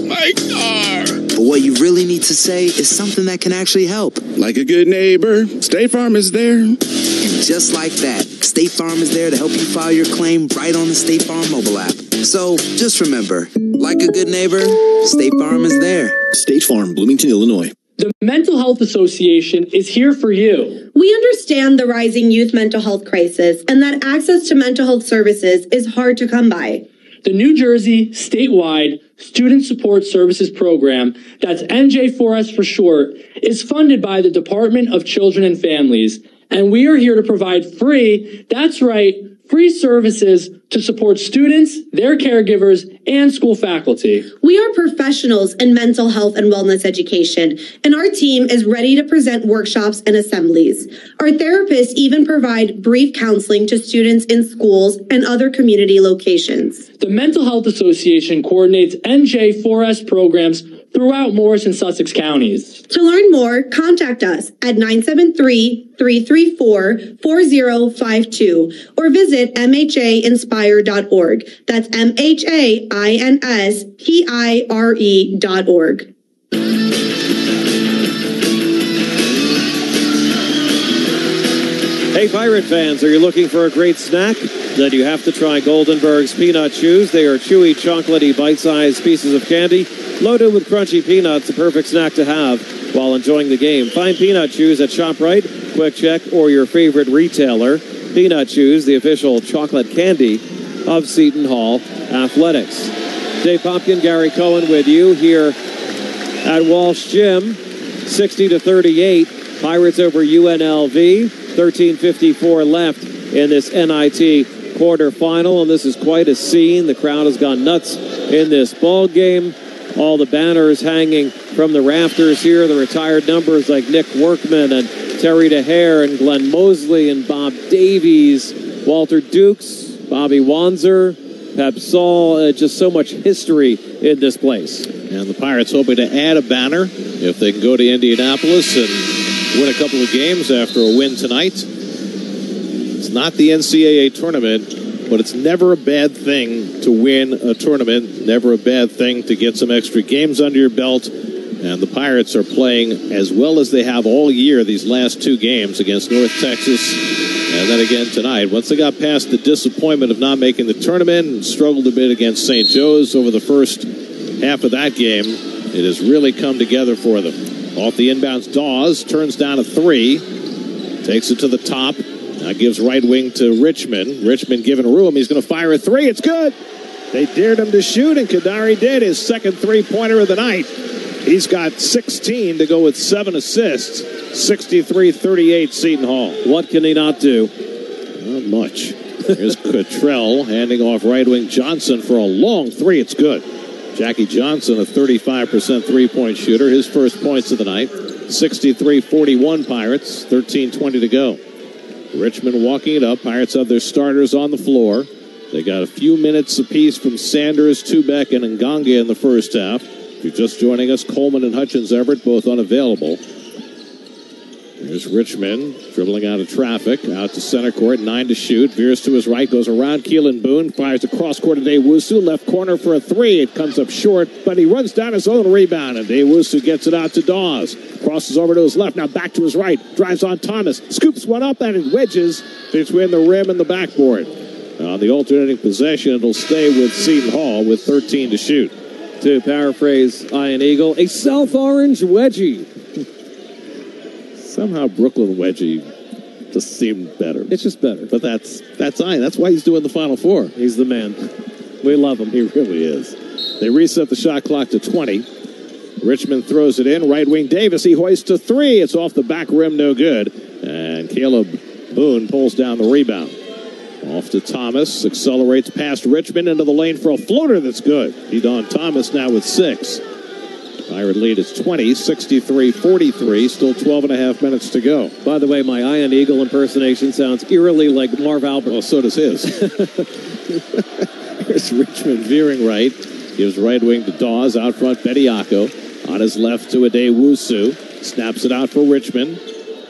My car. But what you really need to say is something that can actually help. Like a good neighbor, State Farm is there. And just like that, State Farm is there to help you file your claim right on the State Farm mobile app. So just remember, like a good neighbor, State Farm is there. State Farm, Bloomington, Illinois. The Mental Health Association is here for you. We understand the rising youth mental health crisis and that access to mental health services is hard to come by. The New Jersey statewide Student Support Services Program, that's NJ4S for short, is funded by the Department of Children and Families. And we are here to provide free, that's right, free services to support students, their caregivers, and school faculty. We are professionals in mental health and wellness education, and our team is ready to present workshops and assemblies. Our therapists even provide brief counseling to students in schools and other community locations. The Mental Health Association coordinates NJ4S programs throughout Morris and Sussex counties. To learn more, contact us at 973-334-4052 or visit mhainspire.org. That's M-H-A-I-N-S-P-I-R-E dot org. Hey, Pirate fans, are you looking for a great snack? Then you have to try Goldenberg's Peanut Chews. They are chewy, chocolatey, bite-sized pieces of candy loaded with crunchy peanuts, a perfect snack to have while enjoying the game. Find Peanut Chews at ShopRite, QuickChek, or your favorite retailer. Peanut Chews, the official chocolate candy of Seton Hall Athletics. Dave Popkin, Gary Cohen with you here at Walsh Gym. 60 to 38. Pirates over UNLV. 13.54 left in this NIT quarterfinal, and this is quite a scene. The crowd has gone nuts in this ball game. All the banners hanging from the rafters here. The retired numbers like Nick Werkman and Terry Dehere and Glenn Mosley and Bob Davies, Walter Dukes, Bobby Wanzer, Pep Saul. Uh, just so much history in this place. And the Pirates hoping to add a banner if they can go to Indianapolis and win a couple of games after a win tonight. It's not the NCAA tournament, but it's never a bad thing to win a tournament. Never a bad thing to get some extra games under your belt. And the Pirates are playing as well as they have all year these last two games against North Texas and then again tonight. Once they got past the disappointment of not making the tournament and struggled a bit against St. Joe's over the first half of that game, it has really come together for them. Off the inbounds, Dawes turns down a three, takes it to the top. Now gives right wing to Richmond. Richmond giving room. He's going to fire a three. It's good. They dared him to shoot, and Kadary did his second three pointer of the night. He's got 16 to go with seven assists. 63 38 Seton Hall. What can he not do? Not much. Here's Cottrell handing off right wing Johnson for a long three. It's good. Jackie Johnson, a 35% three point shooter, his first points of the night. 63 41 Pirates, 13 20 to go. Richmond walking it up. Pirates have their starters on the floor. They got a few minutes apiece from Sanders, Tubek, and Ngonga in the first half. If you're just joining us, Coleman and Hutchins Everett both unavailable. Here's Richmond dribbling out of traffic, out to center court, nine to shoot. Veers to his right, goes around Keylan Boone, fires across court to Addae-Wusu, left corner for a three. It comes up short, but he runs down his own rebound, and Addae-Wusu gets it out to Dawes. Crosses over to his left, now back to his right, drives on Thomas, scoops one up, and it wedges between the rim and the backboard. On the alternating possession, it'll stay with Seton Hall with 13 to shoot. To paraphrase Ian Eagle, a South Orange wedgie. Somehow Brooklyn Wedgie just seemed better. It's just better. But that's that's Ian. That's why he's doing the Final Four. He's the man. We love him. He really is. They reset the shot clock to 20. Richmond throws it in. Right wing Davis. He hoists to three. It's off the back rim, no good. And Kalib Boone pulls down the rebound. Off to Thomas. Accelerates past Richmond into the lane for a floater that's good. Dedan Thomas now with six. Pirate lead is 20, 63 43. Still 12 and a half minutes to go. By the way, my Ian Eagle impersonation sounds eerily like Marv Albert. Well, so does his. Here's Richmond veering right. Gives right wing to Dawes. Out front, Bediako. On his left to Addae-Wusu. Snaps it out for Richmond.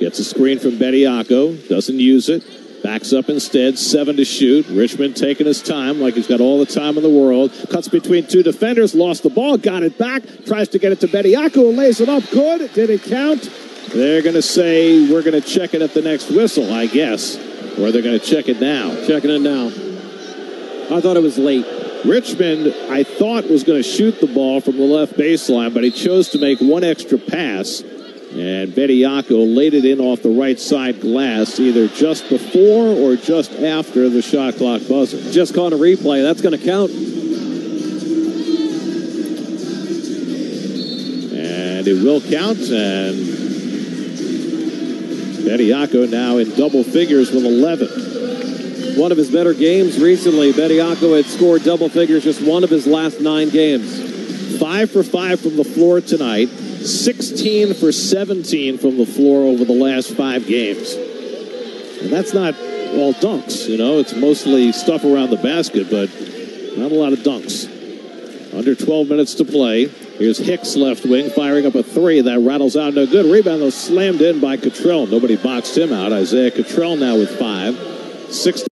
Gets a screen from Bediako. Doesn't use it. Backs up instead. Seven to shoot. Richmond taking his time like he's got all the time in the world. Cuts between two defenders. Lost the ball. Got it back. Tries to get it to Bediako and lays it up. Good. Didn't count. They're going to say we're going to check it at the next whistle, I guess. Or they're going to check it now. Checking it now. I thought it was late. Richmond, I thought, was going to shoot the ball from the left baseline, but he chose to make one extra pass. And Bediako laid it in off the right side glass either just before or just after the shot clock buzzer. Just caught a replay. That's going to count. And it will count. And Bediako now in double figures with 11. One of his better games recently. Bediako had scored double figures just one of his last nine games. Five for five from the floor tonight. 16 for 17 from the floor over the last five games. And that's not all dunks, you know, it's mostly stuff around the basket, but not a lot of dunks. Under 12 minutes to play. Here's Hicks left wing firing up a three. That rattles out. No good. Rebound though slammed in by Cottrell. Nobody boxed him out. Isaiah Cottrell now with five. Six.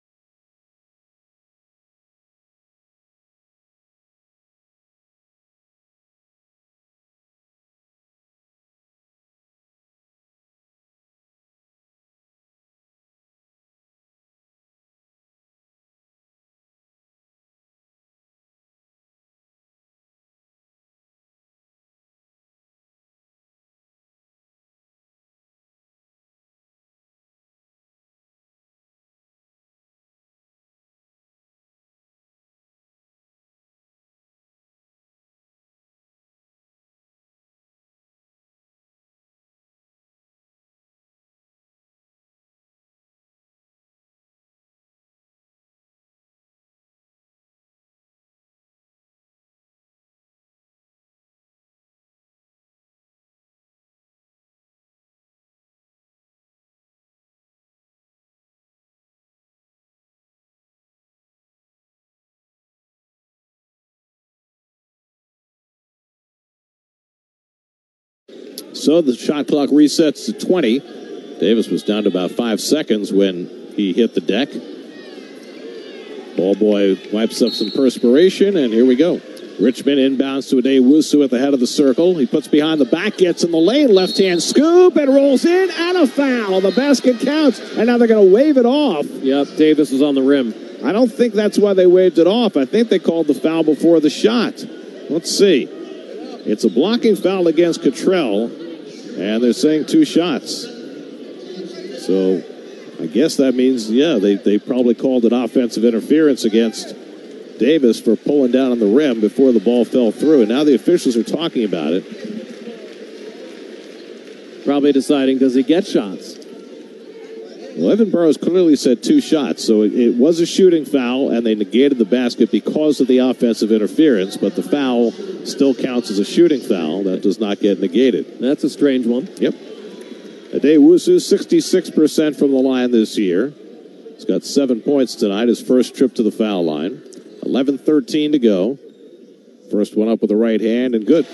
So the shot clock resets to 20. Davis was down to about five seconds when he hit the deck. Ball boy wipes up some perspiration, and here we go. Richmond inbounds to Addae-Wusu at the head of the circle. He puts behind the back, gets in the lane, left hand scoop, and rolls in, and a foul. The basket counts, and now they're going to wave it off. Yep, Davis was on the rim. I don't think that's why they waved it off. I think they called the foul before the shot. Let's see. It's a blocking foul against Cottrell, and they're saying two shots. So I guess that means, yeah, they, they probably called it offensive interference against Davis for pulling down on the rim before the ball fell through. And now the officials are talking about it. Probably deciding, does he get shots? Well, Evan Burrows clearly said two shots, so it, it, was a shooting foul, and they negated the basket because of the offensive interference, but the foul still counts as a shooting foul. That does not get negated. That's a strange one. Yep. Addae-Wusu, 66% from the line this year. He's got seven points tonight, his first trip to the foul line. 11 13 to go. First one up with the right hand, and good.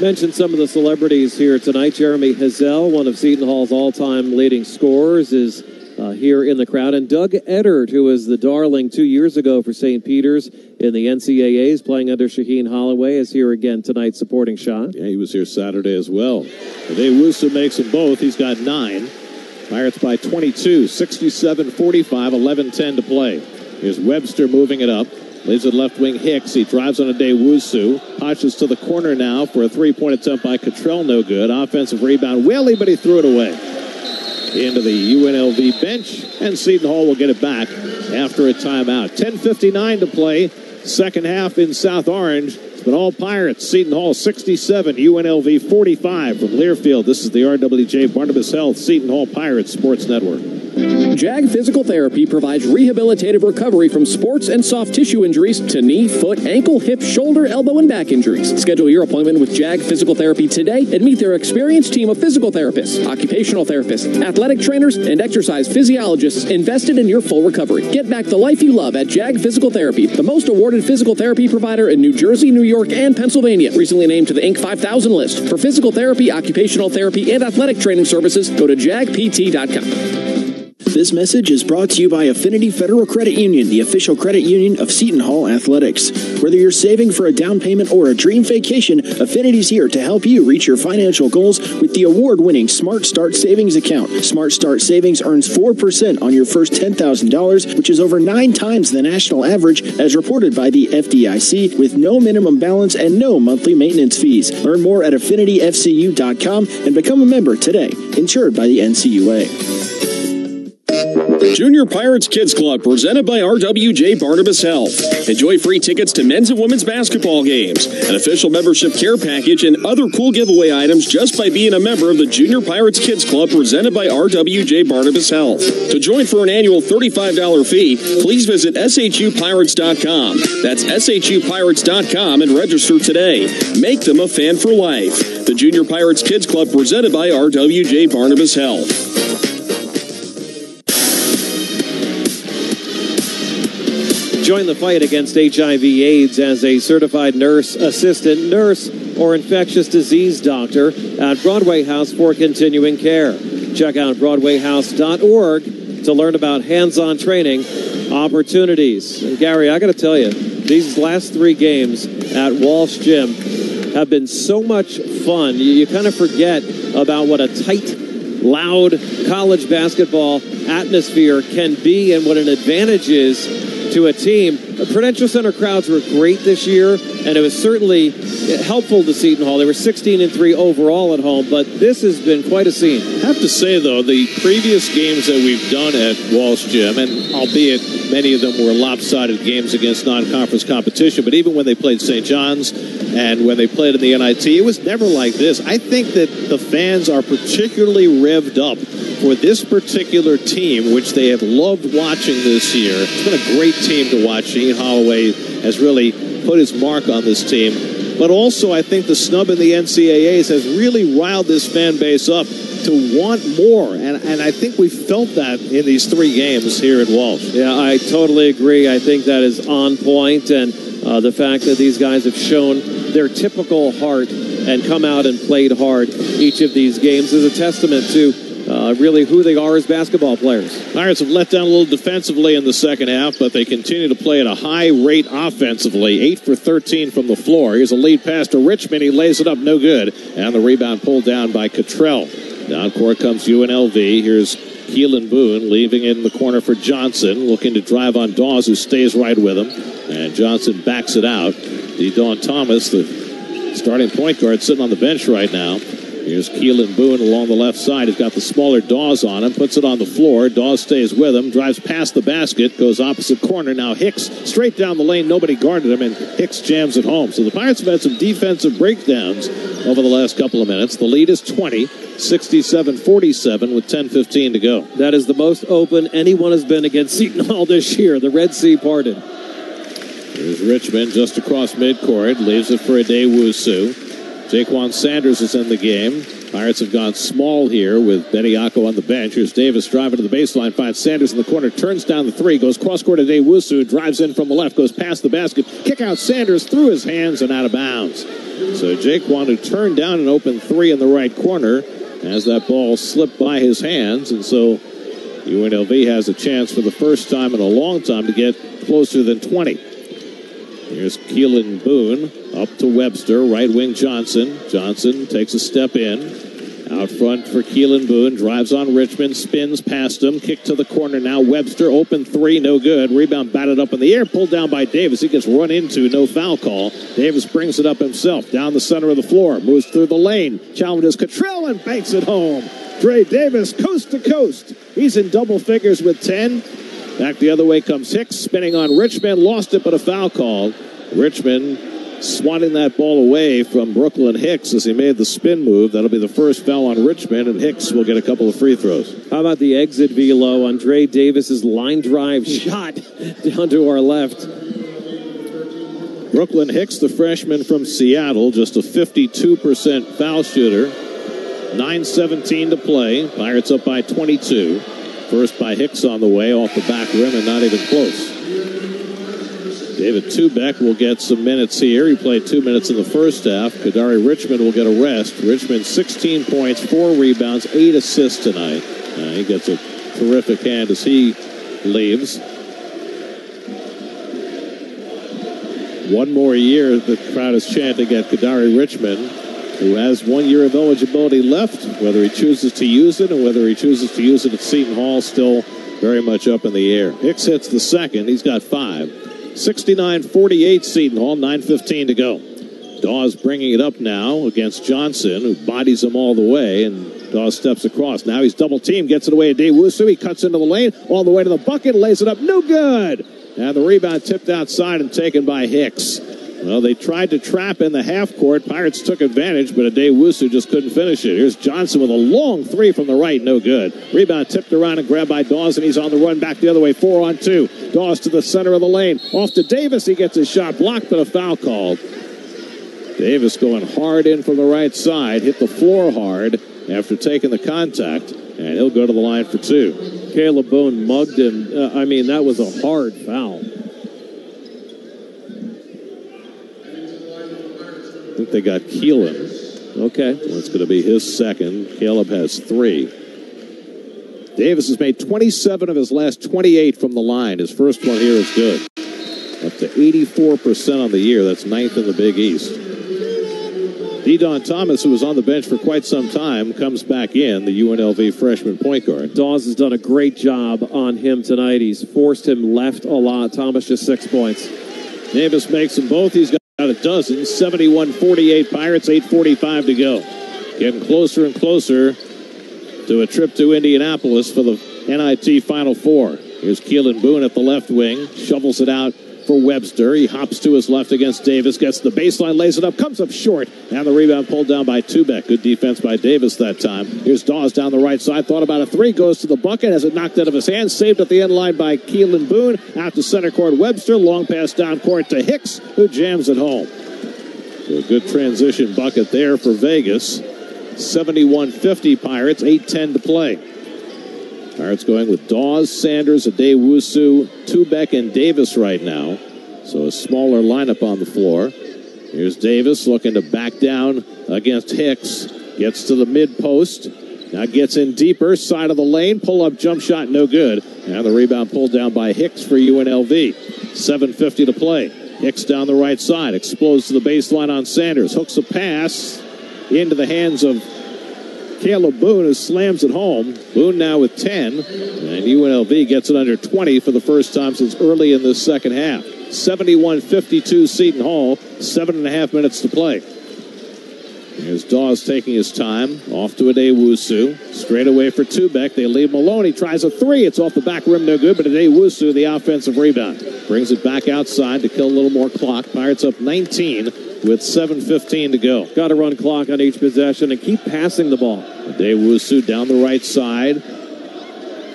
Mentioned some of the celebrities here tonight. Jeremy Hazell, one of Seton Hall's all time leading scorers, is uh, here in the crowd. And Doug Edert, who was the darling two years ago for St. Peter's in the NCAAs, playing under Shaheen Holloway, is here again tonight supporting Sean. Yeah, he was here Saturday as well. Today, Wusu makes them both. He's got nine. Pirates by 22, 67 45, 11 10 to play. Here's Webster moving it up. Leaves it left wing Hicks. He drives on Addae-Wusu. Hodges to the corner now for a three point attempt by Cottrell. No good. Offensive rebound. Whaley, but he threw it away. Into the UNLV bench, and Seton Hall will get it back after a timeout. 10.59 to play. Second half in South Orange. It's all Pirates. Seton Hall 67, UNLV 45 from Learfield. This is the RWJ Barnabas Health Seton Hall Pirates Sports Network. JAG Physical Therapy provides rehabilitative recovery from sports and soft tissue injuries to knee, foot, ankle, hip, shoulder, elbow, and back injuries. Schedule your appointment with JAG Physical Therapy today and meet their experienced team of physical therapists, occupational therapists, athletic trainers, and exercise physiologists invested in your full recovery. Get back the life you love at JAG Physical Therapy, the most awarded physical therapy provider in New Jersey, New York, and Pennsylvania. Recently named to the Inc. 5000 list. For physical therapy, occupational therapy, and athletic training services, go to jagpt.com. This message is brought to you by Affinity Federal Credit Union, the official credit union of Seton Hall Athletics. Whether you're saving for a down payment or a dream vacation, Affinity's here to help you reach your financial goals with the award winning Smart Start Savings account. Smart Start Savings earns 4% on your first $10,000, which is over nine times the national average as reported by the FDIC, with no minimum balance and no monthly maintenance fees. Learn more at affinityfcu.com and become a member today, insured by the NCUA. Junior Pirates Kids Club presented by RWJ Barnabas Health. Enjoy free tickets to men's and women's basketball games, an official membership care package, and other cool giveaway items just by being a member of the Junior Pirates Kids Club presented by RWJ Barnabas Health. To join for an annual $35 fee, please visit shupirates.com. That's shupirates.com and register today. Make them a fan for life. The Junior Pirates Kids Club presented by RWJ Barnabas Health. Join the fight against HIV/AIDS as a certified nurse, assistant nurse, or infectious disease doctor at Broadway House for continuing care. Check out BroadwayHouse.org to learn about hands-on training opportunities. And Gary, I got to tell you, these last three games at Walsh Gym have been so much fun. You, you kind of forget about what a tight, loud college basketball atmosphere can be and what an advantage is to a team. The Prudential Center crowds were great this year, and it was certainly helpful to Seton Hall. They were 16 and 3 overall at home, but this has been quite a scene. I have to say, though, the previous games that we've done at Walsh Gym, and albeit many of them were lopsided games against non conference competition, but even when they played St. John's and when they played in the NIT, it was never like this. I think that the fans are particularly revved up for this particular team, which they have loved watching this year. It's been a great team to watch. Holloway has really put his mark on this team. But also, I think the snub in the NCAAs has really riled this fan base up to want more. And, and I think we felt that in these three games here at Walsh. Yeah, I totally agree. I think that is on point, and uh, the fact that these guys have shown their typical heart and come out and played hard each of these games is a testament to uh, really who they are as basketball players. Pirates have let down a little defensively in the second half, but they continue to play at a high rate offensively. 8 for 13 from the floor. Here's a lead pass to Richmond. He lays it up, no good. And the rebound pulled down by Cottrell. Down court comes UNLV. Here's Keylan Boone leaving in the corner for Johnson, looking to drive on Dawes, who stays right with him. And Johnson backs it out. Don Thomas, the starting point guard, sitting on the bench right now. Here's Keylan Boone along the left side. He's got the smaller Dawes on him, puts it on the floor. Dawes stays with him, drives past the basket, goes opposite corner. Now Hicks straight down the lane. Nobody guarded him, and Hicks jams it home. So the Pirates have had some defensive breakdowns over the last couple of minutes. The lead is 20, 67 47 with 10 15 to go. That is the most open anyone has been against Seton Hall this year. The Red Sea parted. Here's Richmond just across midcourt, leaves it for Addae-Wusu. Jaquan Sanders is in the game. Pirates have gone small here with Bediako on the bench. Here's Davis driving to the baseline, finds Sanders in the corner, turns down the three, goes cross court to Wusu, drives in from the left, goes past the basket, kick out Sanders through his hands and out of bounds. So Jaquan, who turned down an open three in the right corner, as that ball slipped by his hands, and so UNLV has a chance for the first time in a long time to get closer than 20. Here's Keylan Boone up to Webster, right wing Johnson. Johnson takes a step in, Out front for Keylan Boone. Drives on Richmond. Spins past him. Kick to the corner now. Webster open three. No good. Rebound batted up in the air. Pulled down by Davis. He gets run into. No foul call. Davis brings it up himself. Down the center of the floor. Moves through the lane. Challenges Cottrell and banks it home. Dre Davis coast to coast. He's in double figures with 10. Back the other way comes Hicks. Spinning on Richmond. Lost it, but a foul call. Richmond swatting that ball away from Brooklyn Hicks as he made the spin move. That'll be the first foul on Richmond, and Hicks will get a couple of free throws. How about the exit velo on Dre Davis's line drive shot down to our left? Brooklyn Hicks, the freshman from Seattle, just a 52% foul shooter. 9.17 to play. Pirates up by 22. First by Hicks on the way off the back rim and not even close. David Tubek will get some minutes here. He played two minutes in the first half. Kadary Richmond will get a rest. Richmond 16 points, four rebounds, eight assists tonight. Uh, he gets a terrific hand as he leaves. One more year, the crowd is chanting at Kadary Richmond, who has one year of eligibility left. Whether he chooses to use it and whether he chooses to use it at Seton Hall, still very much up in the air. Hicks hits the second. He's got five. 69 48 Seton Hall, 9.15 to go. Dawes bringing it up now against Johnson, who bodies him all the way, and Dawes steps across. Now he's double teamed, gets it away to Wusu. He cuts into the lane, all the way to the bucket, lays it up, no good. And the rebound tipped outside and taken by Hicks. Well, they tried to trap in the half court. Pirates took advantage, but Addae-Wusu just couldn't finish it. Here's Johnson with a long three from the right, no good. Rebound tipped around and grabbed by Dawes, and he's on the run back the other way, four on two. Dawes to the center of the lane. Off to Davis. He gets his shot blocked, but a foul called. Davis going hard in from the right side, hit the floor hard after taking the contact, and he'll go to the line for two. Kalib Boone mugged him. Uh, I mean, that was a hard foul. Think they got Keylan. Okay. That's going to be his second. Kalib has three. Davis has made 27 of his last 28 from the line. His first one here is good. Up to 84% on the year. That's ninth in the Big East. Dedan Thomas, who was on the bench for quite some time, comes back in, the UNLV freshman point guard. Dawes has done a great job on him tonight. He's forced him left a lot. Thomas just six points. Davis makes them both. He's got a dozen. 71 48 Pirates, 8.45 to go. Getting closer and closer to a trip to Indianapolis for the NIT Final Four. Here's Keylan Boone at the left wing, shovels it out for Webster. He hops to his left against Davis, gets the baseline, lays it up, comes up short, and the rebound pulled down by Tubek. Good defense by Davis that time. Here's Dawes down the right side, thought about a three, goes to the bucket, has it knocked out of his hand, saved at the end line by Keylan Boone. Out to center court, Webster, long pass down court to Hicks, who jams it home. So a good transition bucket there for Vegas. 71-50 Pirates, 8-10 to play. Pirates going with Dawes, Sanders, Addae-Wusu, Tubek, and Davis right now. So a smaller lineup on the floor. Here's Davis looking to back down against Hicks. Gets to the mid post. Now gets in deeper, side of the lane. Pull up jump shot, no good. Now the rebound pulled down by Hicks for UNLV. 7.50 to play. Hicks down the right side. Explodes to the baseline on Sanders. Hooks a pass into the hands of Kalib Boone who slams it home. Boone now with 10, and UNLV gets it under 20 for the first time since early in this second half. 71 52 Seton Hall, seven and a half minutes to play. Here's Dawes taking his time. Off to Addae-Wusu. Straight away for Tubek. They leave Malone. He tries a three. It's off the back rim, no good. But Addae-Wusu, the offensive rebound. Brings it back outside to kill a little more clock. Pirates up 19 with 7.15 to go. Got to run clock on each possession and keep passing the ball. Addae-Wusu down the right side.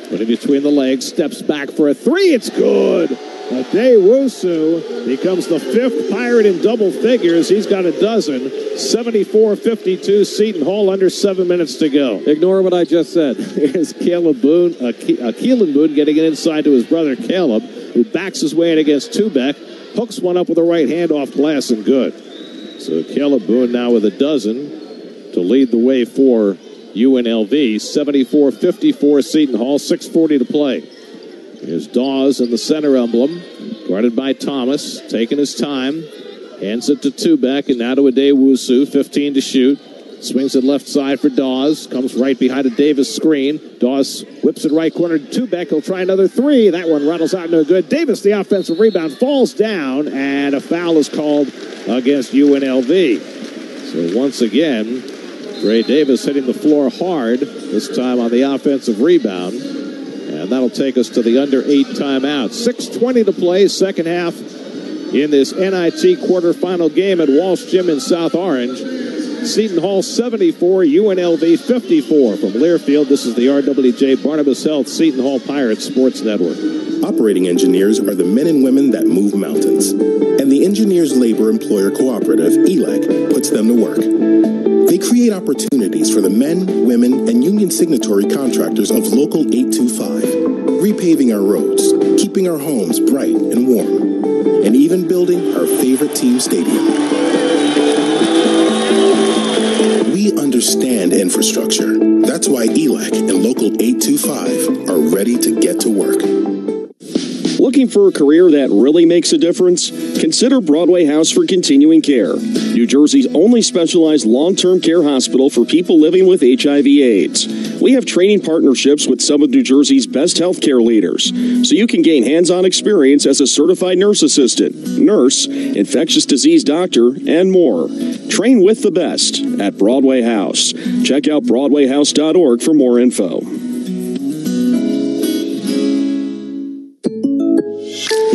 Put it between the legs. Steps back for a three. It's good. Addae-Wusu becomes the fifth Pirate in double figures. He's got a dozen. 74-52 Seton Hall under seven minutes to go. Ignore what I just said. Here's Kalib Boone, uh, Ke- uh, Keylan Boone getting it inside to his brother Kalib, who backs his way in against Tubek, Hooks one up with a right hand off glass and good. So Kalib Boone now with a dozen to lead the way for UNLV. 74-54 Seton Hall, 6.40 to play. Here's Dawes in the center emblem, guarded by Thomas, taking his time. Hands it to Tubek and now to Addae-Wusu, 15 to shoot. Swings it left side for Dawes. Comes right behind a Davis screen. Dawes whips it right corner to Tubek. He'll try another three. That one rattles out no good. Davis, the offensive rebound, falls down, and a foul is called against UNLV. So once again, Dre Davis hitting the floor hard, this time on the offensive rebound. And that'll take us to the under eight timeout. 6.20 to play, second half in this NIT quarterfinal game at Walsh Gym in South Orange. Seton Hall 74, UNLV 54. From Learfield, this is the RWJ Barnabas Health Seton Hall Pirates Sports Network. Operating engineers are the men and women that move mountains. And the Engineers Labor Employer Cooperative, ELEC, puts them to work. They create opportunities for the men, women, and union signatory contractors of Local 825, repaving our roads, keeping our homes bright and warm, and even building our favorite team stadium. We understand infrastructure. That's why ELEC and Local 825 are ready to get to work. Looking for a career that really makes a difference? Consider Broadway House for Continuing Care, New Jersey's only specialized long term care hospital for people living with HIV/AIDS. We have training partnerships with some of New Jersey's best healthcare leaders, so you can gain hands on experience as a certified nurse assistant, nurse, infectious disease doctor, and more. Train with the best at Broadway House. Check out BroadwayHouse.org for more info.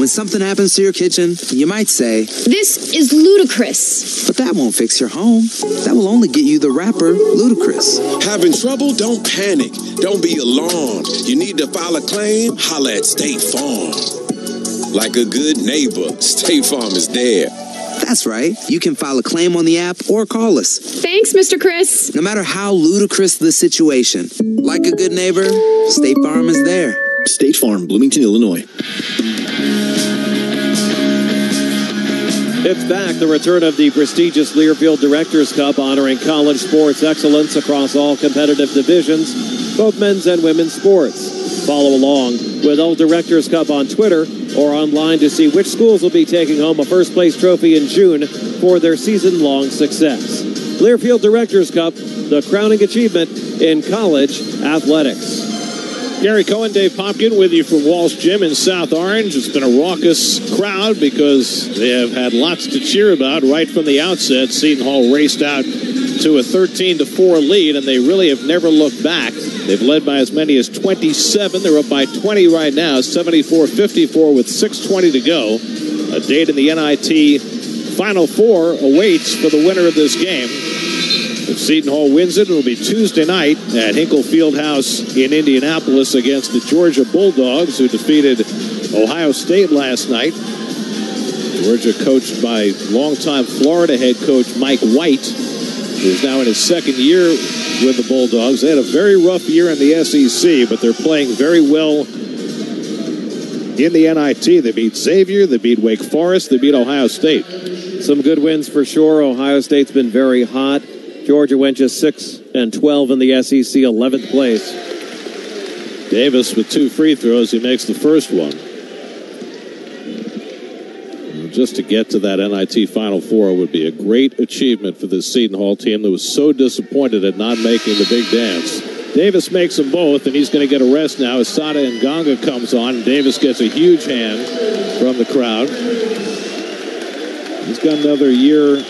When something happens to your kitchen, you might say, This is ludicrous. but that won't fix your home. That will only get you the rapper, Ludacris. Having trouble? Don't panic. Don't be alarmed. You need to file a claim? Holla at State Farm. Like a good neighbor, State Farm is there. That's right. You can file a claim on the app or call us. Thanks, Mr. Chris. No matter how ludicrous the situation, like a good neighbor, State Farm is there. State Farm, Bloomington, Illinois. It's back, the return of the prestigious Learfield Directors Cup honoring college sports excellence across all competitive divisions, both men's and women's sports. Follow along with Old Directors Cup on Twitter or online to see which schools will be taking home a first place trophy in June for their season long success. Learfield Directors Cup, the crowning achievement in college athletics. Gary Cohen, Dave Popkin with you from Walsh Gym in South Orange. It's been a raucous crowd because they have had lots to cheer about right from the outset. Seton Hall raced out to a 13 to 4 lead, and they really have never looked back. They've led by as many as 27. They're up by 20 right now, 74 54 with 6.20 to go. A date in the NIT Final Four awaits for the winner of this game. If Seton Hall wins it, it'll be Tuesday night at Hinkle Fieldhouse in Indianapolis against the Georgia Bulldogs, who defeated Ohio State last night. Georgia coached by longtime Florida head coach Mike White, who's now in his second year with the Bulldogs. They had a very rough year in the SEC, but they're playing very well in the NIT. They beat Xavier, they beat Wake Forest, they beat Ohio State. Some good wins for sure. Ohio State's been very hot. Georgia went just 6 and 12 in the SEC, 11th place. Davis with two free throws. He makes the first one. Just to get to that NIT Final Four would be a great achievement for this Seton Hall team that was so disappointed at not making the big dance. Davis makes them both, and he's going to get a rest now as Sada Nganga comes on. And Davis gets a huge hand from the crowd. He's got another year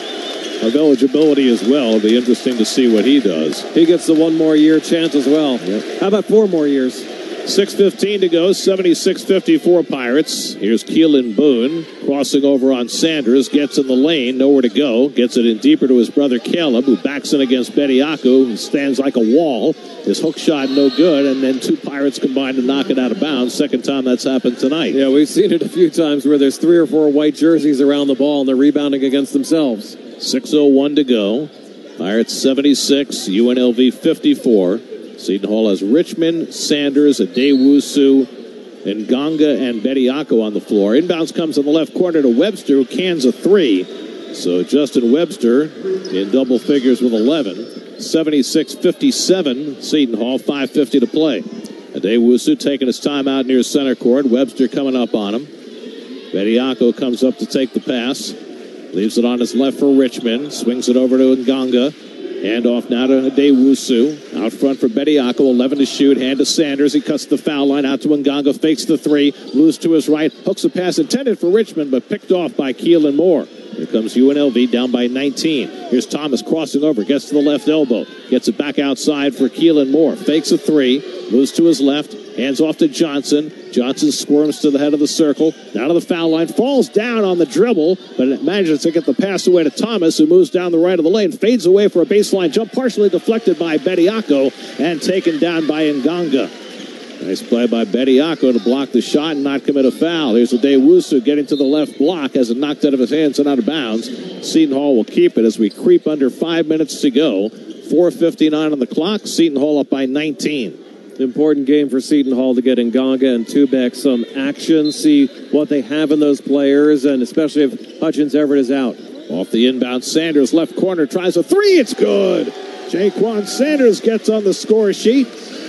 of eligibility as well. It'll be interesting to see what he does. He gets the one more year chance as well. How about four more years? 6.15 to go, 76-54 Pirates. Here's Keylan Boone crossing over on Sanders, gets in the lane, nowhere to go, gets it in deeper to his brother Kalib, who backs in against Bediako, who stands like a wall. His hook shot no good, and then two Pirates combine to knock it out of bounds. Second time that's happened tonight. Yeah, we've seen it a few times where there's three or four white jerseys around the ball and they're rebounding against themselves. 6.01 to go. Pirates 76, UNLV 54. Seton Hall has Richmond, Sanders, Addae-Wusu, and Nganga and Bediako on the floor. Inbounds comes in the left corner to Webster, who cans a three. So Justin Webster in double figures with 11. 76 57, Seton Hall, 5.50 to play. Addae-Wusu taking his time out near center court. Webster coming up on him. Bediako comes up to take the pass. Leaves it on his left for Richmond. Swings it over to Nganga. Hand off now to Dewusu. Out front for Bediako. 11 to shoot. Hand to Sanders. He cuts the foul line out to Nganga. Fakes the three. Moves to his right. Hooks a pass intended for Richmond, but picked off by Keylan Boone. Here comes UNLV down by 19. Here's Thomas crossing over. Gets to the left elbow. Gets it back outside for Keylan Boone. Fakes a three. Moves to his left. Hands off to Johnson. Johnson squirms to the head of the circle. Down to the foul line. Falls down on the dribble, but it manages to get the pass away to Thomas, who moves down the right of the lane. Fades away for a baseline jump, partially deflected by Bediako and taken down by Nganga. Nice play by Bediako to block the shot and not commit a foul. Here's Addae-Wusu getting to the left block as it knocked out of his hands and out of bounds. Seton Hall will keep it as we creep under five minutes to go. 4.59 on the clock. Seton Hall up by 19. Important game for Seton Hall to get Nganga and Tubek some action, see what they have in those players, and especially if Hutchins Everett is out. Off the inbound, Sanders left corner tries a three. It's good. Jaquan Sanders gets on the score sheet.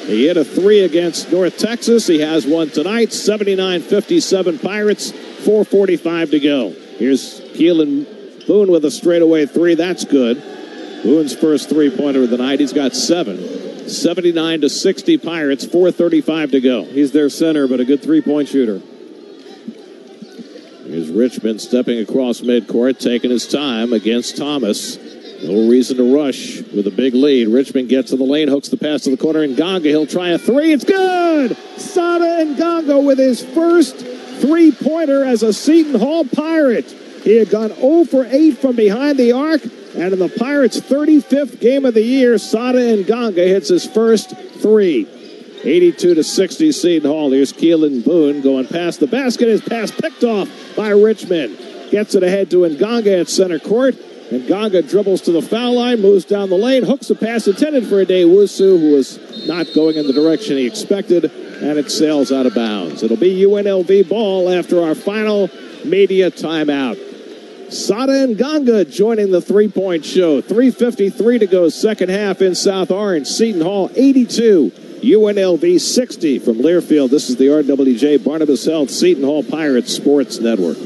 He hit a three against North Texas. He has one tonight. 79 57 Pirates. 4.45 to go. Here's Keylan Boone with a straightaway three. That's good. Boone's first three pointer of the night. He's got seven. 79 to 60 Pirates, 435 to go. He's their center, but a good three point shooter. Here's Richmond stepping across midcourt, taking his time against Thomas. No reason to rush with a big lead. Richmond gets to the lane, hooks the pass to the corner, and Nganga. He'll try a three. It's good! Sada Nganga with his first three pointer as a Seton Hall Pirate. He had gone 0 for 8 from behind the arc, and in the Pirates' 35th game of the year, Sada Nganga hits his first three. 82 to 60 Seton Hall. Here's Keylan Boone going past the basket. His pass picked off by Richmond. Gets it ahead to Nganga at center court. Nganga dribbles to the foul line, moves down the lane, hooks a pass intended for Addae-Wusu, who was not going in the direction he expected, and it sails out of bounds. It'll be UNLV ball after our final media timeout. Sada Nganga joining the three point show. 3.53 to go, second half in South Orange. Seton Hall 82, UNLV 60 from Learfield. This is the RWJ Barnabas Health Seton Hall Pirates Sports Network.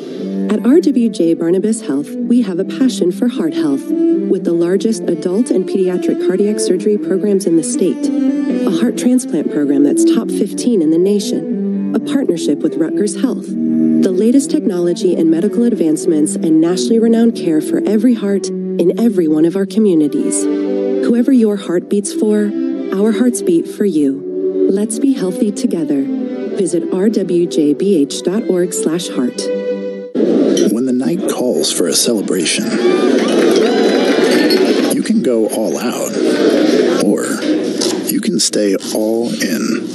At RWJ Barnabas Health, we have a passion for heart health with the largest adult and pediatric cardiac surgery programs in the state, a heart transplant program that's top 15 in the nation, a partnership with Rutgers Health, the latest technology and medical advancements, and nationally renowned care for every heart in every one of our communities. Whoever your heart beats for, our hearts beat for you. Let's be healthy together. Visit rwjbh.org calls for a celebration, you can go all out, or you can stay all in.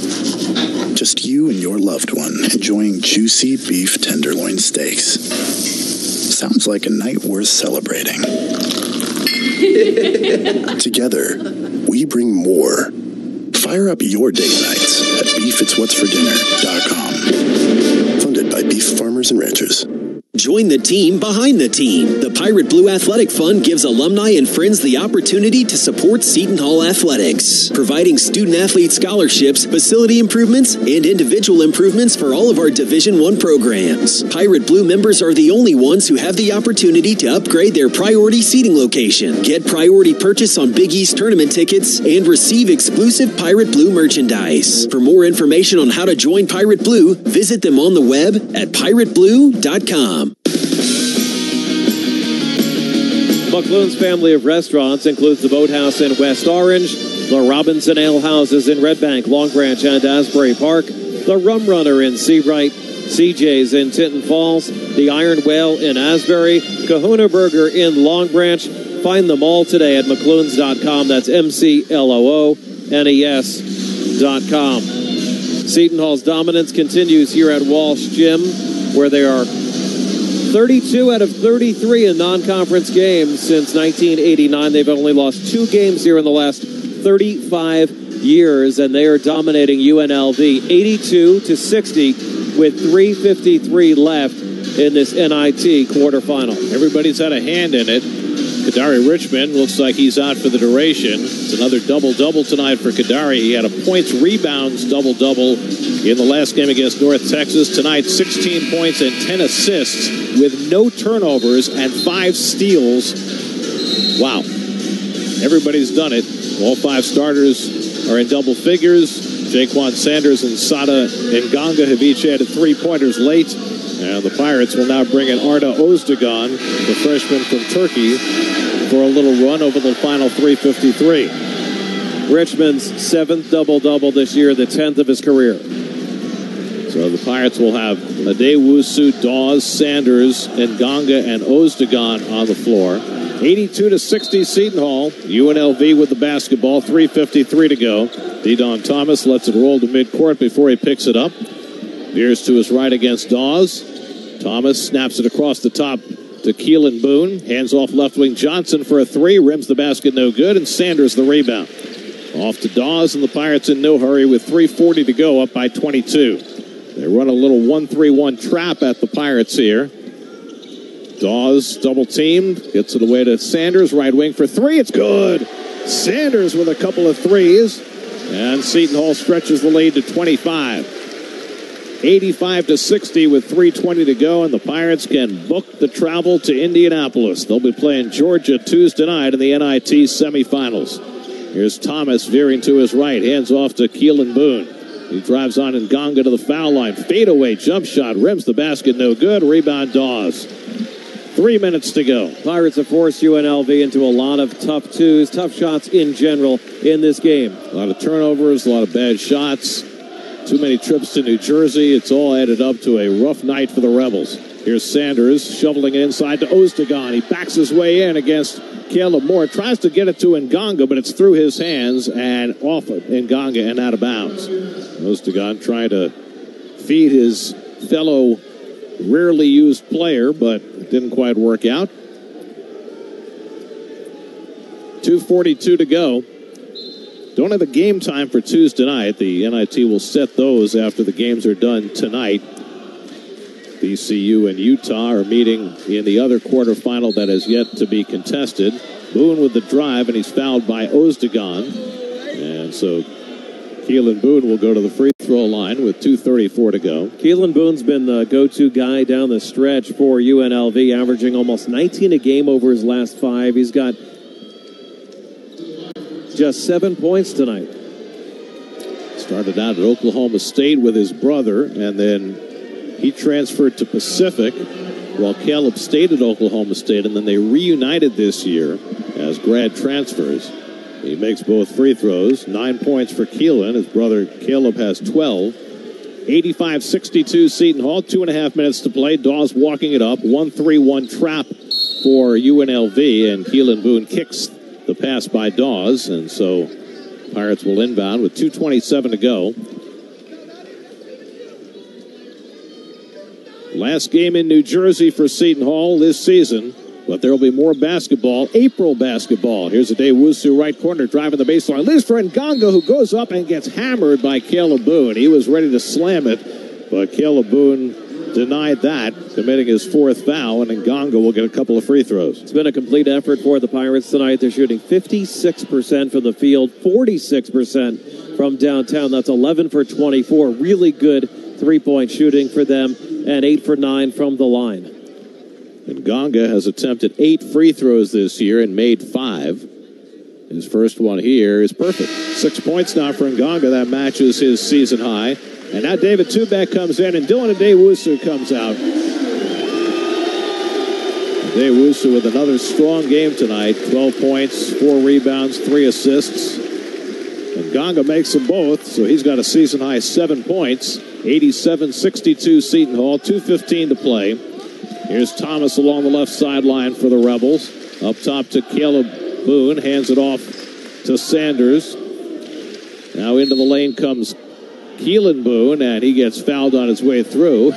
Just you and your loved one enjoying juicy beef tenderloin steaks. Sounds like a night worth celebrating. Together, we bring more. Fire up your date nights at beefitswhatsfordinner.com. Funded by Beef Farmers and Ranchers. Join the team behind the team. The Pirate Blue Athletic Fund gives alumni and friends the opportunity to support Seton Hall athletics, providing student athlete scholarships, facility improvements, and individual improvements for all of our Division 1 programs. Pirate Blue members are the only ones who have the opportunity to upgrade their priority seating location, get priority purchase on Big East tournament tickets, and receive exclusive Pirate Blue merchandise. For more information on how to join Pirate Blue, visit them on the web at pirateblue.com. McLoone's family of restaurants includes the Boathouse in West Orange, the Robinson Ale Houses in Red Bank, Long Branch, and Asbury Park, the Rum Runner in Seabright, CJ's in Tinton Falls, the Iron Whale in Asbury, Kahuna Burger in Long Branch. Find them all today at McLoone's.com. That's M C L O O N E S.com. Seton Hall's dominance continues here at Walsh Gym, where they are 32 out of 33 in non-conference games since 1989. They've only lost two games here in the last 35 years, and they are dominating UNLV 82 to 60 with 3:53 left in this NIT quarterfinal. Everybody's had a hand in it. Kadary Richmond looks like he's out for the duration. It's another double double tonight for Kadary. He had a points rebounds double double in the last game against North Texas. Tonight, 16 points and 10 assists with no turnovers and five steals. Wow. Everybody's done it. All five starters are in double figures. Jaquan Sanders and Sada Nganga have each added three pointers late. And the Pirates will now bring in Arda Ozdogan, the freshman from Turkey, for a little run over the final 353. Richmond's seventh double double this year, the 10th of his career. So the Pirates will have Addae-Wusu, Dawes, Sanders, and Nganga and Ozdogan on the floor. 82 to 60 Seton Hall. UNLV with the basketball. 3.53 to go. Dedan Thomas lets it roll to midcourt before he picks it up. Veers to his right against Dawes. Thomas snaps it across the top to Keylan Boone. Hands off left wing Johnson for a three. Rims the basket no good. And Sanders the rebound. Off to Dawes and the Pirates in no hurry with 3.40 to go up by 22. They run a little 1 3 1 trap at the Pirates here. Dawes double teamed, gets it away to Sanders, right wing for three. It's good. Sanders with a couple of threes. And Seton Hall stretches the lead to 25. 85 to 60 with 3.20 to go, and the Pirates can book the travel to Indianapolis. They'll be playing Georgia Tuesday night in the NIT semifinals. Here's Thomas veering to his right, hands off to Keylan Boone. He drives on Nganga to the foul line. Fadeaway jump shot, rims the basket, no good. Rebound Dawes. Three minutes to go. Pirates have forced UNLV into a lot of tough twos, tough shots in general in this game. A lot of turnovers, a lot of bad shots, too many trips to New Jersey. It's all added up to a rough night for the Rebels. Here's Sanders shoveling it inside to Ozdogan. He backs his way in against Kalib Boone. Tries to get it to Nganga, but it's through his hands and off of Nganga and out of bounds. Ozdogan trying to feed his fellow rarely used player, but it didn't quite work out. 2.42 to go. Don't have a game time for Tuesday night. The NIT will set those after the games are done tonight. VCU and Utah are meeting in the other quarterfinal that has yet to be contested. Boone with the drive, and he's fouled by Ozdogan. And so Keylan Boone will go to the free throw line with 2.34 to go. Keylan Boone's been the go to guy down the stretch for UNLV, averaging almost 19 a game over his last five. He's got just seven points tonight. Started out at Oklahoma State with his brother, and then he transferred to Pacific while Kalib stayed at Oklahoma State, and then they reunited this year as grad transfers. He makes both free throws. Nine points for Keylan. His brother Kalib has 12. 85 62 Seton Hall. Two and a half minutes to play. Dawes walking it up. 1 3 1 trap for UNLV, and Keylan Boone kicks the pass by Dawes, and so Pirates will inbound with 2.27 to go. Last game in New Jersey for Seton Hall this season, but there will be more basketball, April basketball. Here's Addae-Wusu right corner driving the baseline. Liz Nganga who goes up and gets hammered by Kalib Boone. He was ready to slam it, but Kalib Boone denied that, committing his fourth foul, and Nganga will get a couple of free throws. It's been a complete effort for the Pirates tonight. They're shooting 56% from the field, 46% from downtown. That's 11 for 24. Really good three point shooting for them, and 8 for 9 from the line. Nganga has attempted eight free throws this year and made five. His first one here is perfect. Six points now for Nganga. That matches his season high. And now David Tubek comes in, and Dylan Addae-Wusu comes out. Addae-Wusu with another strong game tonight. 12 points, four rebounds, three assists. Nganga makes them both, so he's got a season high seven points. 87-62 Seton Hall, 2.15 to play. Here's Thomas along the left sideline for the Rebels. Up top to Kalib Boone, hands it off to Sanders. Now into the lane comes Keylan Boone, and he gets fouled on his way through.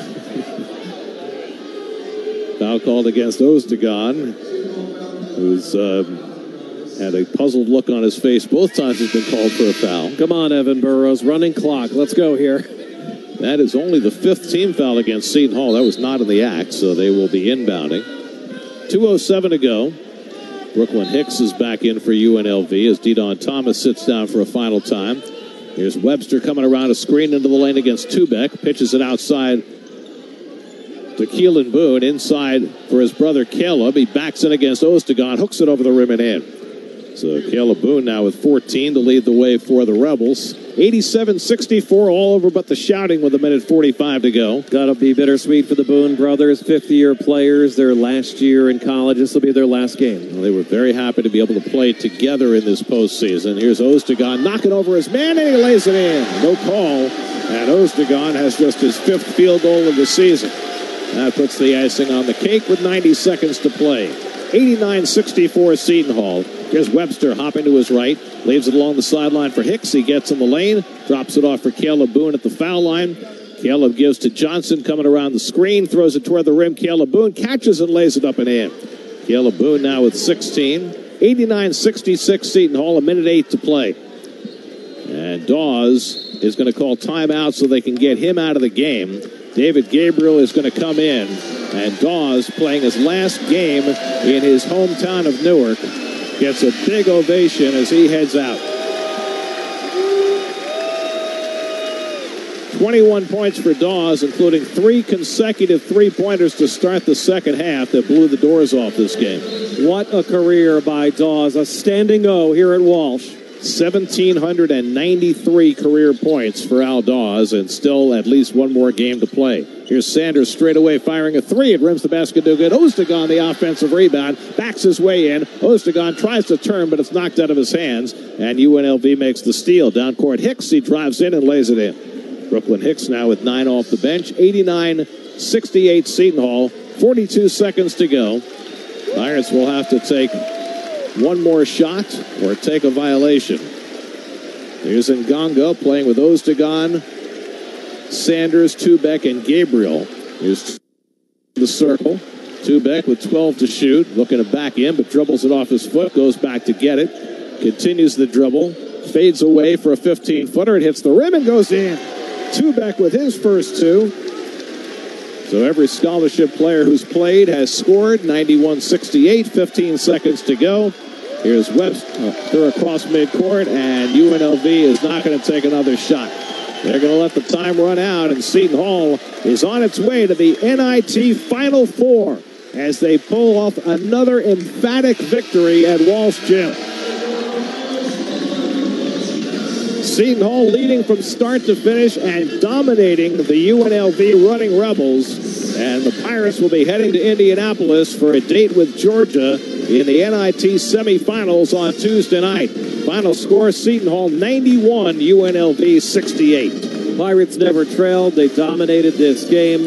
Foul called against Ozdogan, who's uh, had a puzzled look on his face both times he's been called for a foul. Come on, Evan Burrows, running clock. Let's go here. That is only the fifth team foul against Seton Hall. That was not in the act, so they will be inbounding. 2.07 to go. Brooklyn Hicks is back in for UNLV as Dedan Thomas sits down for a final time. Here's Webster coming around a screen into the lane against Tubek. Pitches it outside to Keylan Boone. Inside for his brother Kalib. He backs in against Ozdogan. Hooks it over the rim and in. So Kalib Boone now with 14 to lead the way for the Rebels. 87-64 all over but the shouting with a minute 45 to go. Gotta be bittersweet for the Boone brothers, 50-year players, their last year in college. This will be their last game. Well, they were very happy to be able to play together in this postseason. Here's Ozdogan knocking over his man and he lays it in. No call. And Ozdogan has just his fifth field goal of the season. That puts the icing on the cake with 90 seconds to play. 89-64 Seton Hall. Here's Webster hopping to his right, leaves it along the sideline for Hicks. He gets in the lane, drops it off for Kalib Boone at the foul line. Kalib gives to Johnson coming around the screen, throws it toward the rim. Kalib Boone catches and lays it up and in. Kalib Boone now with 16. 89-66 Seton Hall, a minute eight to play. And Dawes is going to call timeout so they can get him out of the game. David Gabriel is going to come in, and Dawes playing his last game in his hometown of Newark gets a big ovation as he heads out. 21 points for Dawes, including three consecutive three pointers to start the second half that blew the doors off this game. What a career by Dawes. A standing O here at Walsh. 1,793 career points for Al Dawes, and still at least one more game to play. Here's Sanders straight away firing a three. It rims the basket no good. Ozdogan, the offensive rebound, backs his way in. Ozdogan tries to turn, but it's knocked out of his hands, and UNLV makes the steal. Down court, Hicks, he drives in and lays it in. Brooklyn Hicks now with nine off the bench. 89 68 Seton Hall. 42 seconds to go. Pirates will have to take one more shot or take a violation. Here's Nganga playing with Ozdogan, Sanders, Tubek, and Gabriel. Here's the circle. Tubek with 12 to shoot, looking to back in, but dribbles it off his foot, goes back to get it, continues the dribble, fades away for a 15 footer. It hits the rim and goes in. Tubek with his first two. So every scholarship player who's played has scored 91 68, 15 seconds to go. Here's Webster uh, across midcourt, and UNLV is not going to take another shot. They're going to let the time run out, and Seton Hall is on its way to the NIT Final Four as they pull off another emphatic victory at Walsh Gym. Seton Hall leading from start to finish and dominating the UNLV Runnin' Rebels. And the Pirates will be heading to Indianapolis for a date with Georgia in the NIT semifinals on Tuesday night. Final score Seton Hall 91, UNLV 68. Pirates never trailed. They dominated this game.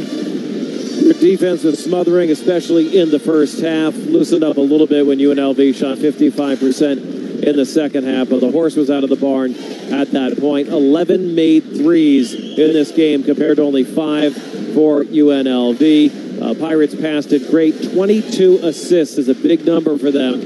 Their defense was smothering, especially in the first half. Loosened up a little bit when UNLV shot 55% in the second half, but the horse was out of the barn at that point. 11 made threes in this game compared to only five for UNLV. Uh, Pirates passed it great. 22 assists is a big number for them,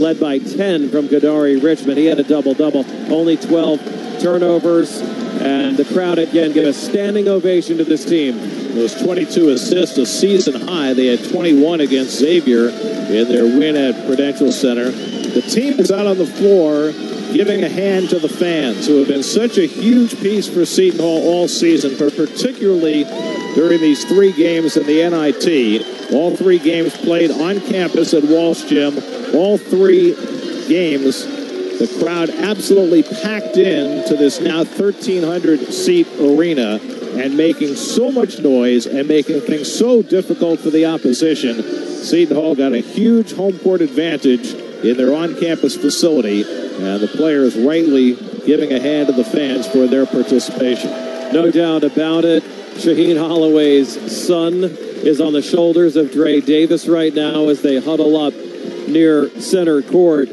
led by 10 from Kadary Richmond. He had a double double, only 12 turnovers, and the crowd again gave a standing ovation to this team. Those 22 assists, a season high. They had 21 against Xavier in their win at Prudential Center. The team is out on the floor giving a hand to the fans who have been such a huge piece for Seton Hall all season, but particularly during these three games in the NIT. All three games played on campus at Walsh Gym. All three games, the crowd absolutely packed in to this now 1,300 seat arena and making so much noise and making things so difficult for the opposition. Seton Hall got a huge home court advantage in their on-campus facility, and the players rightly giving a hand to the fans for their participation. No doubt about it. Shaheen Holloway's son is on the shoulders of Dre Davis right now as they huddle up near center court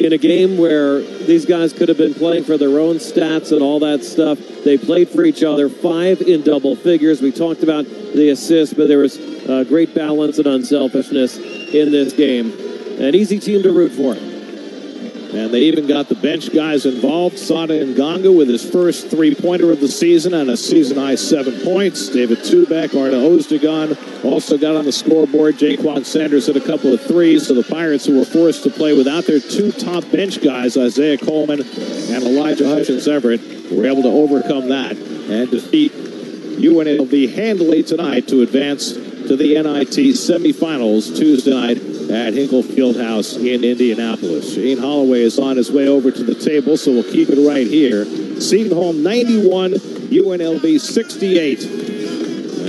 in a game where these guys could have been playing for their own stats and all that stuff. They played for each other, five in double figures. We talked about the assists, but there was uh, great balance and unselfishness in this game. An easy team to root for. And they even got the bench guys involved. Sada Nganga with his first three-pointer of the season and a season-high seven points. David Tubek, Arna Ozdogan also got on the scoreboard. Jaquan Sanders hit a couple of threes. So the Pirates, who were forced to play without their two top bench guys, Isaiah Coleman and Elijah Hutchins Everett, were able to overcome that and defeat UNLV handily tonight to advance to the NIT semifinals Tuesday night at Hinkle Fieldhouse in Indianapolis. Shaheen Holloway is on his way over to the table, so we'll keep it right here. Seton Hall 91, UNLV 68.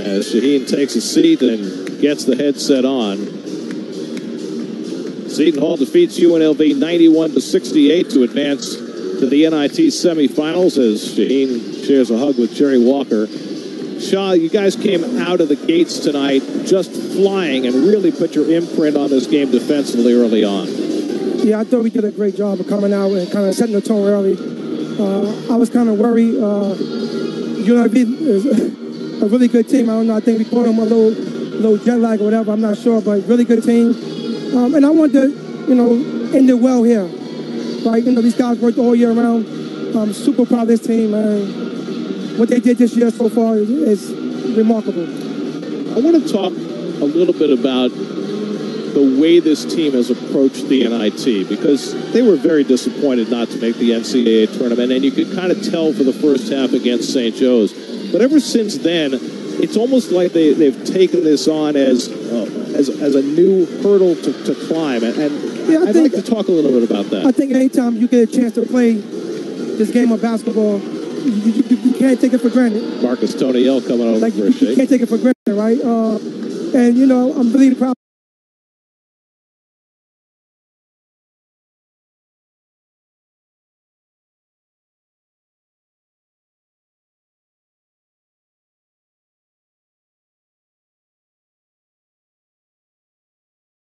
As Shaheen takes a seat and gets the headset on. Seton Hall defeats UNLV 91 to 68 to advance to the NIT semifinals as Shaheen shares a hug with Jerry Walker. Shaw, you guys came out of the gates tonight just flying and really put your imprint on this game defensively early on. Yeah, I thought we did a great job of coming out and kind of setting the tone early. Uh, I was kind of worried. Uh, UNLV is a really good team. I don't know. I think we caught them a little, little jet lag or whatever. I'm not sure, but really good team. Um, and I want to, you know, end it well here. Right? You know, these guys worked all year round. I'm super proud of this team, and what they did this year so far is, is remarkable. I want to talk a little bit about the way this team has approached the NIT because they were very disappointed not to make the NCAA tournament, and you could kind of tell for the first half against St. Joe's. But ever since then, it's almost like they, they've taken this on as uh, as, as a new hurdle to, to climb. And, and Yeah, I I'd think- like to talk a little bit about that. I think anytime you get a chance to play this game of basketball, you, you, you- can't take it for granted. Marcus Toniel coming over Like for a you, you can't take it for granted, right? Uh, and you know, I'm really proud